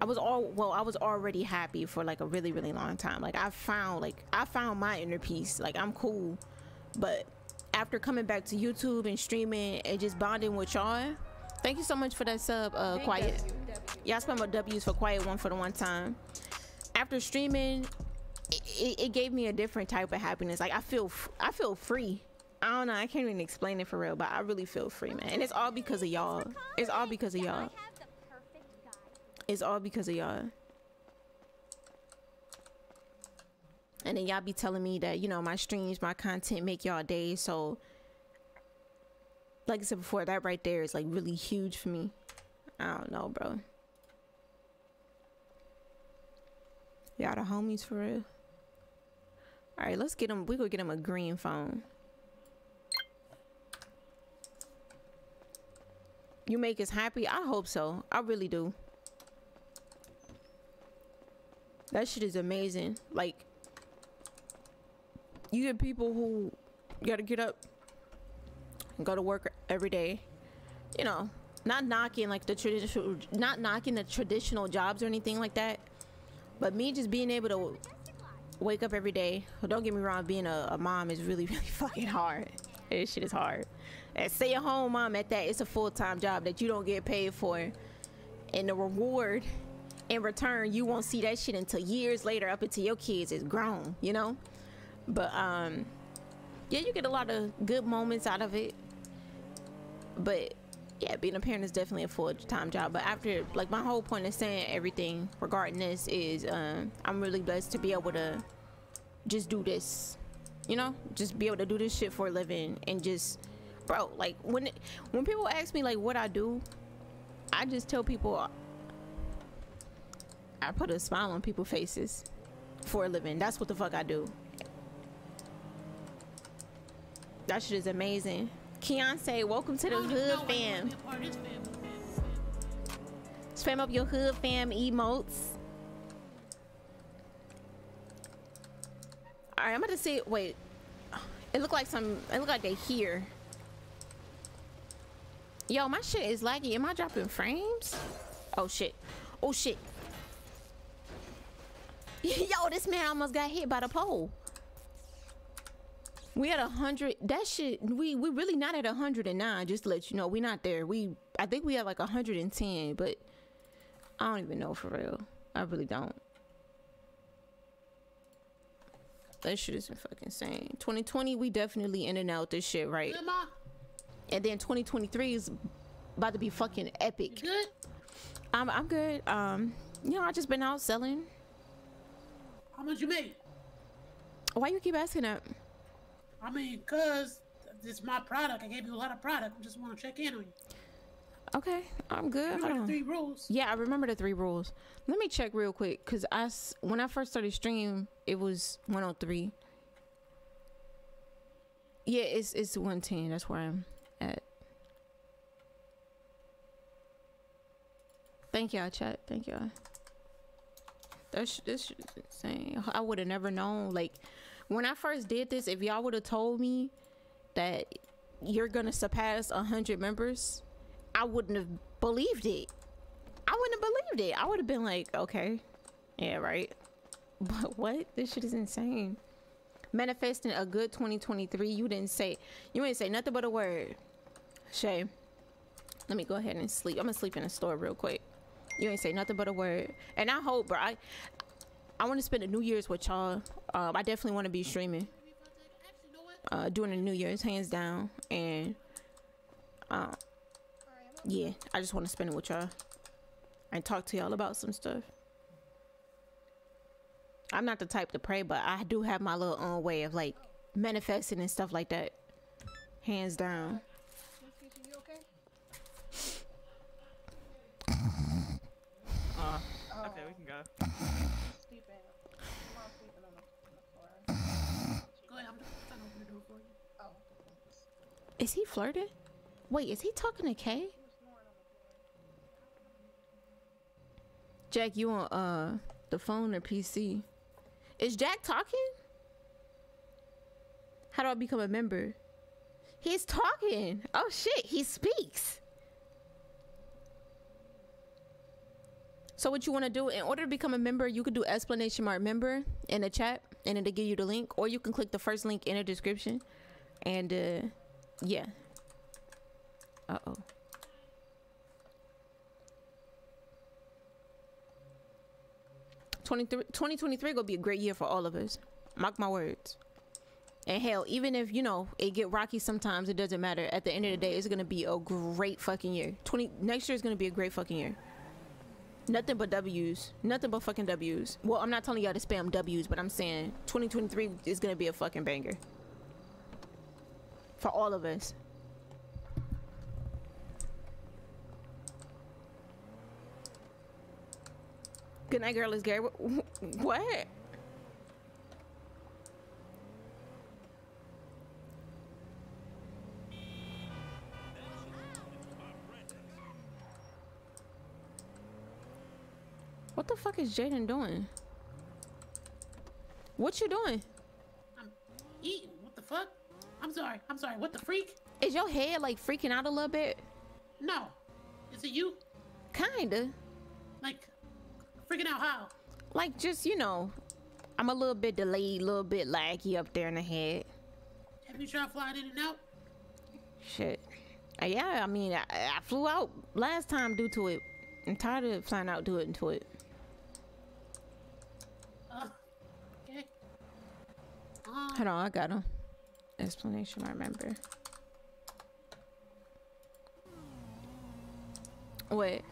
I was all well, I was already happy for like a really, really long time. Like I found like I found my inner peace. Like I'm cool. But after coming back to YouTube and streaming and just bonding with y'all, thank you so much for that sub, uh quiet. Y'all spent my W's for quiet one for the one time. After streaming, it, it, it gave me a different type of happiness. Like I feel f- I feel free. I don't know, I can't even explain it for real, but I really feel free, man. And it's all because of y'all. It's all because of y'all. It's all because of y'all. And then y'all be telling me that, you know, my streams, my content make y'all day. So, like I said before, that right there is like really huge for me. I don't know, bro. Y'all the homies for real. All right, let's get him. We go get him a green phone. You make us happy? I hope so. I really do. That shit is amazing. Like, you get people who gotta get up go to work every day. You know, not knocking like the traditional, not knocking the traditional jobs or anything like that. But me just being able to wake up every day. Don't get me wrong, being a, a mom is really, really fucking hard. This shit is hard. And stay at home mom at that, it's a full time job that you don't get paid for. And the reward in return, you won't see that shit until years later, up until your kids is grown, you know? But um yeah, you get a lot of good moments out of it. But yeah, being a parent is definitely a full time job. But after like my whole point of saying everything regarding this is um I'm really blessed to be able to just do this. You know? Just be able to do this shit for a living and just bro, like when it, when people ask me like what I do, I just tell people I put a smile on people's faces for a living. That's what the fuck I do. That shit is amazing. Keontae, welcome to the hood fam. Spam up your hood fam emotes. All right, I'm about to say. Wait, it look like some. It look like they here. Yo, my shit is laggy. Am I dropping frames? Oh shit. Oh shit. Yo, this man almost got hit by the pole. We had a hundred. That shit. We we really not at a hundred and nine. Just to let you know, we not there. We I think we have like a hundred and ten, but I don't even know for real. I really don't. That shit is fucking insane. 2020, we definitely in and out this shit, right? And then 2023 is about to be fucking epic. You good? I'm I'm good. Um, you know, I just been out selling. How much you made? Why you keep asking that? I mean, cause it's my product. I gave you a lot of product. I just want to check in on you. Okay, I'm good. Remember the three rules? Yeah, I remember the three rules. Let me check real quick, cause I when I first started stream, it was 103. Yeah, it's it's 110. That's where I'm at. Thank y'all, chat. Thank y'all. That's this insane. I would have never known. Like when I first did this, if y'all would have told me that you're gonna surpass hundred members, I wouldn't have believed it. I wouldn't have believed it. I would have been like, okay, yeah, right. But what? This shit is insane. Manifesting a good 2023. You didn't say. You didn't say nothing but a word. Shay. Let me go ahead and sleep. I'm gonna sleep in the store real quick. You ain't say nothing but a word. And I hope, bro. I I want to spend the New Year's with y'all. Um, I definitely want to be streaming. Uh, doing the New Year's hands down, and um, yeah, I just want to spend it with y'all and talk to y'all about some stuff. I'm not the type to pray, but I do have my little own way of like manifesting and stuff like that. Hands down. Uh, okay, we can go. Is he flirting? Wait, is he talking to Kay? Jack, you on uh the phone or PC? Is Jack talking? How do I become a member? He's talking. Oh shit, he speaks. So what you want to do in order to become a member, you could do explanation mark member in the chat, and it'll give you the link, or you can click the first link in the description, and uh, yeah. Uh oh. Twenty three, 2023 gonna be a great year for all of us. Mark my words. And hell, even if you know it get rocky sometimes, it doesn't matter. At the end of the day, it's gonna be a great fucking year. Twenty next year is gonna be a great fucking year. Nothing but W's. Nothing but fucking W's. Well, I'm not telling y'all to spam W's, but I'm saying 2023 is gonna be a fucking banger. For all of us. Good night, girl. Is Gary. What? What the fuck is Jaden doing? What you doing? I'm eating. What the fuck? I'm sorry. I'm sorry. What the freak? Is your head like freaking out a little bit? No. Is it you? Kinda. Like, freaking out how? Like just, you know, I'm a little bit delayed, a little bit laggy up there in the head. Have you tried flying in and out? Shit. Uh, yeah, I mean, I, I flew out last time due to it. I'm tired of flying out due to it. Uh, okay. Um, Hold on, I got him. Explanation, I remember. Wait,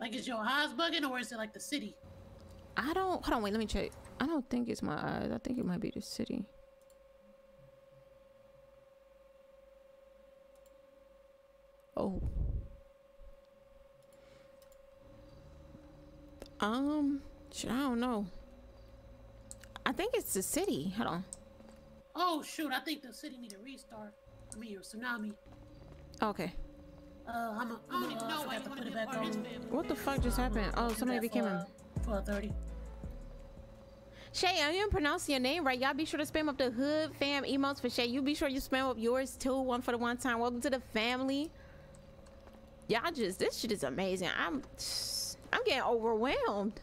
like, is your eyes bugging or is it like the city? I don't. Hold on, wait, let me check. I don't think it's my eyes. I think it might be the city. Oh. Um, shit, I don't know. I think it's the city. Hold on. Oh shoot! I think the city need a restart. I mean, a tsunami. Okay. Uh, I'm a, I'm a, uh, forgot to put it back on. What the fuck just happened? Oh, somebody became a. Twelve thirty. Shay, I am pronounce your name right. Y'all be sure to spam up the hood fam emotes for Shay. You be sure you spam up yours too. One for the one time. Welcome to the family. Y'all just this shit is amazing. I'm I'm getting overwhelmed.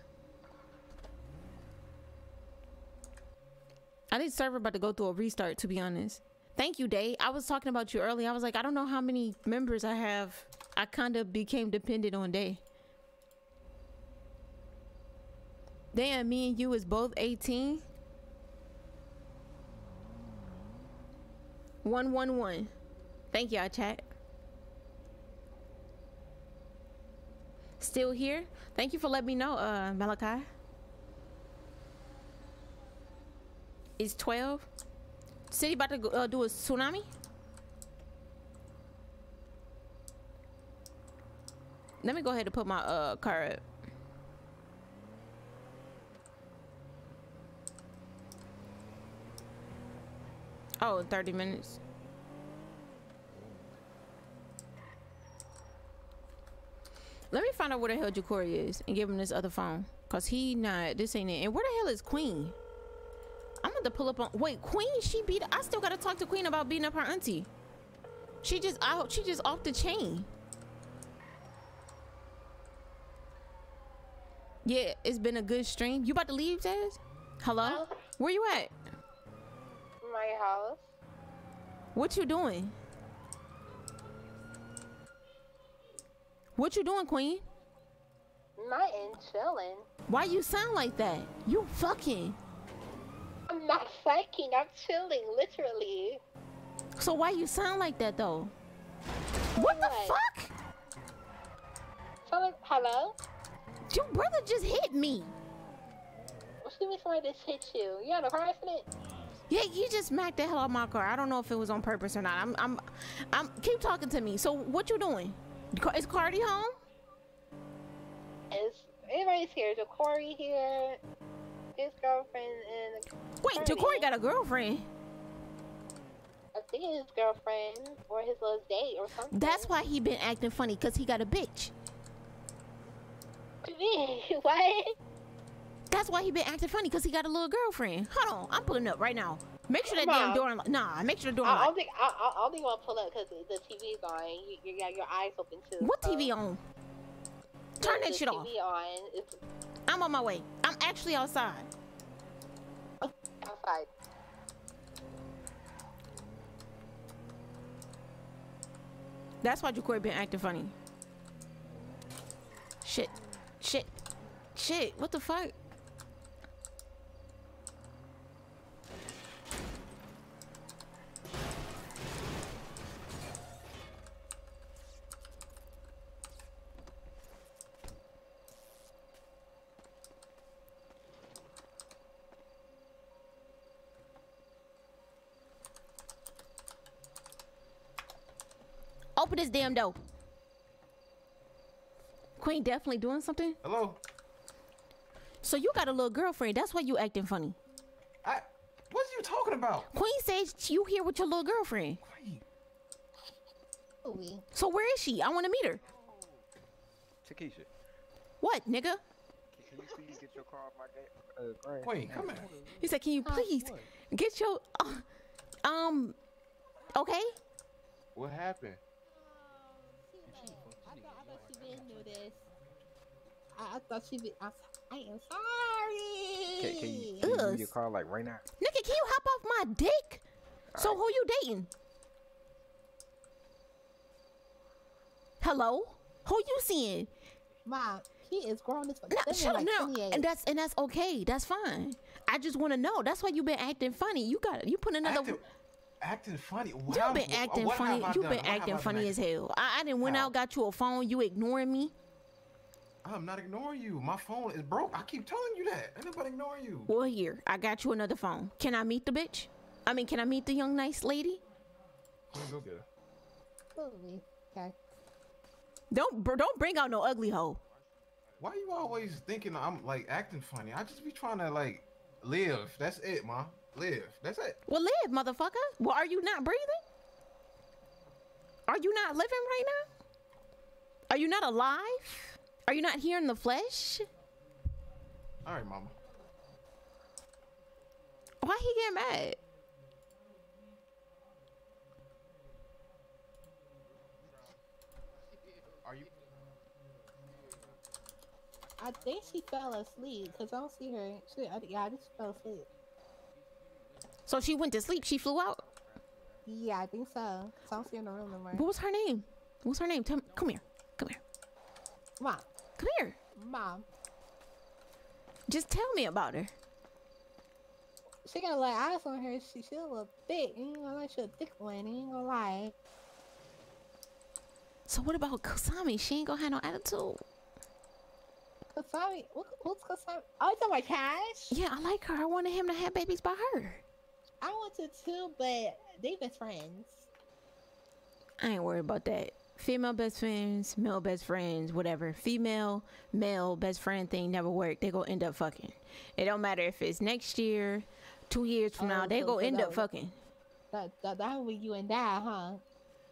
I think server about to go through a restart to be honest. Thank you, Day. I was talking about you earlier. I was like, I don't know how many members I have. I kind of became dependent on Day. Damn, me and you is both 18. 111. Thank y'all, chat. Still here? Thank you for letting me know, uh, Malachi. It's 12. City about to go, uh, do a tsunami? Let me go ahead and put my uh car up. Oh, 30 minutes. Let me find out where the hell Jacory is and give him this other phone. Cause he not, this ain't it. And where the hell is Queen? I'm to pull up on, wait, Queen, she beat, I still gotta talk to Queen about beating up her auntie. She just out, she just off the chain. Yeah, it's been a good stream. You about to leave, Jazz? Hello? Where you at? My house. What you doing? What you doing, Queen? Nothing, chilling. Why you sound like that? You fucking. I'm not fucking. I'm chilling, literally. So why you sound like that though? What the fuck? So, hello? Your brother just hit me. What do you mean somebody just hit you? You had a car accident? Yeah, you just smacked the hell out of my car. I don't know if it was on purpose or not. I'm, I'm, I'm. Keep talking to me. So what you doing? Is Cardi home? Is everybody's here? Is Corey here? His girlfriend and Wait. Jacory got a girlfriend. Uh, think his girlfriend or his little date or something. That's why he been acting funny, cause he got a bitch. Mean? what? That's why he been acting funny, cause he got a little girlfriend. Hold on, I'm pulling up right now. Make sure that damn Mom. door. Nah, make sure the door. I, I don't think I, I, I don't think to pull up because the, the TV's on. You, you got your eyes open too. What so- TV on? Turn that shit off. TV on. It's I'm on my way. I'm actually outside. outside. That's why Jacory been acting funny. Shit. Shit. Shit. What the fuck? Open this damn door. Queen definitely doing something. Hello. So you got a little girlfriend. That's why you acting funny. I. What are you talking about? Queen says you here with your little girlfriend. Queen. So where is she? I want to meet her. Takesha. What, nigga? Can you please get your car off my gate? Uh, grand? Queen, come here. He said, "Can you please get your uh, um okay?" What happened? I thought, I thought she didn't do this. I, I thought she did. I, I am sorry. Can, can you, can you Ugh. move your car like right now? Nigga, can you hop off my dick? So who you dating? Hello? Who you seeing? Mom, he is grown as fuck. No, shut man up like now. And that's and that's okay. That's fine. I just want to know. That's why you been acting funny. You got you put another. Acting, acting funny. you How- been acting what funny. You done? been What acting funny as hell. I, I didn't went out, got you a phone. You ignoring me. I'm not ignoring you. My phone is broke. I keep telling you that. Ain't nobody ignoring you. Well, here I got you another phone. Can I meet the bitch? I mean, can I meet the young nice lady? Go get her. Okay. Don't br- don't bring out no ugly hoe. Why are you always thinking I'm like acting funny? I just be trying to like live. That's it, ma. Live. That's it. Well, live, motherfucker. Well, are you not breathing? Are you not living right now? Are you not alive? Are you not here in the flesh? All right, mama. Why he getting mad? Are you? I think she fell asleep because I don't see her. She, I, yeah, I think she fell asleep. So she went to sleep. She flew out. Yeah, I think so. I don't see her in the room. What was her name? What's her name? Tell me. Come here. Come here. Mom. Come here. Mom. Just tell me about her. She got a like eyes on her. She she a little thick. You ain't gonna lie, she a thick one. Ain't gonna lie. So what about Kasami? She ain't gonna have no attitude. Kasami, what, who's Kasami? Oh, you talking about Cash? Yeah, I like her. I wanted him to have babies by her. I want to too, but they best friends. I ain't worried about that. Female best friends, male best friends, whatever. Female, male best friend thing never worked. They gonna end up fucking. It don't matter if it's next year, two years from now. Oh, They so- go so end up was- fucking. That that that be you and Dad, huh?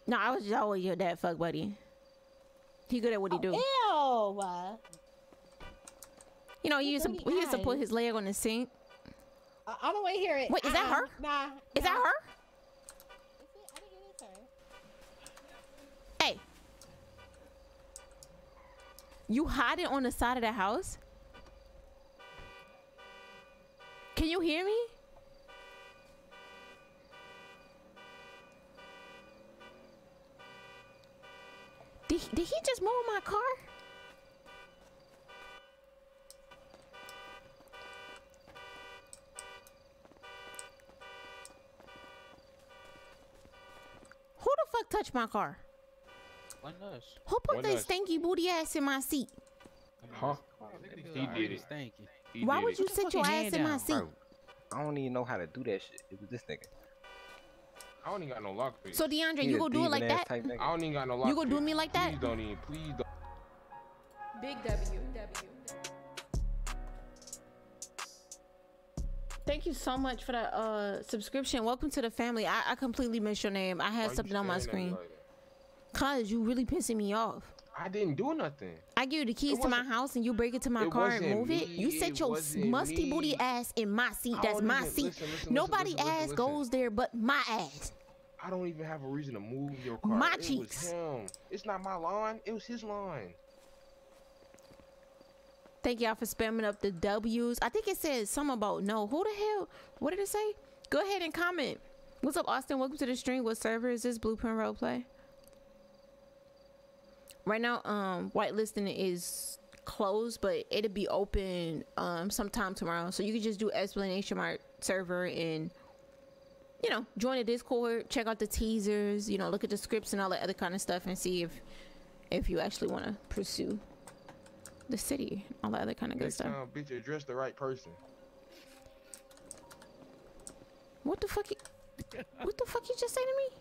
No, I was just always your dad fuck buddy. He good at what he oh, do. Oh, Ew. You know, he used to he used to put his leg on the sink. I, I don't want to hear it. Wait, is that Uh-uh. her? Nah. Is that nah. her? I think it is her. Hey. You hiding on the side of the house? Can you hear me? Did, he- did he just move my car? Who the fuck touched my car? One us. Who put One their us. stinky booty ass in my seat? Huh? He did it. Thank you. He Why would it. you sit your ass in my seat? Bro, I don't even know how to do that shit. It was this nigga. I don't even got no lock pick. So DeAndre, He you a gonna do it like that? ass type nigga. I don't even got no lock You gonna do me like that? Please don't even. Please don't. Big W. W. Thank you so much for that uh subscription. Welcome to the family. I, I completely missed your name. I had you something on my me screen. like Cause you really pissing me off. I didn't do nothing. I give you the keys to my house and you break it to my car and move it. me, You it set your musty booty ass in my seat. That's my even- seat. listen, listen, Nobody listen, ass goes there but my ass. I don't even have a reason to move your car. My it cheeks. It's not my lawn. It was his lawn. Thank y'all for spamming up the W's. I think it says something about no. Who the hell? What did it say? Go ahead and comment. What's up, Austin? Welcome to the stream. What server is this? Blueprint Roleplay. Right now, um, whitelisting is closed, but it'll be open um sometime tomorrow. So you can just do explanation mark server and you know join the Discord, check out the teasers, you know look at the scripts and all that other kind of stuff, and see if if you actually want to pursue the city, all that other kind of good Next stuff. time, bitch, address the right person. What the fuck? You, what the fuck you just say to me?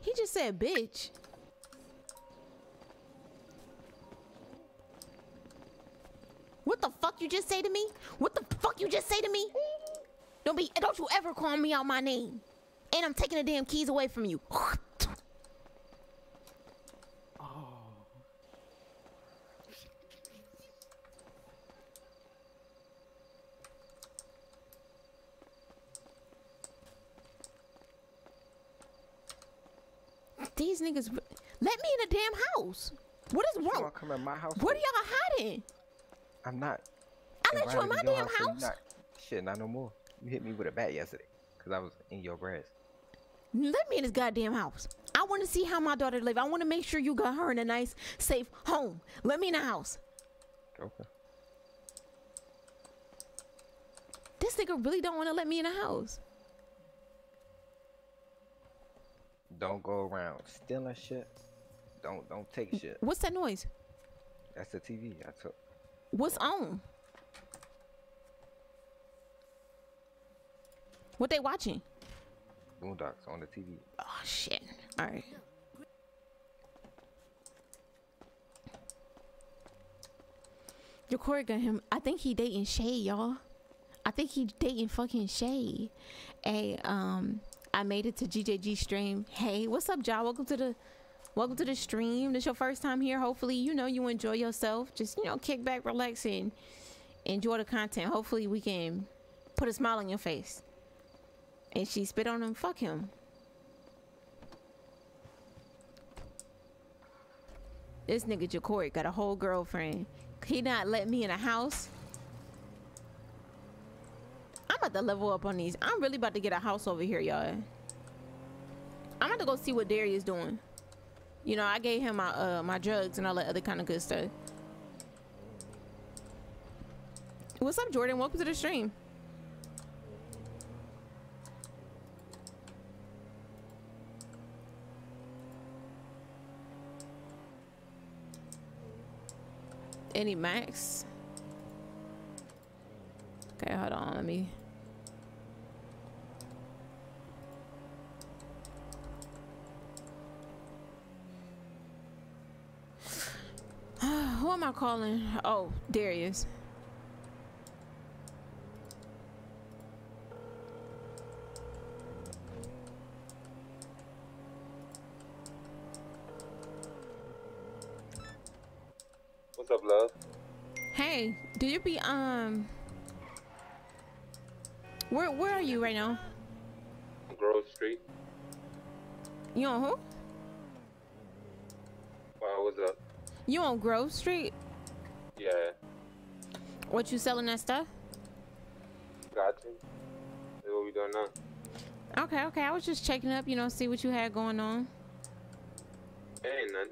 He just said bitch. What the fuck you just say to me? What the fuck you just say to me? Don't be don't you ever call me out my name. And I'm taking the damn keys away from you. These niggas let me in the damn house. What is wrong? come in my house? What are y'all hiding? I'm not. I let you in my invited to your damn so house. Not, shit, not no more. You hit me with a bat yesterday, cause I was in your grass. Let me in this goddamn house. I want to see how my daughter live. I want to make sure you got her in a nice, safe home. Let me in the house. Okay. This nigga really don't want to let me in the house. Don't go around stealing shit. Don't don't take shit. What's that noise? That's the TV I took. What's on? What they watching? Boondocks on the TV. Oh shit. All right. Ja'Cory got him. I think he dating Shay, y'all. I think he dating fucking Shay. Hey, um, I made it to GJG stream. Hey, what's up, y'all? Welcome to the welcome to the stream. This your first time here. Hopefully, you know you enjoy yourself. Just you know, kick back, relax, and enjoy the content. Hopefully, we can put a smile on your face. And she spit on him. Fuck him. This nigga Ja'Cory got a whole girlfriend. He not let me in a house. About to level up on these. I'm really about to get a house over here, y'all. I'm about to go see what Darius is doing. You know, I gave him my uh my drugs and all that other kind of good stuff. What's up, Jordan? Welcome to the stream. Any max? Okay, hold on. Let me. Who am I calling? Oh, Darius. What's up, love? Hey, do you be um? Where where are you right now? Grove Street. You on who? Wow, what's up? You on Grove Street? Yeah, What you selling that stuff? got you. That's what we doing now. Okay, okay. I was just checking up, you know, see what you had going on. Ain't nothing.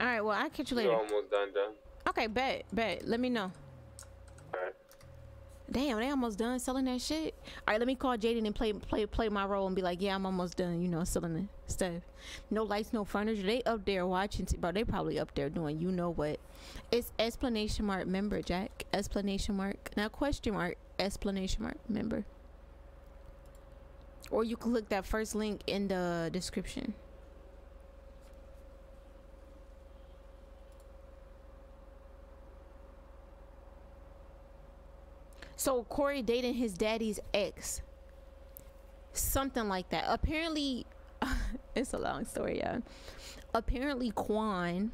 All right, well, I'll catch you later. almost done, done. Okay, bet, bet. Let me know. Damn, they almost done selling that shit. All right, let me call Jaden and play play play my role and be like, yeah, I'm almost done. You know, selling the stuff. No lights, no furniture. They up there watching, bro. They probably up there doing you know what. It's explanation mark member Jack. Explanation mark. Now question mark. Explanation mark member. Or you can click that first link in the description. So Corey dating his daddy's ex. Something like that. Apparently, it's a long story, yeah. Apparently, Quan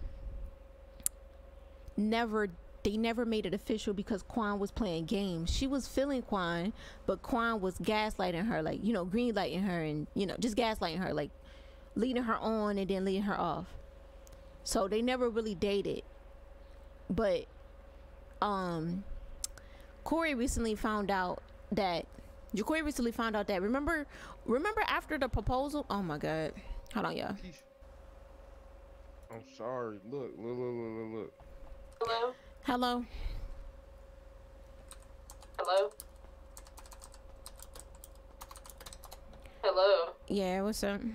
never they never made it official because Quan was playing games. She was feeling Quan, but Quan was gaslighting her, like, you know, green lighting her and, you know, just gaslighting her, like leading her on and then leading her off. So they never really dated. But um Corey recently found out that Jacory recently found out that remember remember after the proposal oh my god hold on y'all I'm sorry. Look, look, look, look, look, look. Hello? hello Hello? Hello? yeah what's up Doing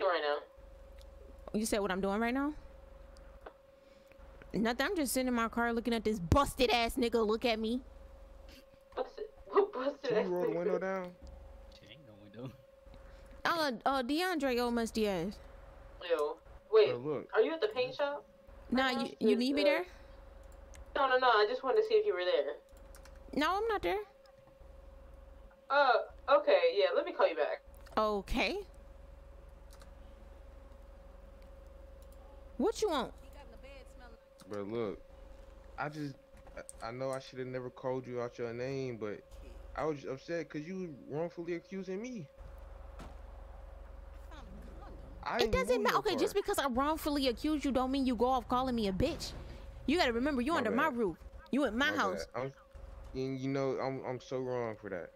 right now? you said what I'm doing right now nothing I'm just sitting in my car looking at this busted ass nigga look at me Busted Can you roll the window down? Ain't no window. uh uh DeAndre Omas Diaz Ew. Wait, Bro, look. are you at the paint shop? nah you, you need me there No, no, no. I just wanted to see if you were there. no I'm not there Uh, okay, yeah. Let me call you back. okay what you want Bro, look. I just, I- know I should have never called you out your name, but I was upset because you wrongfully accusing me. I it doesn't matter. Okay, car. just because I wrongfully accuse you don't mean you go off calling me a bitch. You gotta remember, you My under my roof. You at my, My house. and you know, I'm I'm so wrong for that.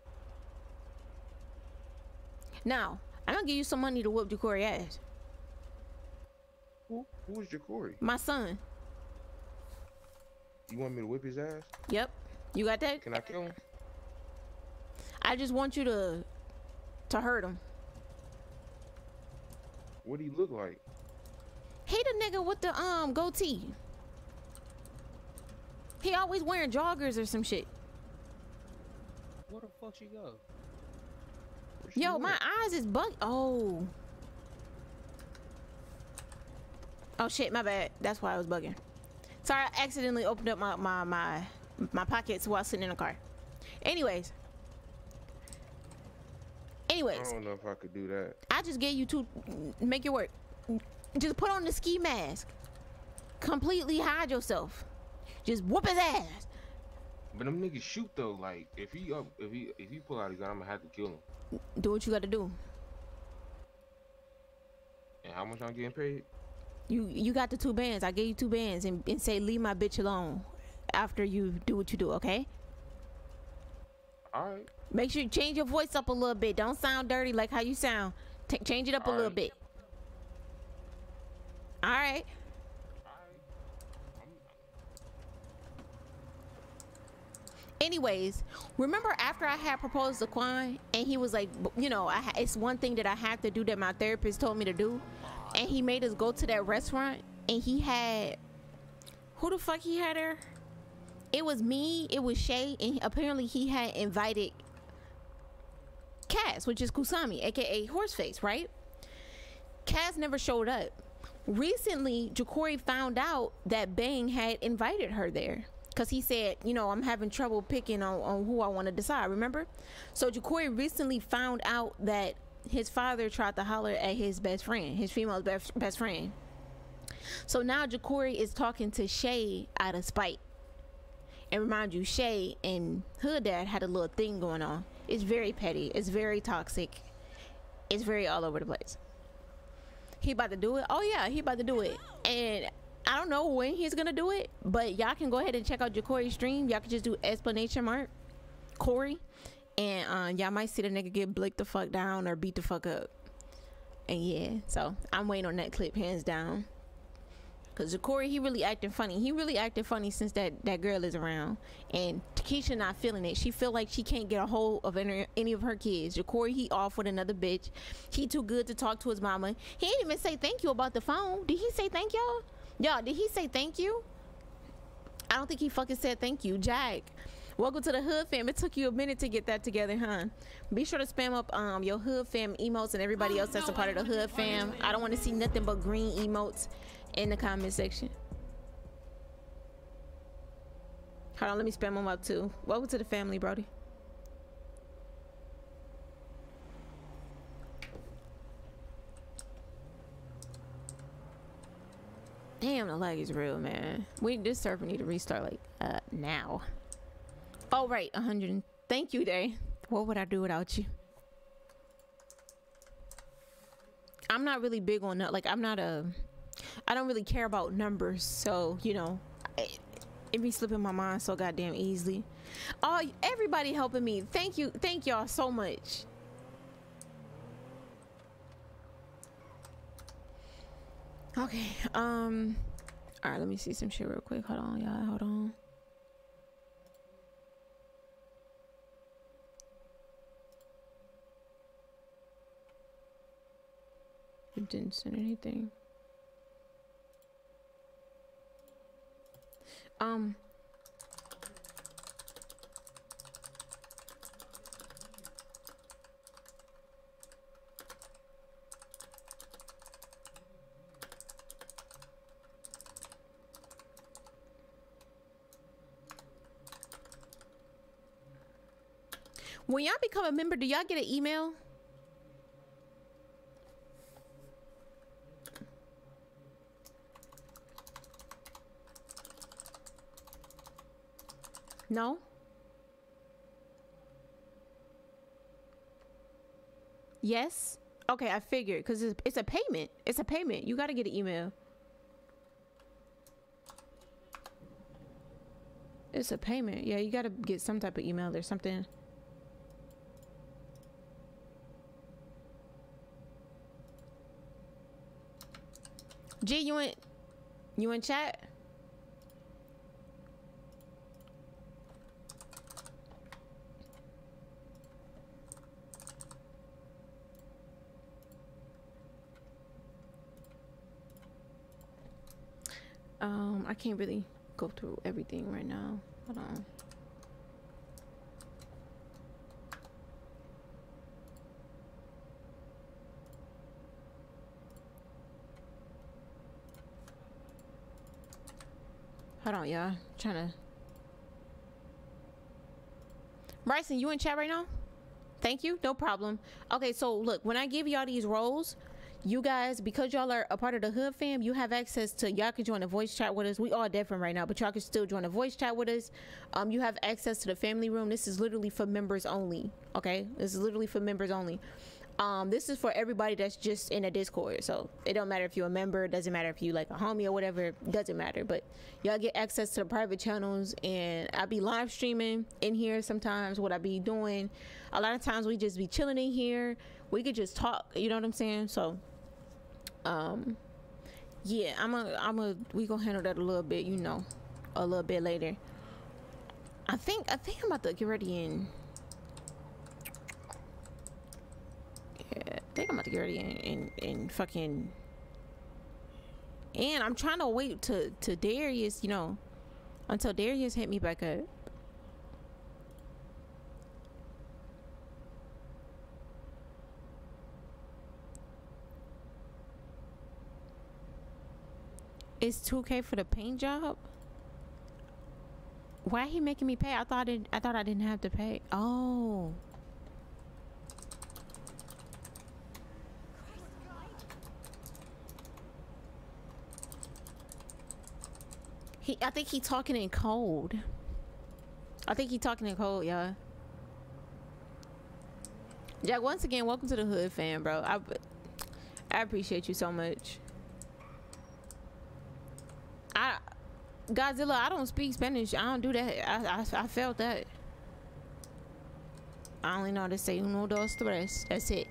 Now, I'm gonna give you some money to whoop Jacory ass. Who who is Jacory? My son. You want me to whip his ass? Yep. You got that? Can I kill him? I just want you to to hurt him. What do you look like? He the nigga with the um goatee. He always wearing joggers or some shit. Where the fuck she go? Yo, my eyes is bug. Oh. Oh shit, my bad. That's why I was bugging. Sorry, I accidentally opened up my my my my pockets while sitting in the car. Anyways. Anyways. I don't know if I could do that. I just gave you two. Make it work. Just put on the ski mask. Completely hide yourself. Just whoop his ass. But them niggas shoot though. Like if he up, if he if he pull out his gun, I'm gonna have to kill him. Do what you got to do. And how much I'm getting paid? You you got the two bands. I gave you two bands and, and say leave my bitch alone after you do what you do, okay? All right. Make sure you change your voice up a little bit. Don't sound dirty like how you sound. Ta change it up a little Alright. bit. All right. Anyways, remember after I had proposed to Quan and he was like, you know, I, it's one thing that I have to do that my therapist told me to do, and he made us go to that restaurant and he had, who the fuck he had there? It was me, it was Shay, and apparently he had invited Cass, which is Kusami, aka Horseface, right? Cass never showed up. Recently, Jacory found out that Bang had invited her there. Cause he said, you know, I'm having trouble picking on, on who I want to decide, remember? So Jacory recently found out that his father tried to holler at his best friend, his female best, best friend. So now Jacory is talking to Shay out of spite. And remind you, Shay and Hood Dad had a little thing going on. It's very petty. It's very toxic. It's very all over the place. He about to do it. Oh yeah, he about to do it. And I don't know when he's gonna do it, but y'all can go ahead and check out Jacory's stream. Y'all can just do explanation mark Corey, and uh, y'all might see the nigga get blicked the fuck down or beat the fuck up. And yeah, so I'm waiting on that clip hands down. Cause Jacory, he really acting funny. He really acted funny since that that girl is around, and Takesha not feeling it. She feel like she can't get a hold of any, any of her kids. Jacory, he off with another bitch. He too good to talk to his mama. He didn't even say thank you about the phone. Did he say thank y'all? Y'all, did he say thank you? I don't think he fucking said thank you, Jack. Welcome to the Hood Fam. It took you a minute to get that together, huh? Be sure to spam up um your Hood Fam emotes and everybody else that's a part of the Hood Fam. I don't want to see nothing but green emotes in the comment section. Hold on, let me spam them up too. Welcome to the family, Brody. Damn, the lag is real, man. We this server need to restart like uh now. Oh right, 100. Thank you, Day. What would I do without you? I'm not really big on that. Like I'm not a. I don't really care about numbers, so you know, it, it be slipping my mind so goddamn easily. Oh, everybody helping me. Thank you, thank y'all so much. Okay. Um. All right. Let me see some shit real quick. Hold on, y'all. Hold on. It didn't send anything. Um. When y'all become a member, do y'all get an email? No? Yes? Okay, I figured because it's, it's a payment. It's a payment. You got to get an email. It's a payment. Yeah, you got to get some type of email or something. G, you in you in chat? Um, I can't really go through everything right now. Hold on. Hold on, y'all. Trying to. Bryson, you in chat right now? Thank you. No problem. Okay, so look, when I give y'all these roles, you guys, because y'all are a part of the hood fam, you have access to y'all can join a voice chat with us. We all different right now, but y'all can still join a voice chat with us. Um, you have access to the family room. This is literally for members only. Okay, this is literally for members only. Um, this is for everybody that's just in a Discord. So it don't matter if you're a member, it doesn't matter if you like a homie or whatever, it doesn't matter. But y'all get access to the private channels and I be live streaming in here sometimes what I be doing. A lot of times we just be chilling in here. We could just talk, you know what I'm saying? So um yeah, I'm a I'm a we gonna handle that a little bit, you know, a little bit later. I think I think I'm about to get ready and yeah, I think I'm about to get ready and, and, and fucking and I'm trying to wait to to Darius, you know, until Darius hit me back up. It's 2k for the paint job? Why he making me pay? I thought it I thought I didn't have to pay. Oh. He I think he talking in code. I think he talking in code, y'all. Jack, once again, welcome to the hood fam, bro. I I appreciate you so much. I Godzilla, I don't speak Spanish. I don't do that. I I, I felt that. I only know how to say uno, dos, tres. That's it.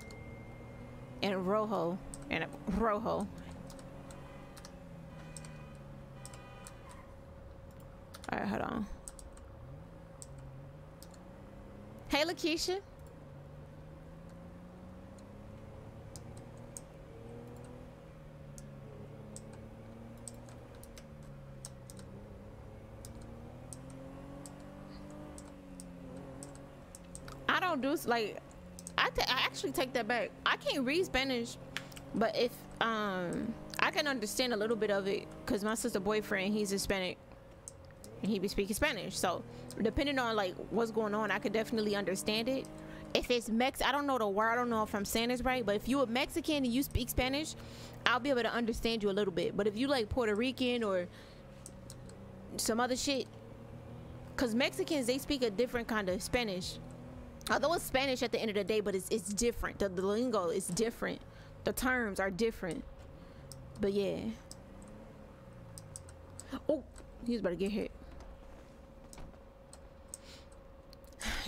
And rojo. And rojo. Alright, hold on. Hey, Lakeisha. I don't do like I, I actually take that back. I can't read Spanish, but if um I can understand a little bit of it because my sister boyfriend he's Hispanic. and he be speaking Spanish. So depending on like what's going on, I could definitely understand it. If it's Mex, I don't know the word. I don't know if I'm saying this right, but if you're a Mexican and you speak Spanish, I'll be able to understand you a little bit. But if you like Puerto Rican or some other shit, cause Mexicans they speak a different kind of Spanish. Although it's Spanish at the end of the day, but it's it's different. The, the lingo is different. The terms are different. But yeah. Oh, he's about to get hit.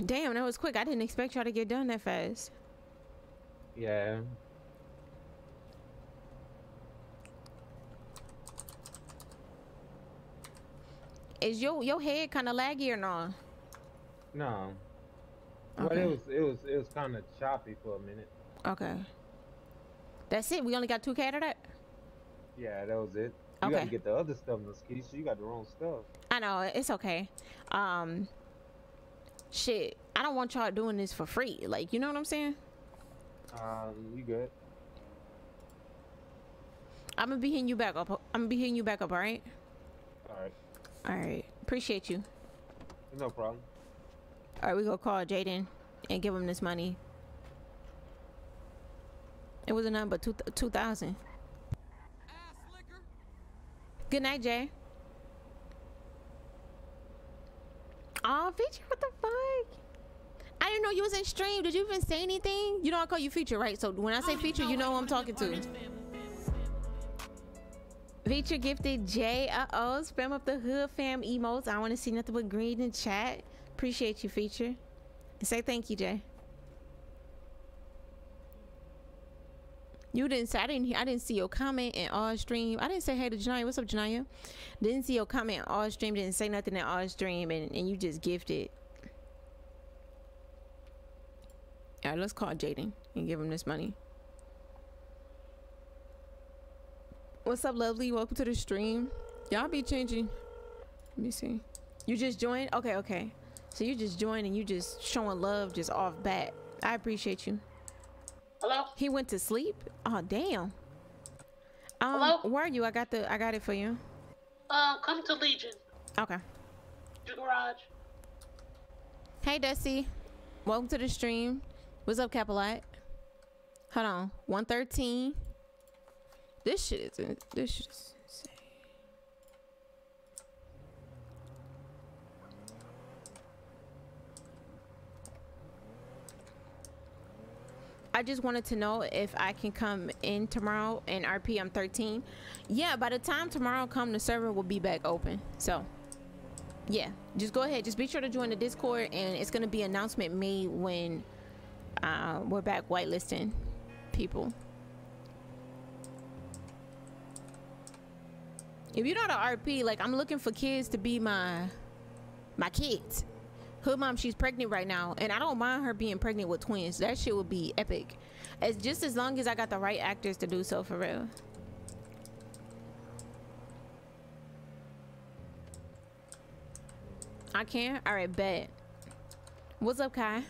Damn, that was quick. I didn't expect y'all to get done that fast. Yeah. Is your your head kind of laggy or not? No. Well, Okay. it was it was it was kind of choppy for a minute. Okay. That's it. We only got two K out of that. Yeah, that was it. You gotta get the other stuff, Lakeisha. You got the wrong stuff. I know it's okay. Um, shit. I don't want y'all doing this for free. Like, you know what I'm saying? Um, you good? I'm gonna be hitting you back up. I'm gonna be hitting you back up. All right. All right. All right. Appreciate you. No problem. All right, we gonna call Jaden and give him this money. It was a number two two thousand. Good night, Jay. Aw, feature, what the fuck? I didn't know you was in stream. Did you even say anything? You know I call you feature, right? So when I say feature, you know who I'm talking to. Feature gifted J. Uh oh, spam up the hood fam emotes. I want to see nothing but green in chat. Appreciate you, feature. And say thank you, Jay. You didn't say I didn't I didn't see your comment in all stream. I didn't say hey to Janaya. What's up, Janaya? Didn't see your comment in all stream, didn't say nothing in all stream, and, and you just gifted. Alright, let's call Jaden and give him this money. What's up, lovely? Welcome to the stream. Y'all be changing. Let me see. You just joined? Okay, okay. So you just joined and you just showing love just off bat. I appreciate you. Hello? He went to sleep? Oh damn. Um Hello? where are you? I got the I got it for you. Uh, come to Legion, Okay. your garage. Hey Dusty. Welcome to the stream. What's up, Capilite? Hold on. 113. This shit is this shit is insane. I just wanted to know if I can come in tomorrow in RP. I'm 13. Yeah, by the time tomorrow come, the server will be back open. So, yeah, just go ahead. Just be sure to join the Discord, and it's gonna be announcement made when uh, we're back whitelisting people. If you're not an RP, like I'm looking for kids to be my my kids. Hood mom, she's pregnant right now, and I don't mind her being pregnant with twins. That shit would be epic. It's just as long as I got the right actors to do so for real. I can? Alright, bet. What's up, Kai?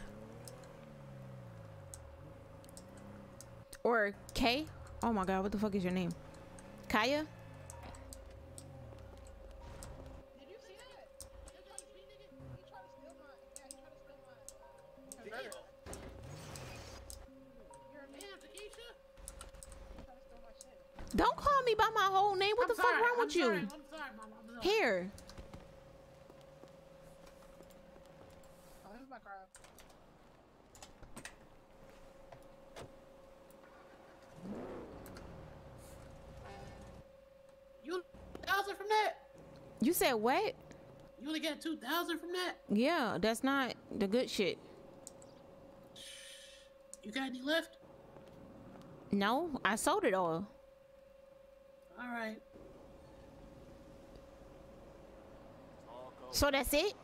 Or K? Oh my god, what the fuck is your name? Kaya? Don't call me by my whole name. What I'm the sorry, fuck wrong I'm with you? sorry, I'm sorry, Mama, I'm sorry. Here. Oh, this is my crowd. You thousand from that? You said what? You only got two thousand from that? Yeah, that's not the good shit. You got any left? No, I sold it all. All right. So that's it?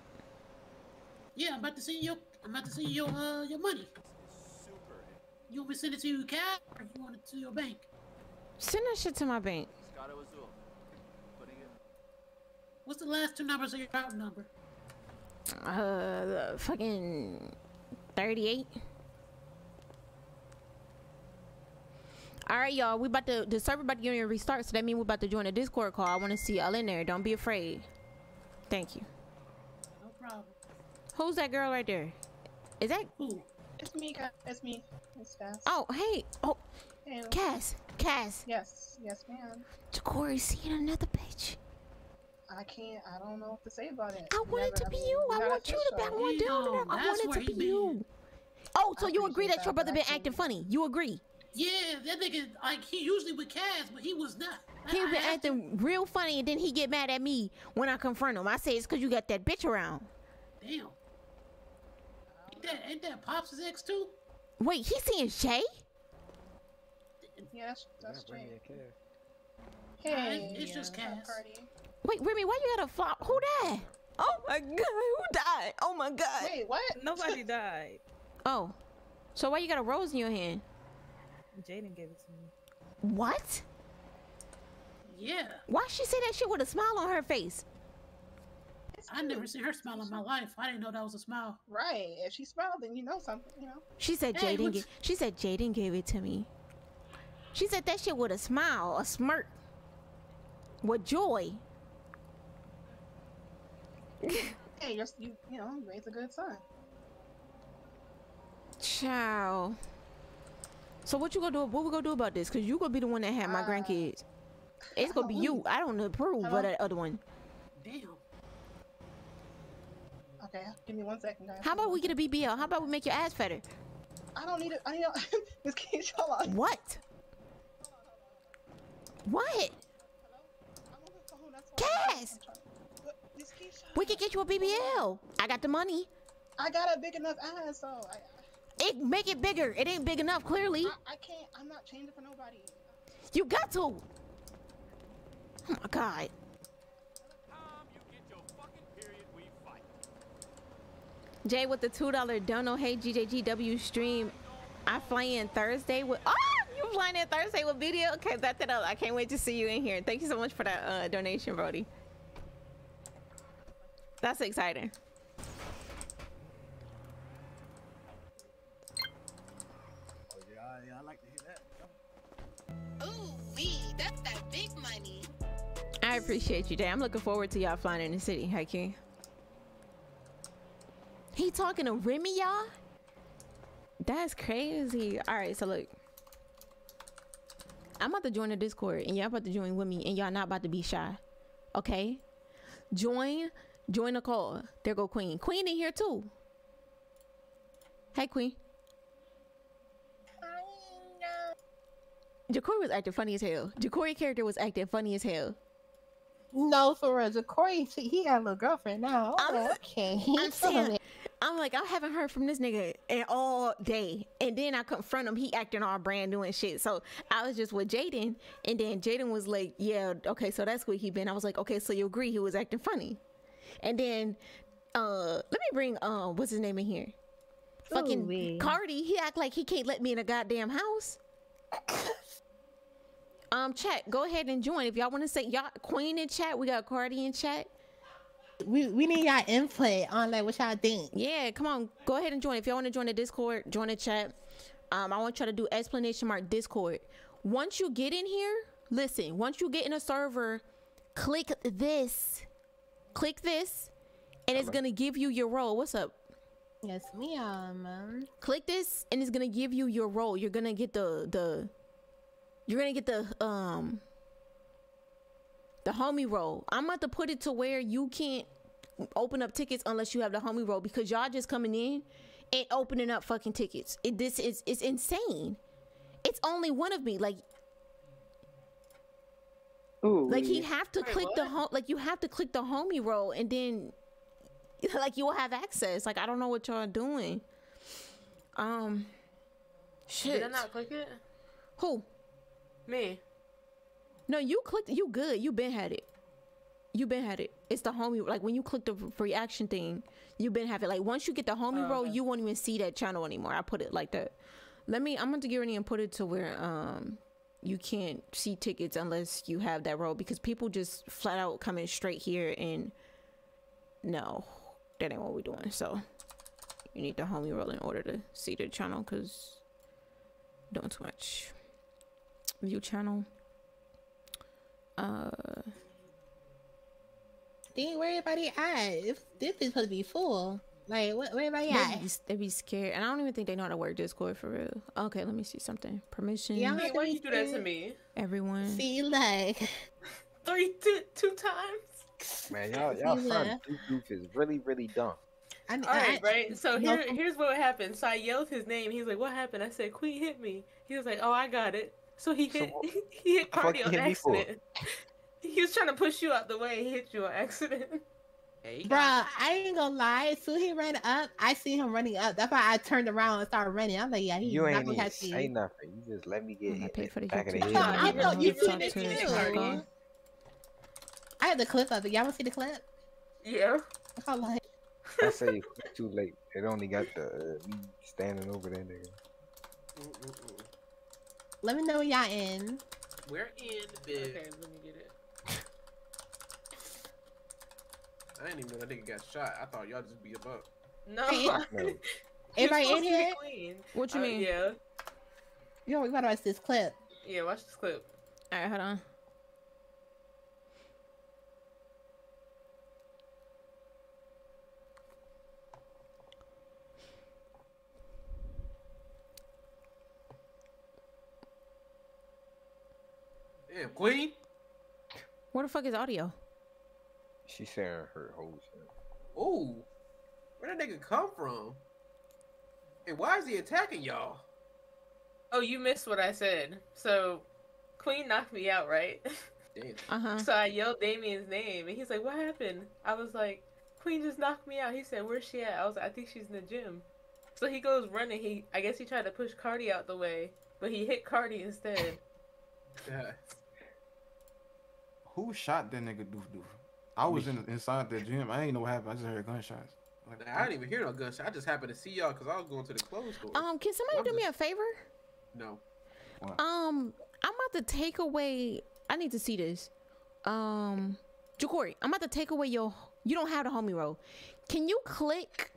Yeah, I'm about to send you. I'm about to send your uh your money. You want me to send it to you cash, or you want it to your bank? Send that shit to my bank. What's the last two numbers of your account number? Uh, fucking 38. All right, y'all. We about to the server about to get restart, so that means we're about to join a Discord call. I want to see y'all in there. Don't be afraid. Thank you. No problem. Who's that girl right there? Is that? Who? It's me, guys. It's me. It's Cass. Oh, hey. Oh, Hey. Cass. Cass. Yes, yes, ma'am. Corey seeing another bitch. I can't. I don't know what to say about it. I want it to be you. I want you to be. I want down there. I that's want it to be you. Oh, so you agree appreciate that your brother been acting funny? You agree? Yeah, that nigga, like, he usually with Cass, but he was not. He I been acting real funny, and then he get mad at me when I confront him. I say it's because you got that bitch around. Damn. Ain't that, ain't that Pops' ex too? Wait, he seeing Shay? Yeah, that's that's Bring straight. your kid. Hey, it's just yeah, Cass. Cardi. Wait, Remy, why you got a flop? Who died? Oh my god, who died? Oh my god. Wait, what? Nobody died. Oh, so why you got a rose in your hand? Jaden gave it to me. What? Yeah. Why she say that shit with a smile on her face? I never seen her smile in my life. I didn't know that was a smile. Right. If she smiled, then you know something. You know. She said Hey, Jaden. she said Jaden gave it to me. She said that shit with a smile, a smirk, with joy. Hey, you're you you know raise a good son. Ciao. So what you gonna do? What we gonna do about this? Cause you gonna be the one that had my Uh, grandkids. It's gonna be you. I don't approve of that other one. Damn. Okay, give me one second, guys. How about we get a BBL? How about we make your ass fatter? I don't need it. I need a, Miss Keisha. Hold on. What? What? Cass! Miss Keisha. We can get you a BBL. I got the money. I got a big enough ass, so I, It make it bigger. It ain't big enough, clearly. I can't. I'm not changing for nobody. You got to. Oh my god. Jay with the two dollar dono. Hey GJGW stream. I fly in Thursday with. Oh, you flying in Thursday with video? Okay, that's it up. I can't wait to see you in here. Thank you so much for that uh, donation, Brody. That's exciting. Oh yeah, I, yeah, I like to hear that. Ooh, wee, that's that big money. I appreciate you, Jay. I'm looking forward to y'all flying in the city. Hi, King. He talking to Remy, y'all? That's crazy. All right, so look. I'm about to join the Discord, and y'all about to join with me, and y'all not about to be shy. Okay? Join, join the call. There go Queen. Queen in here too. Hey, Queen. Jacory was acting funny as hell. Jacory character was acting funny as hell. No, for real. Corey, he got a little girlfriend now. I'm- okay. I'm saying, I'm like, I haven't heard from this nigga in all day. And then I confront him, he acting all brand new and shit. So I was just with Jaden, and then Jaden was like, Yeah, okay, so that's where he been. I was like, Okay, so you agree he was acting funny. And then uh let me bring uh what's his name in here? Fucking Ooh-wee. Cardi, he act like he can't let me in a goddamn house. um, chat, go ahead and join. If y'all want to say y'all Queen in chat, we got Cardi in chat. We we need y'all input on like what y'all think. Yeah, come on, go ahead and join. If y'all want to join the Discord, join the chat. Um, I want y'all to do explanation mark Discord. Once you get in here, listen. Once you get in a server, click this, click this, and it's gonna give you your role. What's up? Yes, ma'am. Click this, and it's gonna give you your role. You're gonna get the the. You're gonna get the um. The homie role. I'm about to put it to where you can't open up tickets unless you have the homie role because y'all just coming in and opening up fucking tickets. It, this is it's insane. It's only one of me. Like like he'd have to Wait, click the what? home like you have to click the homie role and then like you will have access. Like I don't know what y'all doing. Um shit. Did I not click it? Who? Me. No, you clicked. You good. You been had it. You been had it. It's the homie. Like when you click the free action thing, you been have it. Like once you get the homie Oh, role, okay. you won't even see that channel anymore. I put it like that. Let me. I'm going to get ready and put it to where um you can't see tickets unless you have that role because people just flat out coming straight here and no, that ain't what we're doing. So you need the homie role in order to see the channel because doing too much. View channel. Uh, Dang, where everybody at? If this is supposed to be full. Like, where, where everybody They at? be, they be scared, and I don't even think they know how to work Discord for real. Okay, let me see something. Permission. Y'all Hey, have to why be you do that to me? Everyone. See, like, Three, two, two times. Man, y'all, y'all See son. Goof Goof is really, really dumb. I, All right, right. So no, here, here's what happened. So I yelled his name. He's like, "What happened?" I said, "Queen hit me." He was like, "Oh, I got it." So he hit, he hit the Cardi he on hit accident. He was trying to push you out the way. He hit you on accident. Hey, Bruh, I ain't gonna lie. As soon as he ran up, I see him running up. That's why I turned around and started running. I'm like, yeah, he's You not ain't gonna catch me. say nothing. You just let me get hit in for the the back of the YouTube head. No, I know you hit seen it something. too. I had the clip of it. Y'all wanna see the clip? Yeah. I like. I say too late. It only got the uh, me standing over that nigga. Let me know when y'all in. We're in the bed. Okay, let me get it. I didn't even know that nigga got shot. I thought y'all just beat him up. No. Hey, No. Everybody in supposed to be here? What you Uh, mean? Yeah. Yo, we gotta watch this clip. Yeah. Watch this clip. All right, hold on. Damn, Queen. Where the fuck is audio? She saying her whole shit. Ooh, where that nigga come from? And why is he attacking y'all? Oh, you missed what I said. So, Queen knocked me out, right? Damn. Uh huh. So I yelled Damien's name, and he's like, "What happened?" I was like, "Queen just knocked me out." He said, "Where's she at?" I was like, "I think she's in the gym." So he goes running. He, I guess he tried to push Cardi out the way, but he hit Cardi instead. Yeah. Who shot that nigga doof doof? I was in inside the gym. I ain't know what happened. I just heard gunshots. Like, I didn't even hear no gunshot. I just happened to see y'all because I was going to the clothes store. Um, can somebody do me a favor? No. Um, I'm about to take away. I need to see this. Um, Jacory, I'm about to take away your. You don't have the homie role. Can you click?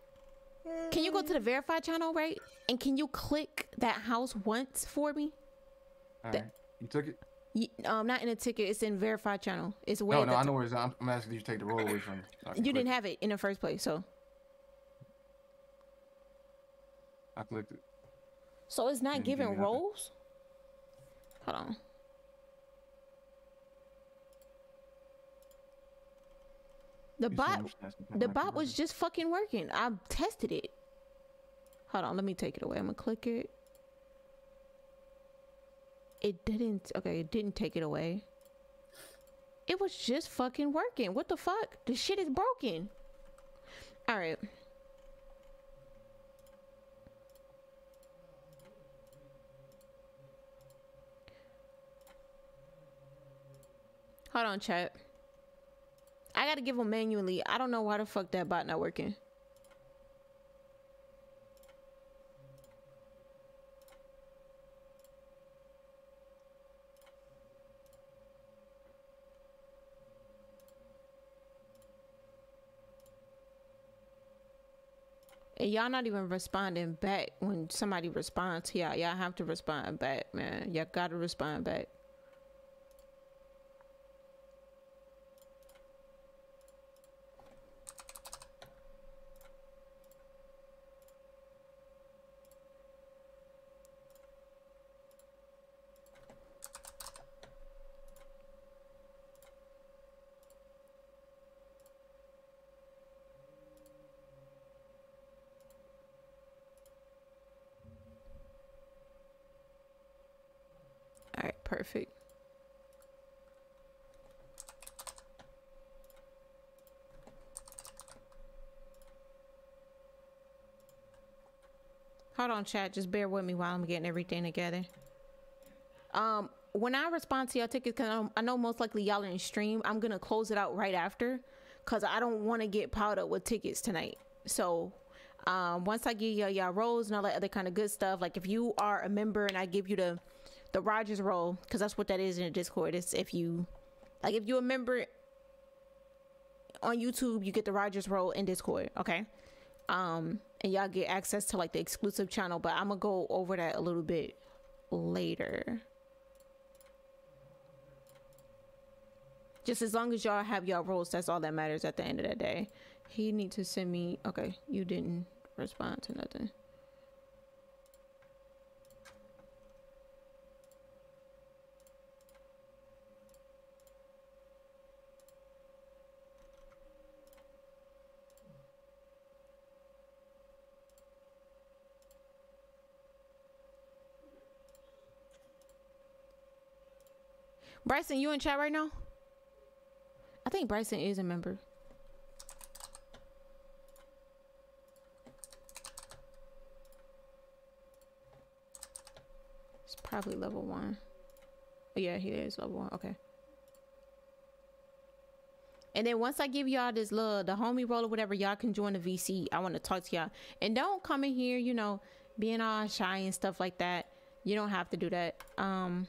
Can you go to the verify channel, right? And can you click that house once for me? All right. You took it? Um, not in a ticket. It's in verify channel. It's way. No, no, I know where it's. I'm, I'm asking you to take the role away from me. so You click didn't have it in the first place, so. I clicked it. so it's not giving roles. Hold on. The You bot, said you asked me to the bot was just fucking working. I tested it. Hold on, let me take it away. I'm gonna click it. It didn't. Okay, it didn't take it away. It was just fucking working. What the fuck? The shit is broken. All right. Hold on, chat. I gotta give them manually. I don't know why the fuck that bot not working. And y'all not even responding back when somebody responds to y'all. Y'all have to respond back, man. Y'all gotta respond back. All right, perfect. Hold on, chat. Just bear with me while I'm getting everything together. Um, when I respond to y'all tickets, cause I know most likely y'all are in stream, I'm gonna close it out right after, cause I don't want to get piled up with tickets tonight. So, um, once I give y'all y'all roles and all that other kind of good stuff, like if you are a member and I give you the the Rogers role, because that's what that is in the Discord. It's if you like if you're a member on YouTube, you get the Rogers role in Discord. Okay. Um, and y'all get access to like the exclusive channel, but I'm gonna go over that a little bit later. Just as long as y'all have y'all roles, that's all that matters at the end of the day. He need to send me. Okay, you didn't respond to nothing. Bryson, you in chat right now? I think Bryson is a member. It's probably level one. Oh, yeah, he is level one. Okay. And then once I give y'all this little the homie role or whatever, y'all can join the VC. I want to talk to y'all. And don't come in here, you know, being all shy and stuff like that. You don't have to do that. Um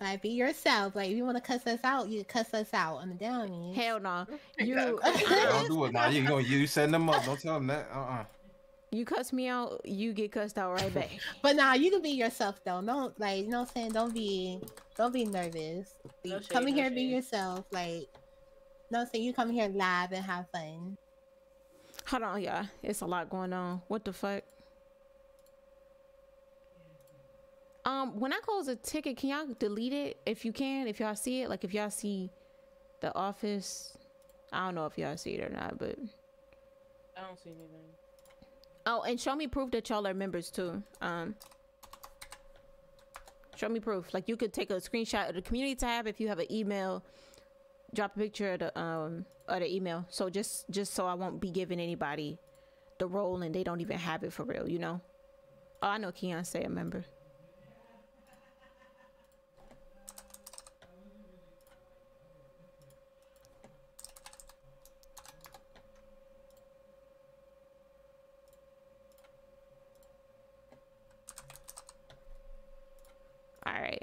Like, be yourself. Like, if you want to cuss us out, you cuss us out on the downy. Hell no. You Don't do it now. You gonna you setting them up. Don't tell them that. Uh uh you cuss me out, you get cussed out right back. But nah, you can be yourself though. Don't like, you know what I'm saying? Don't be, don't be nervous. Be- No shade, come in no here and be yourself. Like, no, know what I'm saying? You come here live and have fun. Hold on, y'all. It's a lot going on. What the fuck? Um, when I close a ticket, can y'all delete it if you can? If y'all see it, like if y'all see the office, I don't know if y'all see it or not, but I don't see anything. oh, and show me proof that y'all are members too. Um, show me proof. Like you could take a screenshot of the community tab if you have an email. Drop a picture of the um of the email. So just just so I won't be giving anybody the role and they don't even have it for real. You know. Oh, I know Keon say a member. All right.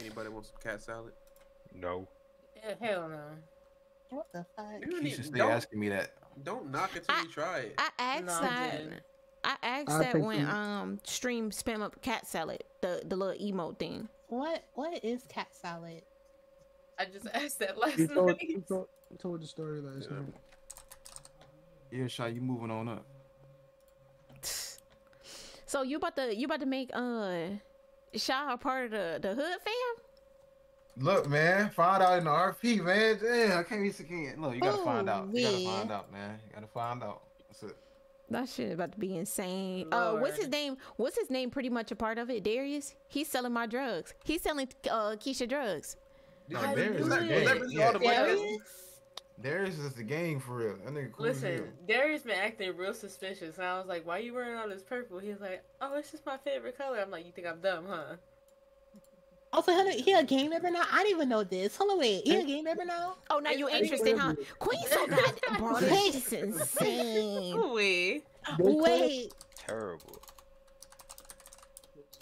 Anybody want some cat salad? No. Yeah, hell no. What the fuck? You should stay Don't- asking me that. Don't knock it till you try it. I asked No, that. good. I asked I'll that when some. um stream spam up cat salad, the the little emote thing. What What is cat salad? I just asked that last He told, night. he told, he told the story last night. Yeah, Shy, you moving on up. So you about to you about to make uh Shaw a part of the the hood fam? Look, man, find out in the RP, man. Damn, I can't be can't. Look, you gotta find out. You gotta find out, man. You gotta find out. That's it. That shit about to be insane. Uh, what's his name? What's his name? Pretty much a part of it. Darius. He's selling my drugs. He's selling uh Keisha drugs. No, I Darius is knew the gang. that really Yeah. all the money that's- Darius? Darius is the gang for real. That nigga cool. Listen, Darius been acting real suspicious, and I was like, "Why you wearing all this purple?" He was like, "Oh, it's just my favorite color." I'm like, "You think I'm dumb, huh?" Also, hold he a game member now? I didn't even know this. Hold on, wait. He a game member now? Oh, now you interested, huh? Queen so bad, bro. This is insane. Wait. Wait, Terrible.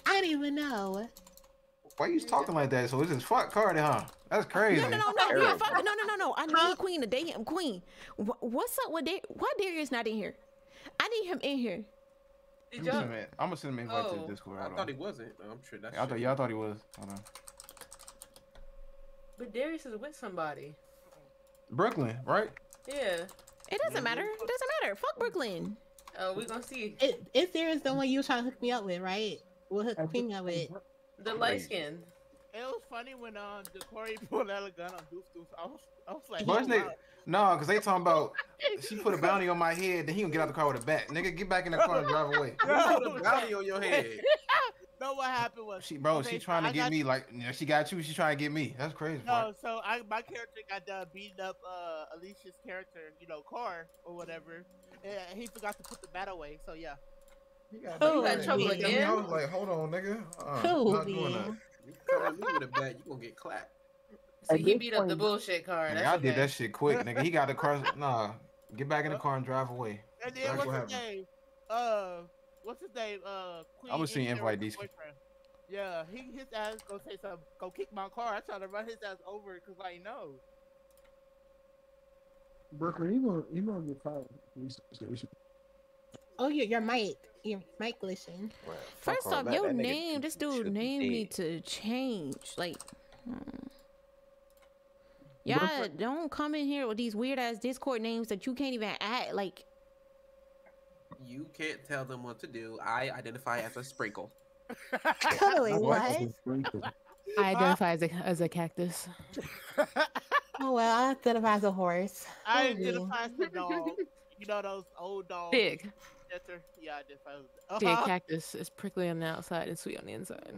I didn't even know. Why you talking like that? So it's just fuck Cardi, huh? That's crazy. No, no, no, no, no, fuck, no, no, no, no. I need Queen to date him. Queen, what's up with Dar- Why Darius not in here? I need him in here. I'm gonna send him, I'm gonna send him invite to Oh. the Discord. I Hold thought he wasn't. I'm sure that's. I thought, y'all thought he was. Hold on. But Darius is with somebody. Brooklyn, right? Yeah. It doesn't matter. It doesn't matter. Fuck Brooklyn. Oh, we gonna see It, it's Darius the one you was trying to hook me up with, right? We'll hook me up with. the light skin. It was funny when um Decory pulled out a gun on Doof Doof. I was, I was like, Boy, oh, this nigga, wow. no, cause they talking about she put a bounty on my head, then he gonna get out the car with a bat. Nigga, get back in the car and drive away. No, put a bounty on your head? no, what happened was She, bro, okay, she trying to I get got- me like, you know, she got you. She trying to get me. That's crazy. bro. No, so I my character got done beating up uh Alicia's character, you know, car or whatever. And he forgot to put the bat away. So yeah. He got, Oh, got in trouble I again? was like, hold on, nigga. Uh, Cool, not doing that. You come at me with a bat, you gonna get clapped. So he this beat up the bullshit car. Nigga, That's I okay. did that shit quick, nigga. He got the car. Nah, get back in the car and drive away. And then That's what's what his happened. name? Uh, what's his name? Uh, Queen. I'ma see India invite was his these- Yeah, he his ass go say something. Go kick my car. I tried to run his ass over because like no. Brooklyn, you gonna you gonna get caught at the police station. Oh, your your mic, your mic glitching. First off, your name, this dude name need to change. Like, hmm. y'all don't come in here with these weird ass Discord names that you can't even add. Like, You can't tell them what to do. I identify as a sprinkle. Wait, what? I identify as a, as a cactus. Oh well, I identify as a horse. I identify as a dog. You know those old dogs. Big. That's her. Yeah, I identify as Big uh-huh. cactus is prickly on the outside and sweet on the inside.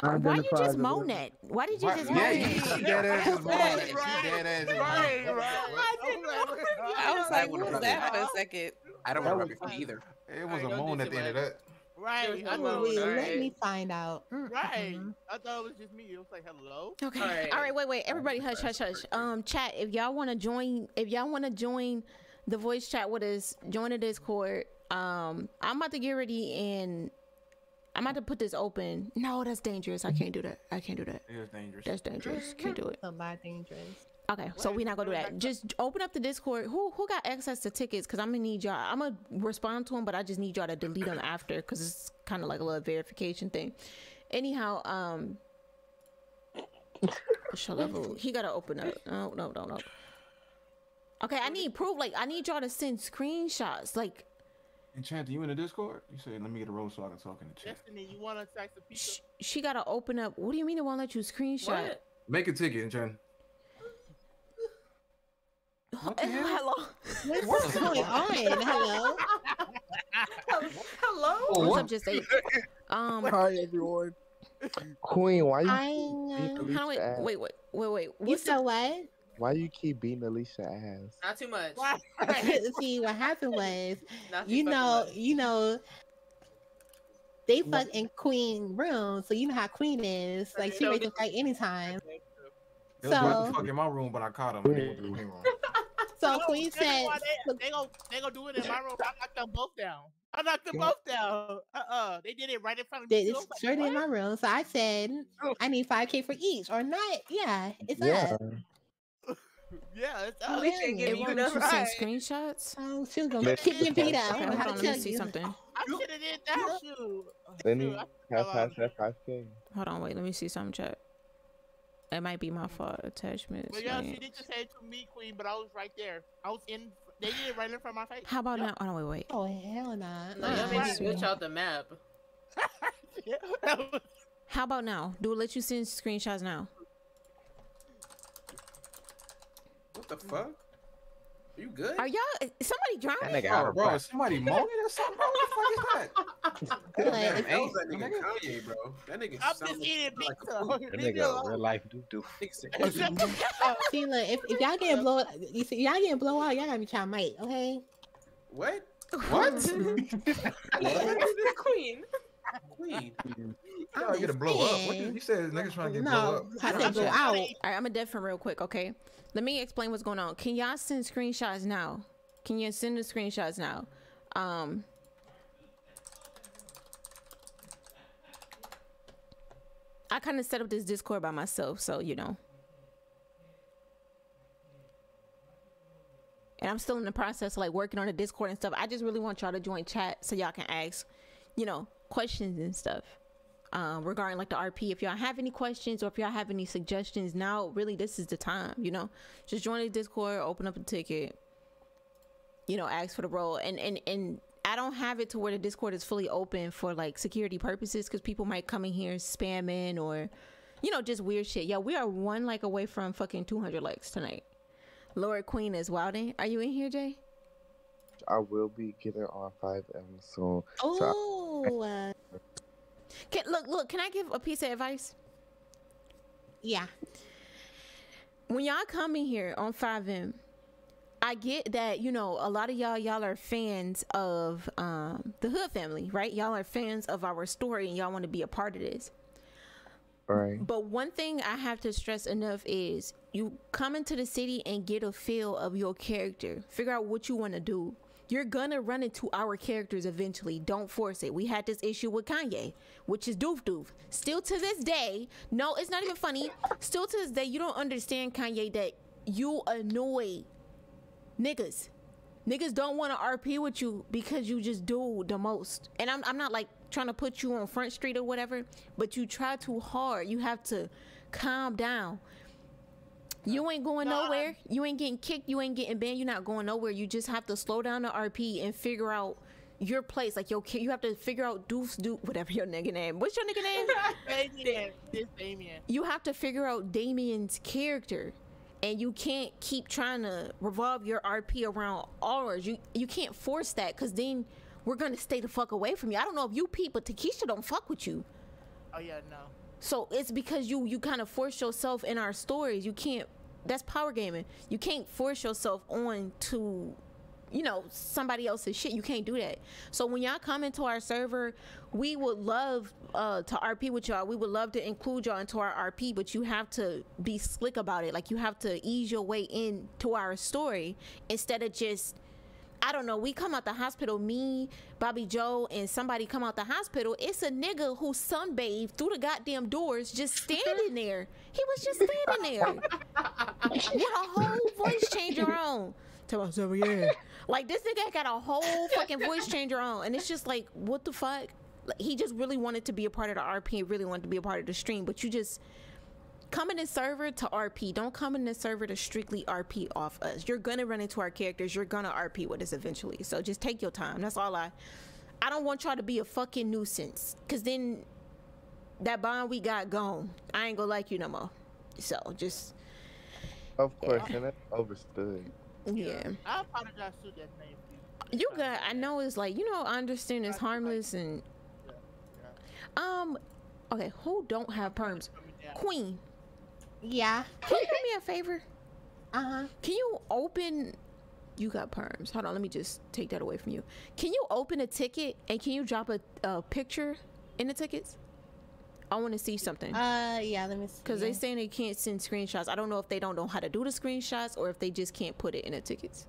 why you just moan that? Why did you just moan you- that? she dead ass just moaned that. She dead ass just Right, moaned right. I was like, what was that for a second? I don't That remember was- either. It was a moan at the end of that. Right. I Oh, thought it wait, was let me find out. Right. I thought it was just me. It was like, hello. Okay. All right. Wait. Wait. Everybody, hush, hush, hush. Um, chat. If y'all want to join, if y'all want to join the voice chat with us, join the Discord. Um, I'm about to get ready and I'm about to put this open. No, that's dangerous. I can't do that. I can't do that. It is dangerous. That's dangerous. Can't do it. A lot dangerous. Okay, so we're not gonna do that. Just open up the Discord. Who who got access to tickets? Cause I'm gonna need y'all. I'm gonna respond to them, but I just need y'all to delete them after, cause it's kind of like a little verification thing. Anyhow, um, show level. He gotta open up. No, no, no, no. Okay, I need proof. Like I need y'all to send screenshots. Like Enchanted, you in the Discord? You said, let me get a role so I can talk in the chat. Destiny, you want to tax the pizza? she gotta open up. What do you mean it won't let you screenshot? Make a ticket, Enchanted. Hello. What's going on? Hello. Hello. What's up, just eight? Um, Hi everyone. Queen, why you I, keep how do Alicia's I, wait, wait, wait, wait. You What's said what? Why you keep beating Alicia ass? Not too much. See, what happened was, you know, much. you know, they fuck in Queen room, so you know how Queen is. Like she ready to fight anytime. They was about So, to fuck in my room, but I caught him. and they went to the green room. so No, Queen said, They, they go, they gonna do it in my room. I knocked them both down. I knocked them both down. Uh, uh they did it right in front of "They- me. it's too. I was straight in my room. So I said, I need five k for each or not. Yeah, it's Yeah. up. "What?" Yeah, it's Oh, up. really? It won't let you send screenshots. Oh, she was gonna Let- kick your feet out. Okay, I don't know hold how on, to let me see you. something. I should have did that. Shoot. Then you have past that 5k. Hold on, wait, let me see something, chat. It might be my fault. Attachments. But yeah, she links. did just say it to me, Queen, but I was right there. I was in. They did it right in front of my face. How about now? Oh no, wait, wait. Oh hell nah. No, y'all made me Uh-uh. out the map. How about now? Do it let you send screenshots now? What the fuck? Are you good? Are y'all? Somebody drowning? That nigga Oh, of bro, is somebody moaning or something, bro? What the fuck is that? Like, Damn, ain't that nigga Kanye, bro? That nigga I'm just eating like a pizza. fool. That Leave nigga real life doo doo. See, look, if, if y'all getting blow, you see, y'all getting blow out, y'all gotta be trying mic, okay? What? What? Queen. Queen. Y'all get a blow up. What you, you said niggas trying to get blow No, up. I said blow out. All right, I'm gonna deafen real quick, okay? Let me explain what's going on. Can y'all send screenshots now? Can you send the screenshots now? Um. I kind of set up this Discord by myself, so you know. And I'm still in the process of like working on the Discord and stuff. I just really want y'all to join chat so y'all can ask, you know, questions and stuff um, regarding like the RP. If y'all have any questions or if y'all have any suggestions, now really this is the time. You know, just join the Discord, open up a ticket, you know, ask for the role, and and and I don't have it to where the Discord is fully open for like security purposes because people might come in here spamming or, you know, just weird shit. Yeah, we are one like away from fucking 200 likes tonight. Lord Queen is wilding. Are you in here, Jay? I will be getting on FiveM soon. So I- Oh, uh, Can, look, look. Can I give a piece of advice? yeah. when y'all come in here on FiveM, I get that, you know, a lot of y'all y'all are fans of um the Hood family, right? Y'all are fans of our story and y'all want to be a part of this. Right. But one thing I have to stress enough is you come into the city and get a feel of your character. Figure out what you want to do. You're gonna run into our characters eventually. Don't force it. We had this issue with Kanye, which is doof doof. Still to this day, no, it's not even funny. Still to this day, you don't understand Kanye that you annoy niggas. Niggas don't want to RP with you because you just do the most. And I'm, I'm not like trying to put you on Front Street or whatever, but you try too hard. You have to calm down. You ain't going nowhere. You ain't getting kicked. You ain't getting banned. You're not going nowhere. You just have to slow down the RP and figure out your place. Like, yo, you have to figure out Deuce, do whatever your nigga name. What's your nigga name? Damien. This Damien. you have to figure out Damien's character. And you can't keep trying to revolve your RP around ours. You you can't force that because then we're gonna stay the fuck away from you. I don't know if you Pete, but Takesha don't fuck with you. Oh yeah, no. So it's because you you kind of force yourself in our stories. You can't. That's power gaming. You can't force yourself on to, you know, somebody else's shit. You can't do that. So when y'all come into our server, we would love uh, to RP with y'all. We would love to include y'all into our RP, but you have to be slick about it. Like you have to ease your way into our story instead of just I don't know. We come out the hospital, me, Bobby Joe, and somebody come out the hospital. It's a nigga who sunbathed through the goddamn doors, just standing there. He was just standing there with a whole voice changer on. Tell myself, yeah. Like this nigga got a whole fucking voice changer on, and it's just like, what the fuck? Like, he just really wanted to be a part of the RP, and really wanted to be a part of the stream, but you just come in the server to RP. Don't come in the server to strictly RP off us. You're gonna run into our characters. You're gonna RP with us eventually. So just take your time. That's all I. I don't want y'all to be a fucking nuisance, cause then that bond we got gone. I ain't gonna like you no more. So just Of course, and that's overstood. yeah. I apologize to that name. You got. I know it's like you know. I understand it's harmless and. Um. Okay. Who don't have perms? Queen. Yeah. Can you do me a favor? Uh huh. Can you open? You got perms. Hold on. Let me just take that away from you. Can you open a ticket and can you drop a, a picture in the tickets? I want to see something. Uh, yeah. Let me see. Because they saying they can't send screenshots. I don't know if they don't know how to do the screenshots or if they just can't put it in the tickets.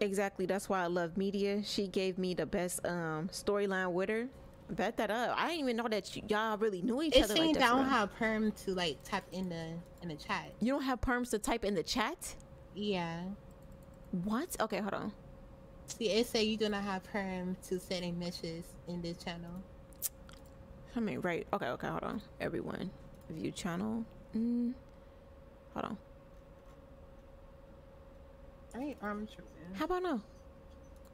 Exactly. That's why I love media. She gave me the best um storyline with her. Bet that up. I didn't even know that y'all really knew each It other. seems like I don't have perm to like type in the in the chat. You don't have perms to type in the chat? Yeah. What? Okay, hold on. See, it say you do not have perm to setting messages in this channel. I mean, right. Okay, okay, hold on. Everyone. View channel. Mm. Hold on. I um. How about no?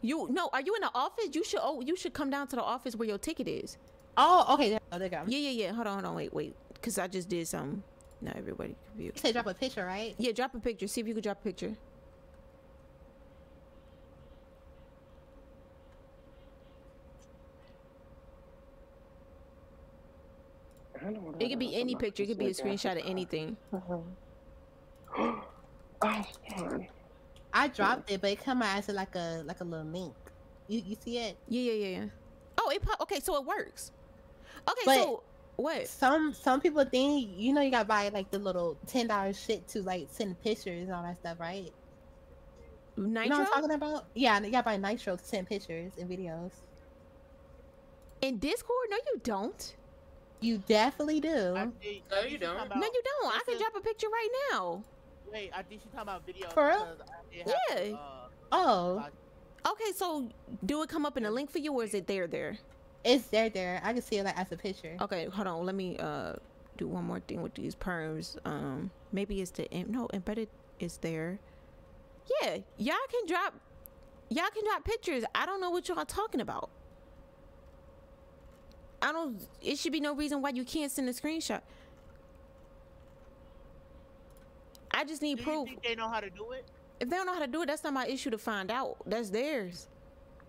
You no, are you in the office? You should oh you should come down to the office where your ticket is. Oh, okay. There, oh, there you go. Yeah, yeah, yeah. Hold on, hold on, wait, wait. Cause I just did some not everybody can view. You say drop a picture, right? Yeah, drop a picture. See if you could drop a picture. It could be any picture. It could be a screenshot of anything. I dropped it, but it come out as like a like a little link. You you see it? Yeah, yeah, yeah, yeah. Oh, it pop. Okay, so it works. Okay, But so what? Some some people think you know you gotta buy like the little ten dollars shit to like send pictures and all that stuff, right? You know what I'm talking about? Yeah, you gotta buy Nitro to send pictures and videos. In Discord? No, you don't. You definitely do. No, you don't. No, you don't. I can drop a picture right now. Wait, I think she's talking about video. For real? because I- it has to, Yeah. uh, Oh. Okay, so do it come up in a link for you, or is it there? There. It's there there. I can see it like as a picture. Okay, hold on. Let me uh do one more thing with these perms. Um, maybe it's the em- no embedded is there. Yeah, y'all can drop. Y'all can drop pictures. I don't know what y'all talking about. I don't. It should be no reason why you can't send a screenshot. I just need Do you proof. think they know how to do it? If they don't know how to do it, that's not my issue to find out. That's theirs.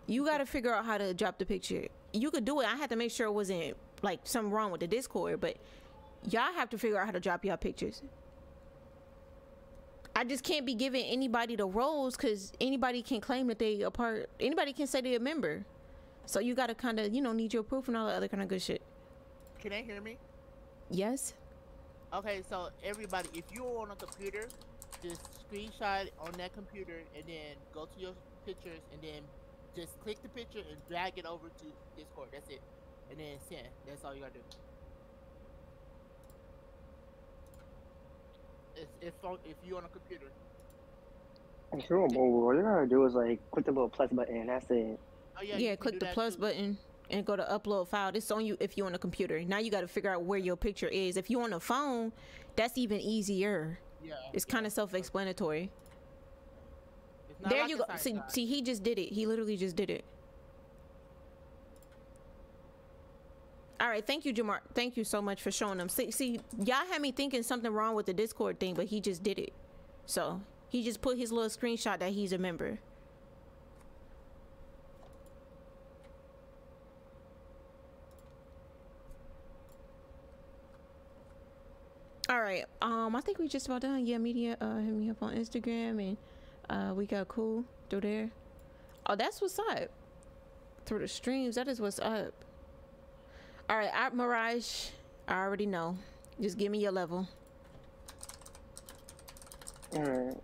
You got to figure out how to drop the picture. You could do it. I had to make sure it wasn't like something wrong with the Discord, but y'all have to figure out how to drop y'all pictures. I just can't be giving anybody the roles because anybody can claim that they a part. Anybody can say they're a member. So you got to kind of you know need your proof and all that other kind of good shit. Can they hear me? Yes. Okay, so everybody, if you're on a computer, just screenshot on that computer and then go to your pictures and then just click the picture and drag it over to Discord. That's it. And then send. That's all you gotta do. It's if on, if you're on a computer. If you're on mobile, all you gotta do is like click the little plus button, and that's it. Oh yeah. Yeah, click the plus too. button and go to upload file. This on you if you're on a computer. Now you got to figure out where your picture is. If you're on a phone, that's even easier. Yeah. It's kind of self-explanatory. There rocket you go. See, see, he just did it. He literally just did it. All right, thank you, Jamar. Thank you so much for showing them. See, see, y'all had me thinking something wrong with the Discord thing, but he just did it. So he just put his little screenshot that he's a member. All right. Um, I think we just about done. Yeah, media. Uh, hit me up on Instagram, and uh, we got cool through there. Oh, that's what's up. Through the streams, that is what's up. All right, Mirage. I already know. Just give me your level. Alright.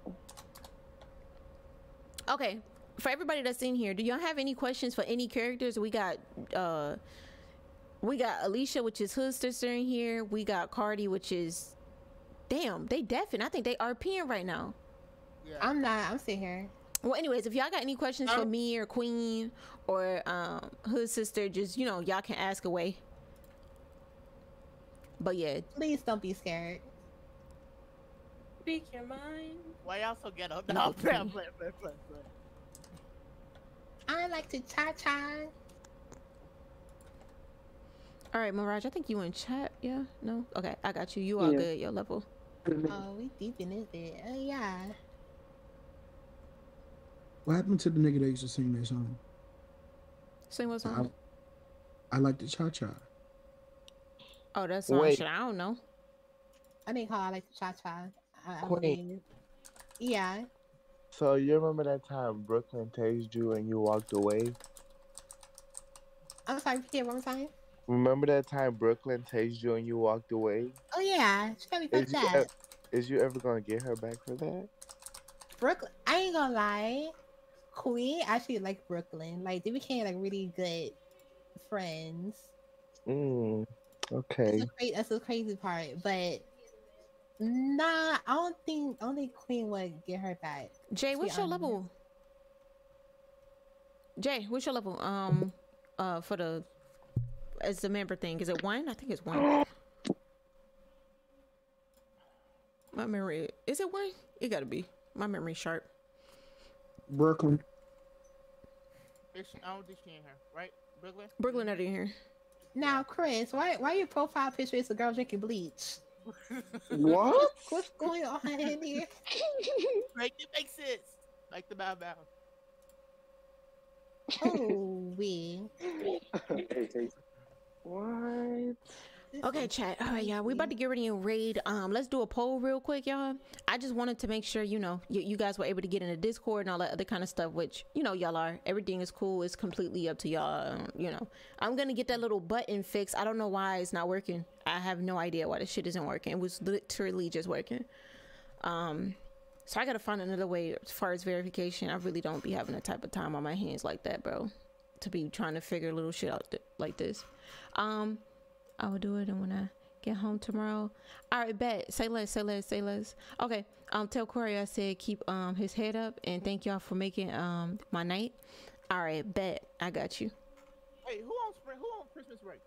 Okay, for everybody that's in here, do y'all have any questions for any characters? We got uh we got Alicia, which is Hood's sister in here. We got Cardi, which is damn, they deafin. I think they RPing right now. I'm not. I'm sitting here. Well, anyways, if y'all got any questions for me or Queen or um Hood's sister, just you know, y'all can ask away. But yeah, Please don't be scared. Speak your mind. Why y'all so ghetto? No, No, play, please. play, play, play, play. I like to cha cha. all right, Mirage. I think you in chat. Yeah, no, okay, I got you. You all Yeah. good? Your level. Oh, we deep in this bit. Oh yeah. What happened to the nigga that used to sing that song? Sing what song? I like the cha cha. Oh, that's song Wait. shit. I don't know. I think how I like the cha cha. I, I Queen. yeah. So you remember that time Brooklyn tased you and you walked away? I'm sorry. Repeat it one more time. Remember that time Brooklyn tased you and you walked away? Oh yeah. She got me fucked Is you, up. is you ever gonna get her back for that? Brooklyn. I ain't gonna lie. Queen actually like Brooklyn. Like they became like really good friends. Mm, okay. That's the, cra- that's the crazy part. But nah, I don't think I don't think Queen would get her back. Jay, to be what's your honest. level? Jay, what's your level? Um, uh, for the as the member thing, is it one? I think it's one. My memory is it one? It gotta be. My memory's sharp. Brooklyn. Bitch, I don't think she in here, right? Brooklyn? Brooklyn out of here. Now, Chris, why why your profile picture is a girl drinking bleach? What? What's going on in here? Make it make sense. Like the bow bow. Oh, we. What? Okay, chat. All right, y'all. We about to get ready and raid. Um, let's do a poll real quick, y'all. I just wanted to make sure you know you, you guys were able to get in the Discord and all that other kind of stuff, which you know y'all are. Everything is cool. It's completely up to y'all. Um, you know, I'm gonna get that little button fixed. I don't know why it's not working. I have no idea why this shit isn't working. It was literally just working. Um, so I gotta find another way as far as verification. I really don't be having that type of time on my hands like that, bro. To be trying to figure little shit out th- like this. Um, I will do it, and when I get home tomorrow, all right, bet. Say less, say less, say less. Okay. Um, tell Corey I said keep um his head up, and thank y'all for making um my night. All right, bet. I got you. Hey, who on spring? Who on Christmas break?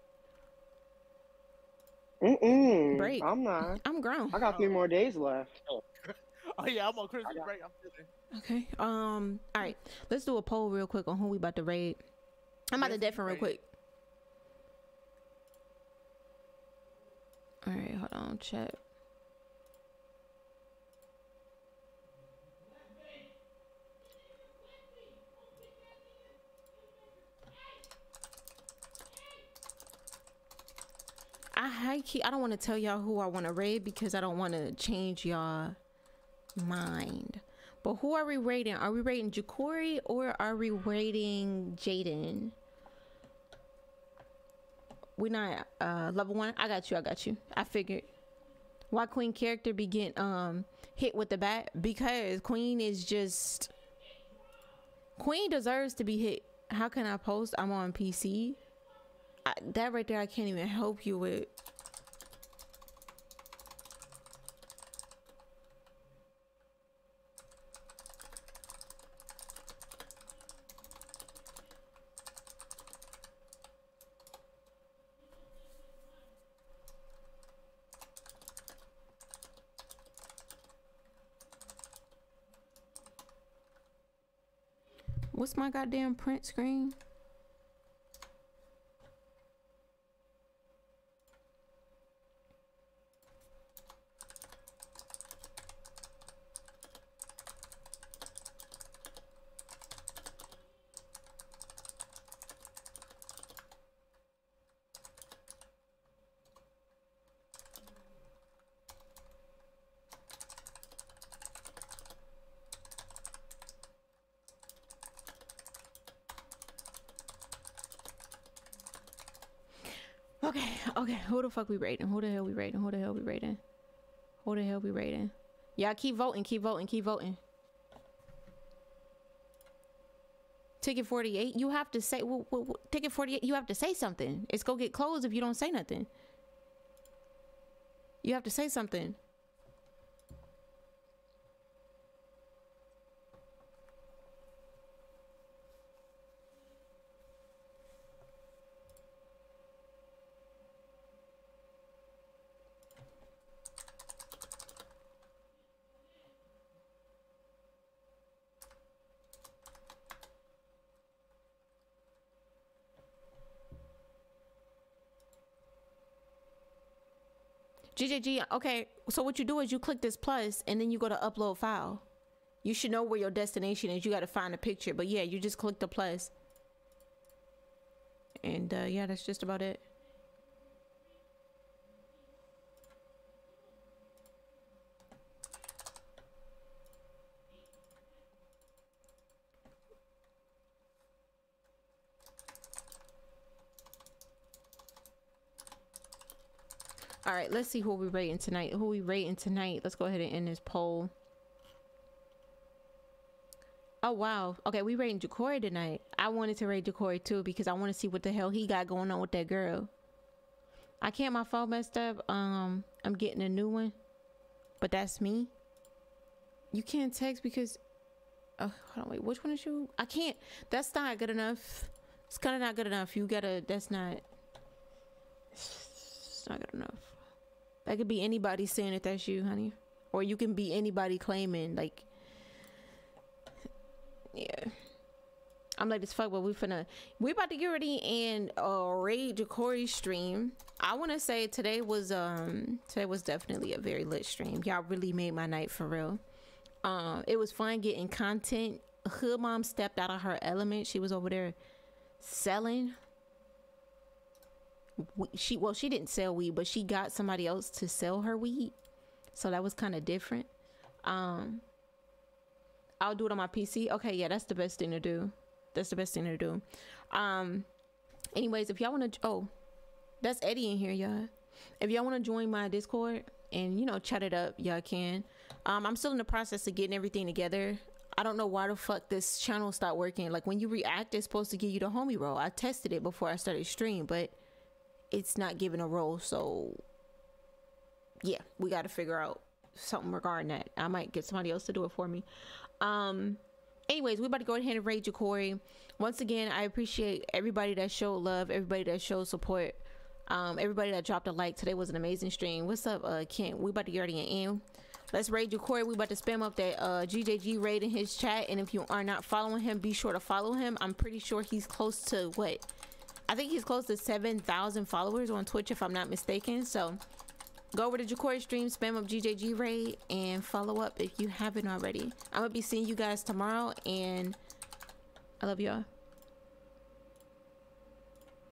Mm-mm. Break. I'm not. I'm grown. I got three more days left. Oh yeah, I'm on Christmas break. I'm feeling. Okay. Um. All right. Let's do a poll real quick on who we about to raid. I'm about to deafen real quick. All right. Hold on. check. I high key. I don't want to tell y'all who I want to raid because I don't want to change y'all mind. But who are we rating? Are we rating Ja'Cory or are we rating Jaden? We not uh level one. I got you. I got you. I figured. Why Queen character be getting um hit with the bat? Because Queen is just Queen deserves to be hit. How can I post? I'm on PC. I, that right there, I can't even help you with. What's my goddamn print screen? Okay, okay. Who the fuck we rating? Who the hell we rating? Who the hell we rating? Who the hell we rating? Y'all keep voting, keep voting, keep voting. Ticket 48, you have to say, well, well, well, ticket 48, you have to say something. It's go get closed if you don't say nothing. You have to say something. GJG, okay, so what you do is you click this plus and then you go to upload file. You should know where your destination is. You got to find a picture. But yeah, you just click the plus. And uh, yeah, that's just about it. Right, let's see who we rating tonight. Who we rating tonight? Let's go ahead and end this poll. Oh wow. Okay, we rating Jacory tonight. I wanted to rate Jacory too because I want to see what the hell he got going on with that girl. I can't. My phone messed up. Um, I'm getting a new one, but that's me. You can't text because. Oh, hold on. Wait. Which one is you? I can't. That's not good enough. It's kind of not good enough. You gotta. That's not. It's not good enough. That could be anybody saying that that's you, honey. Or you can be anybody claiming, like, yeah. I'm like, this fuck, but we finna, we about to get ready and uh, raid Jacory stream. I want to say today was, um, today was definitely a very lit stream. Y'all really made my night for real. Um, it was fun getting content. Hood mom stepped out of her element. She was over there selling she well she didn't sell weed but she got somebody else to sell her weed. So that was kind of different. Um i'll do it on my pc okay yeah that's the best thing to do. That's the best thing to do. Um anyways if y'all want to oh that's eddie in here y'all. If y'all want to join my discord and you know chat it up y'all can. Um i'm still in the process of getting everything together. I don't know why the fuck this channel stopped working. Like when you react, it's supposed to give you the homie role. I tested it before I started stream, but it's not giving a role so yeah we got to figure out something regarding that. I might get somebody else to do it for me. Um anyways we're about to go ahead and raid Corey. once again i appreciate everybody that showed love everybody that showed support. Um everybody that dropped a like today was an amazing stream. What's up uh kent? We about to get ready and end. Let's raid Corey. we about to spam up that uh gjg raid in his chat. And if you are not following him be sure to follow him. I'm pretty sure he's close to what I think he's close to 7,000 followers on Twitch, if I'm not mistaken. So go over to Jacory stream, spam up GJG Raid, and follow up if you haven't already. I'm going to be seeing you guys tomorrow, and I love y'all.